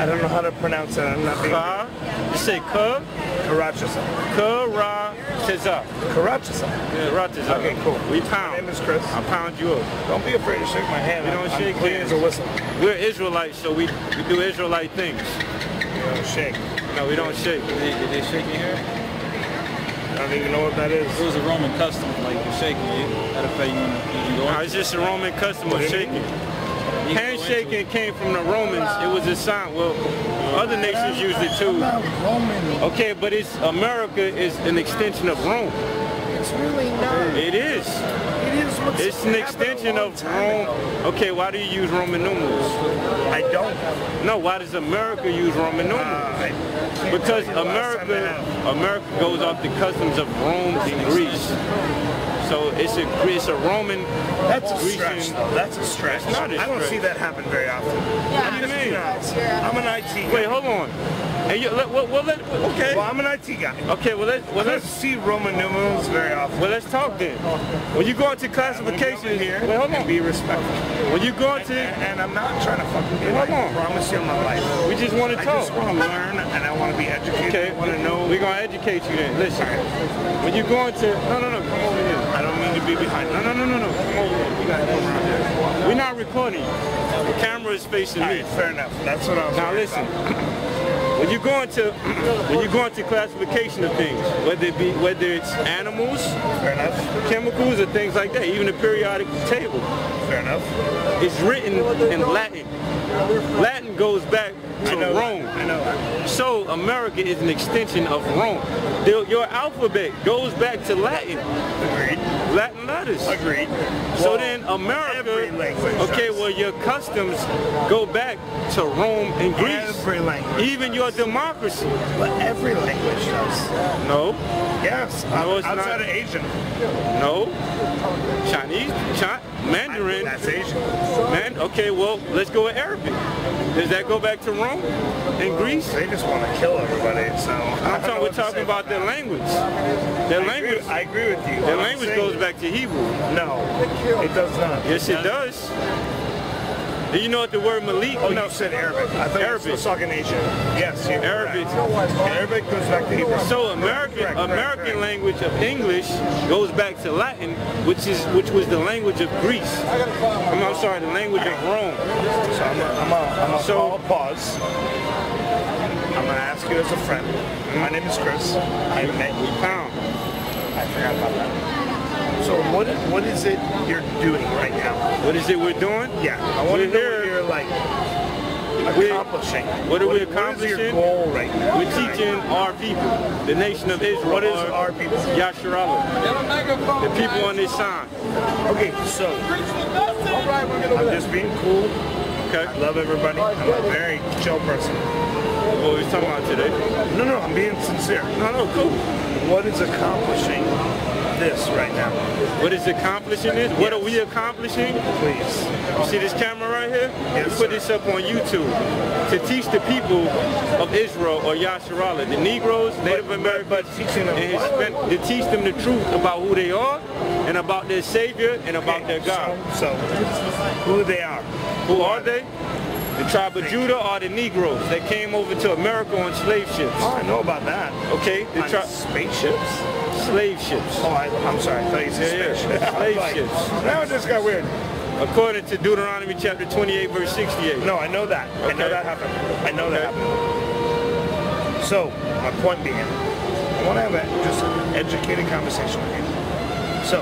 I don't know how to pronounce it. I'm not being Ka, you say Ka, Karachasa. Karatiza. Karachasa. Karatiza. Okay, cool. We pound. My name is Chris. I pound you up. Don't be afraid to shake my hand. We don't I'm shake clean hands. as a whistle. We're Israelites, so we, we do Israelite things. You don't shake. No, we don't shake. Did they, did they shake your hair? I don't even know what that is. It was a Roman custom, like you're shaking you. That'll feel you when you go No, it's just a Roman custom of shaking. You can Handshaking came from the Romans. It was a sign. Well, other nations use it too. Okay, but it's America is an extension of Rome. It's really not. It is. It is what's It's an extension of Rome. ago. Okay, why do you use Roman numerals? I don't. No, why does America use Roman Uh, numerals? Can't Because tell you the last time I America. America goes off the customs of Rome and Greece. So it's a it's a Roman. That's a Grecian- stretch, though. That's a stretch. It's not a I don't stretch. see that happen very often. What do you mean? I'm an IT guy. Wait, hold on. And you, let, well, well, let, okay. Well, I'm an IT guy. Okay, well let's well I don't let's see Roman numerals very often. well let's talk then. When you go into classification here wait, hold and on. be respectful. When you go And, into, and I'm not trying to fucking be Hold like, on. promise you my life. we just want to I talk. just want to learn and I want to be educated. Okay, I want to know. We're gonna educate you then. Listen, when you go into, no, no, no, come over here. I don't mean to be behind. No, no, no, no, no, come over. You gotta come around here. We're not recording. The camera is facing All me. fair enough. That's what I was. Now listen, about. (clears throat) when you go into (clears throat) when you go into classification of things, whether it be whether it's animals, Fair enough. chemicals, or things like that, even the periodic table, Fair enough. it's written in Latin. Latin goes back to. Rome. I know. So America is an extension of Rome. The- your alphabet goes back to Latin, Agreed. Latin letters. Agreed. So Well, then America, every language okay, well your customs go back to Rome and Greece. Every language. Even your democracy. But every language does. No, Yes. No, outside not. of Asian. no. Chinese, Chi- Mandarin, That's Asian. man. Okay, well let's go with Arabic. Does that go back to Rome and Greece? They just want to kill everybody. So I'm talking. We're talking about their language. Their I agree. I agree with you. Their language goes back to Hebrew. No, it does not. Yes, it does. Do you know what the word Malik? Oh, no. said Arabic. I thought Arabic. you talking Asian. Yes, Arabic. Arabic goes back to Hebrew. So American Correct, American correct. language of English goes back to Latin, which is which was the language of Greece. I'm, I'm sorry, the language of Rome. So I'm gonna I'm a, I'm a So- a pause. I'm gonna ask you as a friend. My name is Chris. I met you. Pound. I forgot about that. So what what is it you're doing right now? What is it we're doing? Yeah, I want to We're know here- what you're like We- accomplishing. what are we What is accomplishing? your goal right now? We're teaching our people, the nation of Israel. What is or our people? Yasharallah, the people on this sign. Okay, so I'm just being cool. Okay. Love everybody. I'm a very chill person. What are we talking about today? No, no, I'm being sincere. No, no, cool. What is accomplishing this right now? What is accomplishing this? What are we accomplishing? Please. You see this camera right here? Yes, we put sir. this up on YouTube to teach the people of Israel or Yasharala, the Negroes, Native Americans, but teaching them and to teach them the truth about who they are and about their Savior and about Okay, their God. So, so, who they are? Who are they? The tribe of Judah are the Negroes. They came over to America on slave ships. Oh, I know about that. Okay, the tribe spaceships? slave ships. Oh, I, I'm sorry. I thought you said Yeah, yeah. (laughs) Slave like, ships. Now it just got weird. According to Deuteronomy chapter 28, verse 68. No, I know that. I know that happened. I know that happened. So, my point being, I want to have a, just an educated conversation with you. So,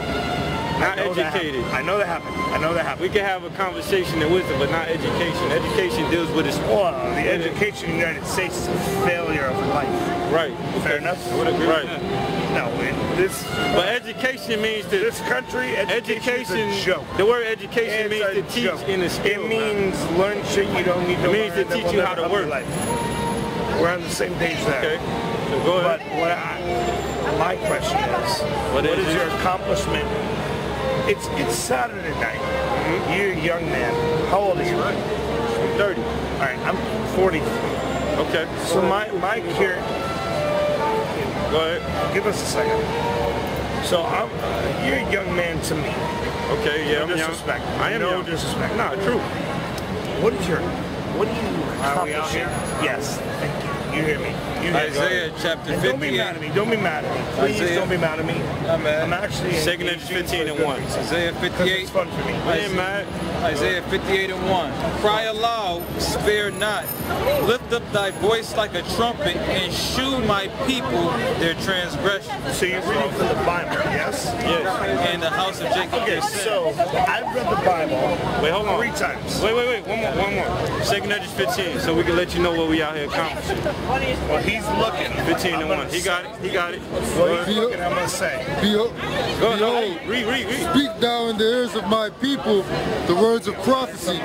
Not I educated. I know that happened. I know that happened. We can have a conversation in wisdom, but not education. Education deals with this. Well, the education in the United States is a failure of life. Right. Fair enough? I would agree. Right. No, it, this But education means to this country, education, education. is a joke. The word education It's means to teach joke. in a skill. It means learn shit you don't need to It means learn to that teach you how to work. life. We're on the same page there. Okay. So go But what I, my question is, What what is is your accomplishment? It's it's Saturday night. Mm-hmm. You're a young man. How old are you? 30. All right, I'm 40. Okay. So my my cure. Go ahead. Give us a second. So I'm uh, you're a young man to me. Okay. Yeah. No I'm young. disrespect. I am no young. disrespect. Nah, true. What is your what do you Are we out accomplish? here? Yes. Thank you. You hear me. You hear me. Isaiah chapter And don't be mad at me. Don't be mad at me. Please Isaiah. don't be mad at me. I'm actually Second Esdras 15 and 1. reason. Isaiah 58. it's fun for me. I ain't mad. Isaiah 58 and 1. Cry aloud, spare not. Lift up thy voice like a trumpet and shew my people their transgression. So you're reading from the Bible, yes? Yes. In the house of Jacob Okay, so I've read the Bible Wait, hold on. three times. Wait, wait, wait. One more. One more. Second Esdras 15, so we can let you know what we out here accomplishing. Well, he's looking. 15 I'm and gonna 1. He got it. He got it. Well, he's looking. I'm gonna say. Behold, Go behold. Read, read, read. speak thou in the ears of my people the words of prophecy,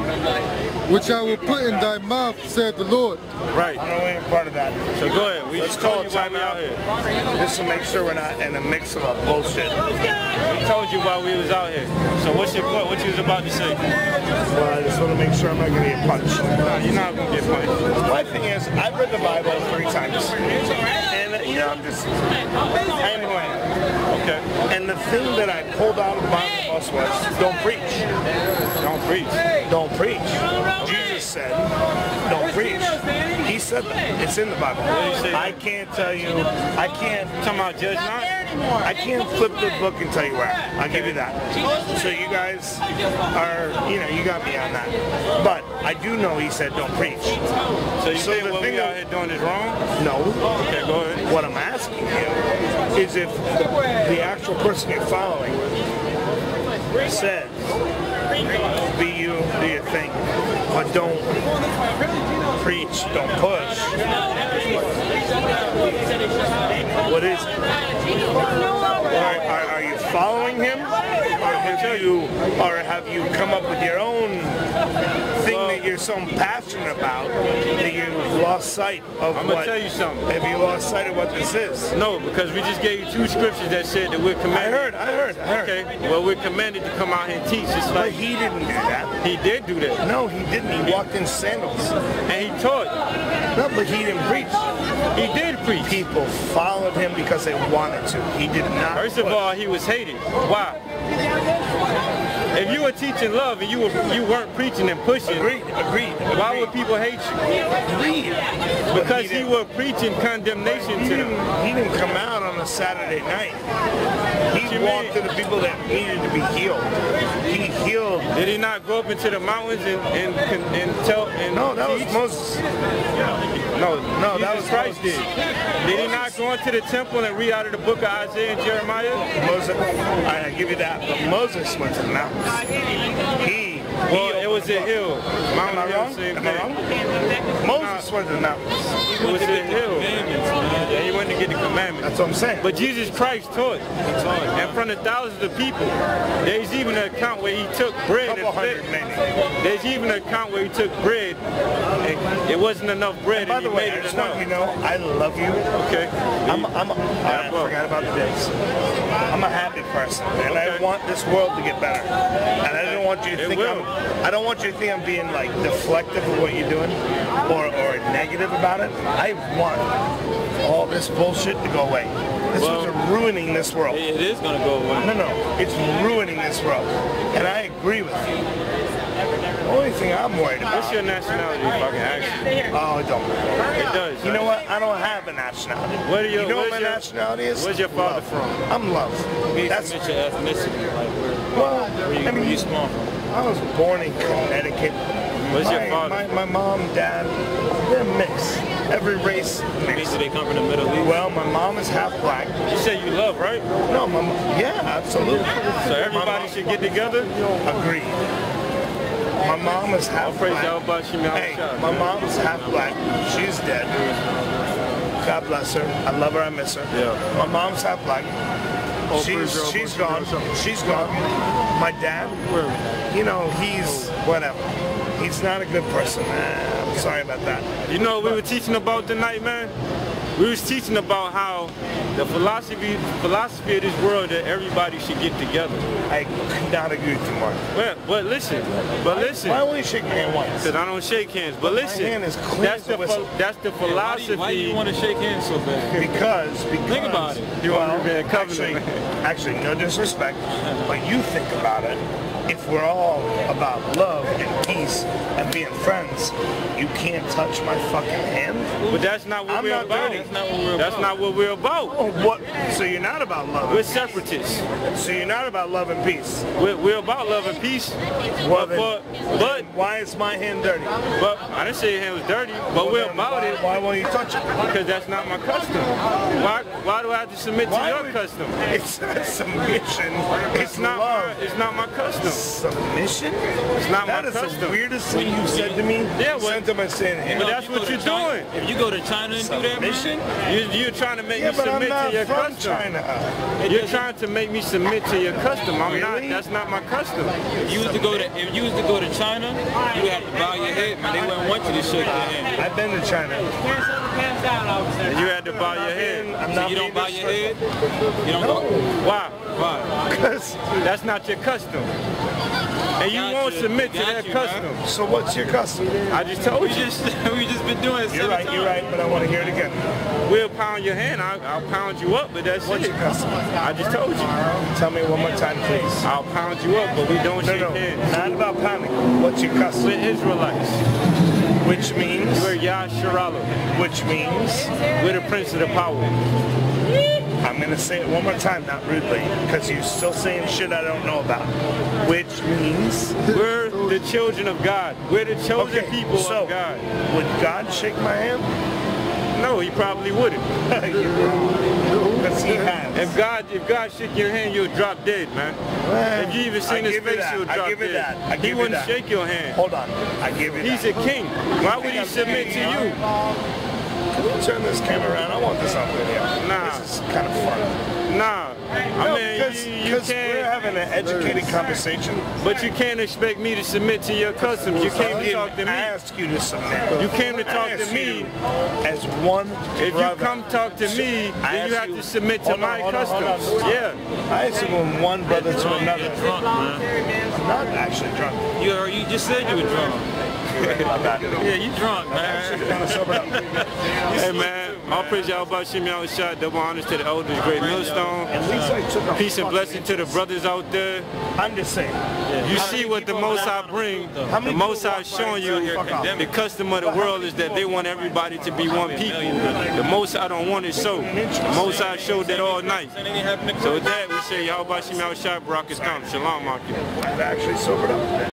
which I will put in thy mouth, said the Lord. Right. I don't want any part of that. So go ahead. We Let's just call told it time out out here. just to make sure we're not in a mix of a bullshit. We told you while we was out here. So what's your point? What you was about to say? Well, I just want to make sure I'm not gonna get punched. No, you're not gonna get punched. My thing is, I've read the Bible three times, and you know, I'm just, I am who I am. Okay. And the thing that I pulled out of Bible most was, don't preach. Don't preach. Don't preach. Jesus said, don't preach. He said that. It's in the Bible. did he say? I can't tell you, I can't, Talking about judge not? I can't flip the book and tell you where. I'll give you that. So you guys are, you know, you got me on that. But I do know he said don't preach. So you So think the what thing we out of- here doing is wrong? No. Okay, go ahead. What I'm asking you is if the actual person you're following says, be you, do your thing, but don't preach, don't push. What is it? Are, are, are you following him? Or have you, or have you come up with your own you're so passionate about that you've lost sight of what I'm what? gonna tell you something. Have you lost sight of what this is? No, because we just gave you two scriptures that said that we're commanded. I heard, I heard, I heard. Okay. Well, we're commanded to come out here and teach. It's But he didn't do that. he did do that, No, he didn't. He walked in sandals. and he taught. No, but he didn't preach. He did preach. People followed him because they wanted to. He did not. First of all, he was hated. Why? If you were teaching love and you were you weren't preaching and pushing, agreed, agreed. why would people hate you? Agreed. Because he he were preaching condemnation He to them. he didn't come out on a Saturday night. He you walked mean? to the people that needed to be healed. He healed. Did he not go up into the mountains and and, and tell and No, that was teach? Moses. No, No, Jesus that was Christ Moses. did. Did he not go into the temple and read out of the book of Isaiah and Jeremiah? Moses, I give you that. But Moses went to the mountains. He Well, it was a hill. Mount Am I wrong? Am I wrong? Moses was the mountains. It was a hill. Yeah, he went to get the commandments. That's what I'm saying. But Jesus Christ taught in front of thousands of people. There's even an account where he took bread and fed. There's even an account where he took bread and it wasn't enough bread By and the he way, made I just want you know, I love you. Okay. I'm, I'm, I well. forgot about the days. I'm a happy person, and I want this world to get better. And I don't want you to It think will. I'm, I don't want you to think I'm being like deflective of what you're doing, or, or negative about it. I want all this bullshit to go away. This Well- was ruining this world. It is gonna go away. No, no, it's ruining this world, and I agree with you. The only thing I'm worried about. What's your nationality fucking I can ask you? Oh, it don't matter. It does. You know what? I don't have a nationality. What are your- you know what my your- nationality is? where's your father Love. from? I'm love. Be That's submit your ethnicity, like where, well. where you, I where you spawn from. I was born in Connecticut. Where's my, your father? My, my mom, dad, they're mixed. Every race mixed. they come from the Middle East. Well, my mom is half black. You say you love, right? No, my mom, yeah, absolutely. So everybody should get together? Agreed. My mom is half black. Hey, my mom is half black. She's dead. God bless her. I love her. I miss her. Yeah. My mom's half black. She's she's gone. She's gone. My dad, you know, he's whatever. He's not a good person. man. I'm sorry about that. You know we were teaching about tonight, man? We was teaching about how the philosophy philosophy of this world that everybody should get together. I could not agree with you, Mark. Well, but listen, but listen. Why won't you shake your hand once? Because I don't shake hands. But My listen, hand is clean that's the a whistle. phi- that's the Why do philosophy. you, why do you want to shake hands so bad? Because, because Think about it. You well, want to be in actually, actually, no disrespect, but you think about it. If we're all about love and peace and being friends, you can't touch my fucking hand. But that's not what I'm we're not about. it. That's not what we're That's about. not what we're about. Oh, what? So you're not about love? We're separatists. So you're not about love and peace. We're, we're about love and peace. Well, But, then, for, but, why is my hand dirty? but I didn't say your hand was dirty. But Well, we're about why, it Why won't you touch it? because that's not my custom. Why? Why do I have to submit to your would- custom? (laughs) It's not submission. It's, It's not. My, it's not my custom. Submission? It's not That my is the weirdest thing you, have said to me. Yeah, well- sent to my saying, hey, But that's You what you're China- doing. If you go to China and do that, submission? man, You, you're trying to make Yeah, me but I'm submit not to your from custom. China. You're trying to make me submit to your custom. I'm not. That's not my custom. if you was to go to if you was to go to China, you would have to bow your head, man. They wouldn't want you to shake their hand. I've been to China. And you had to bow your head. I'm So not you don't bow your head. You don't go. Why? Why? Because, That's not your custom. And you won't you. submit to that you, man. custom. so what's your custom? I just told We you. just (laughs) we just been doing it You're seven right, you're right, but I want to hear it again. We'll pound your hand. I'll, I'll pound you up, but that's What's it. your custom? I just told you. Tell me one more time, please. I'll pound you up, but we don't No, shake no, hands. not about pounding. What's your custom? We're Israelites. Which means, We're Yasharala. which means, We're the prince of the power. I'm going to say it one more time, not rudely, because you're still saying shit I don't know about. Which means, We're the children of God. We're the chosen okay, people so, of God. would God shake my hand? No, he probably wouldn't. (laughs) He. If God, if God shook your hand, you'll drop dead, man. Well, If you even I seen his give you face, you'll I drop give you dead. that. I he give you wouldn't that. shake your hand. Hold on. I give you He's that. a king. Why would he submit to you? Can we turn this camera around? I want this on video. Nah. This is kind of fun. Nah. I No, mean, because you, you we're having an educated conversation. But you can't expect me to submit to your customs. You came to talk to me. I ask you to submit. You came to talk to me. as one If you come talk to me, then you have to submit to Hold on, my hold on, on. customs. Yeah. I asked you from one brother to another. You're drunk, man. I'm not actually drunk. You are, you just said you were drunk. Yeah, you drunk, man. Kind of sobered up. Hey man, all praise y'all about Shimmy out shot. Double honors to the elders, great millstone. At least I took a Peace and blessing to the brothers out there. I'm just saying. You see what the Most I bring. The Most walk showing you say, "Fuck off"? the custom of the world is that they want everybody to be one people. The Most I don't want it so. The Most I showed that all night. And then it happened to So with that, we say y'all about Shimmy out shot. Barak is come. Shalom, Mark. I've actually sobered up.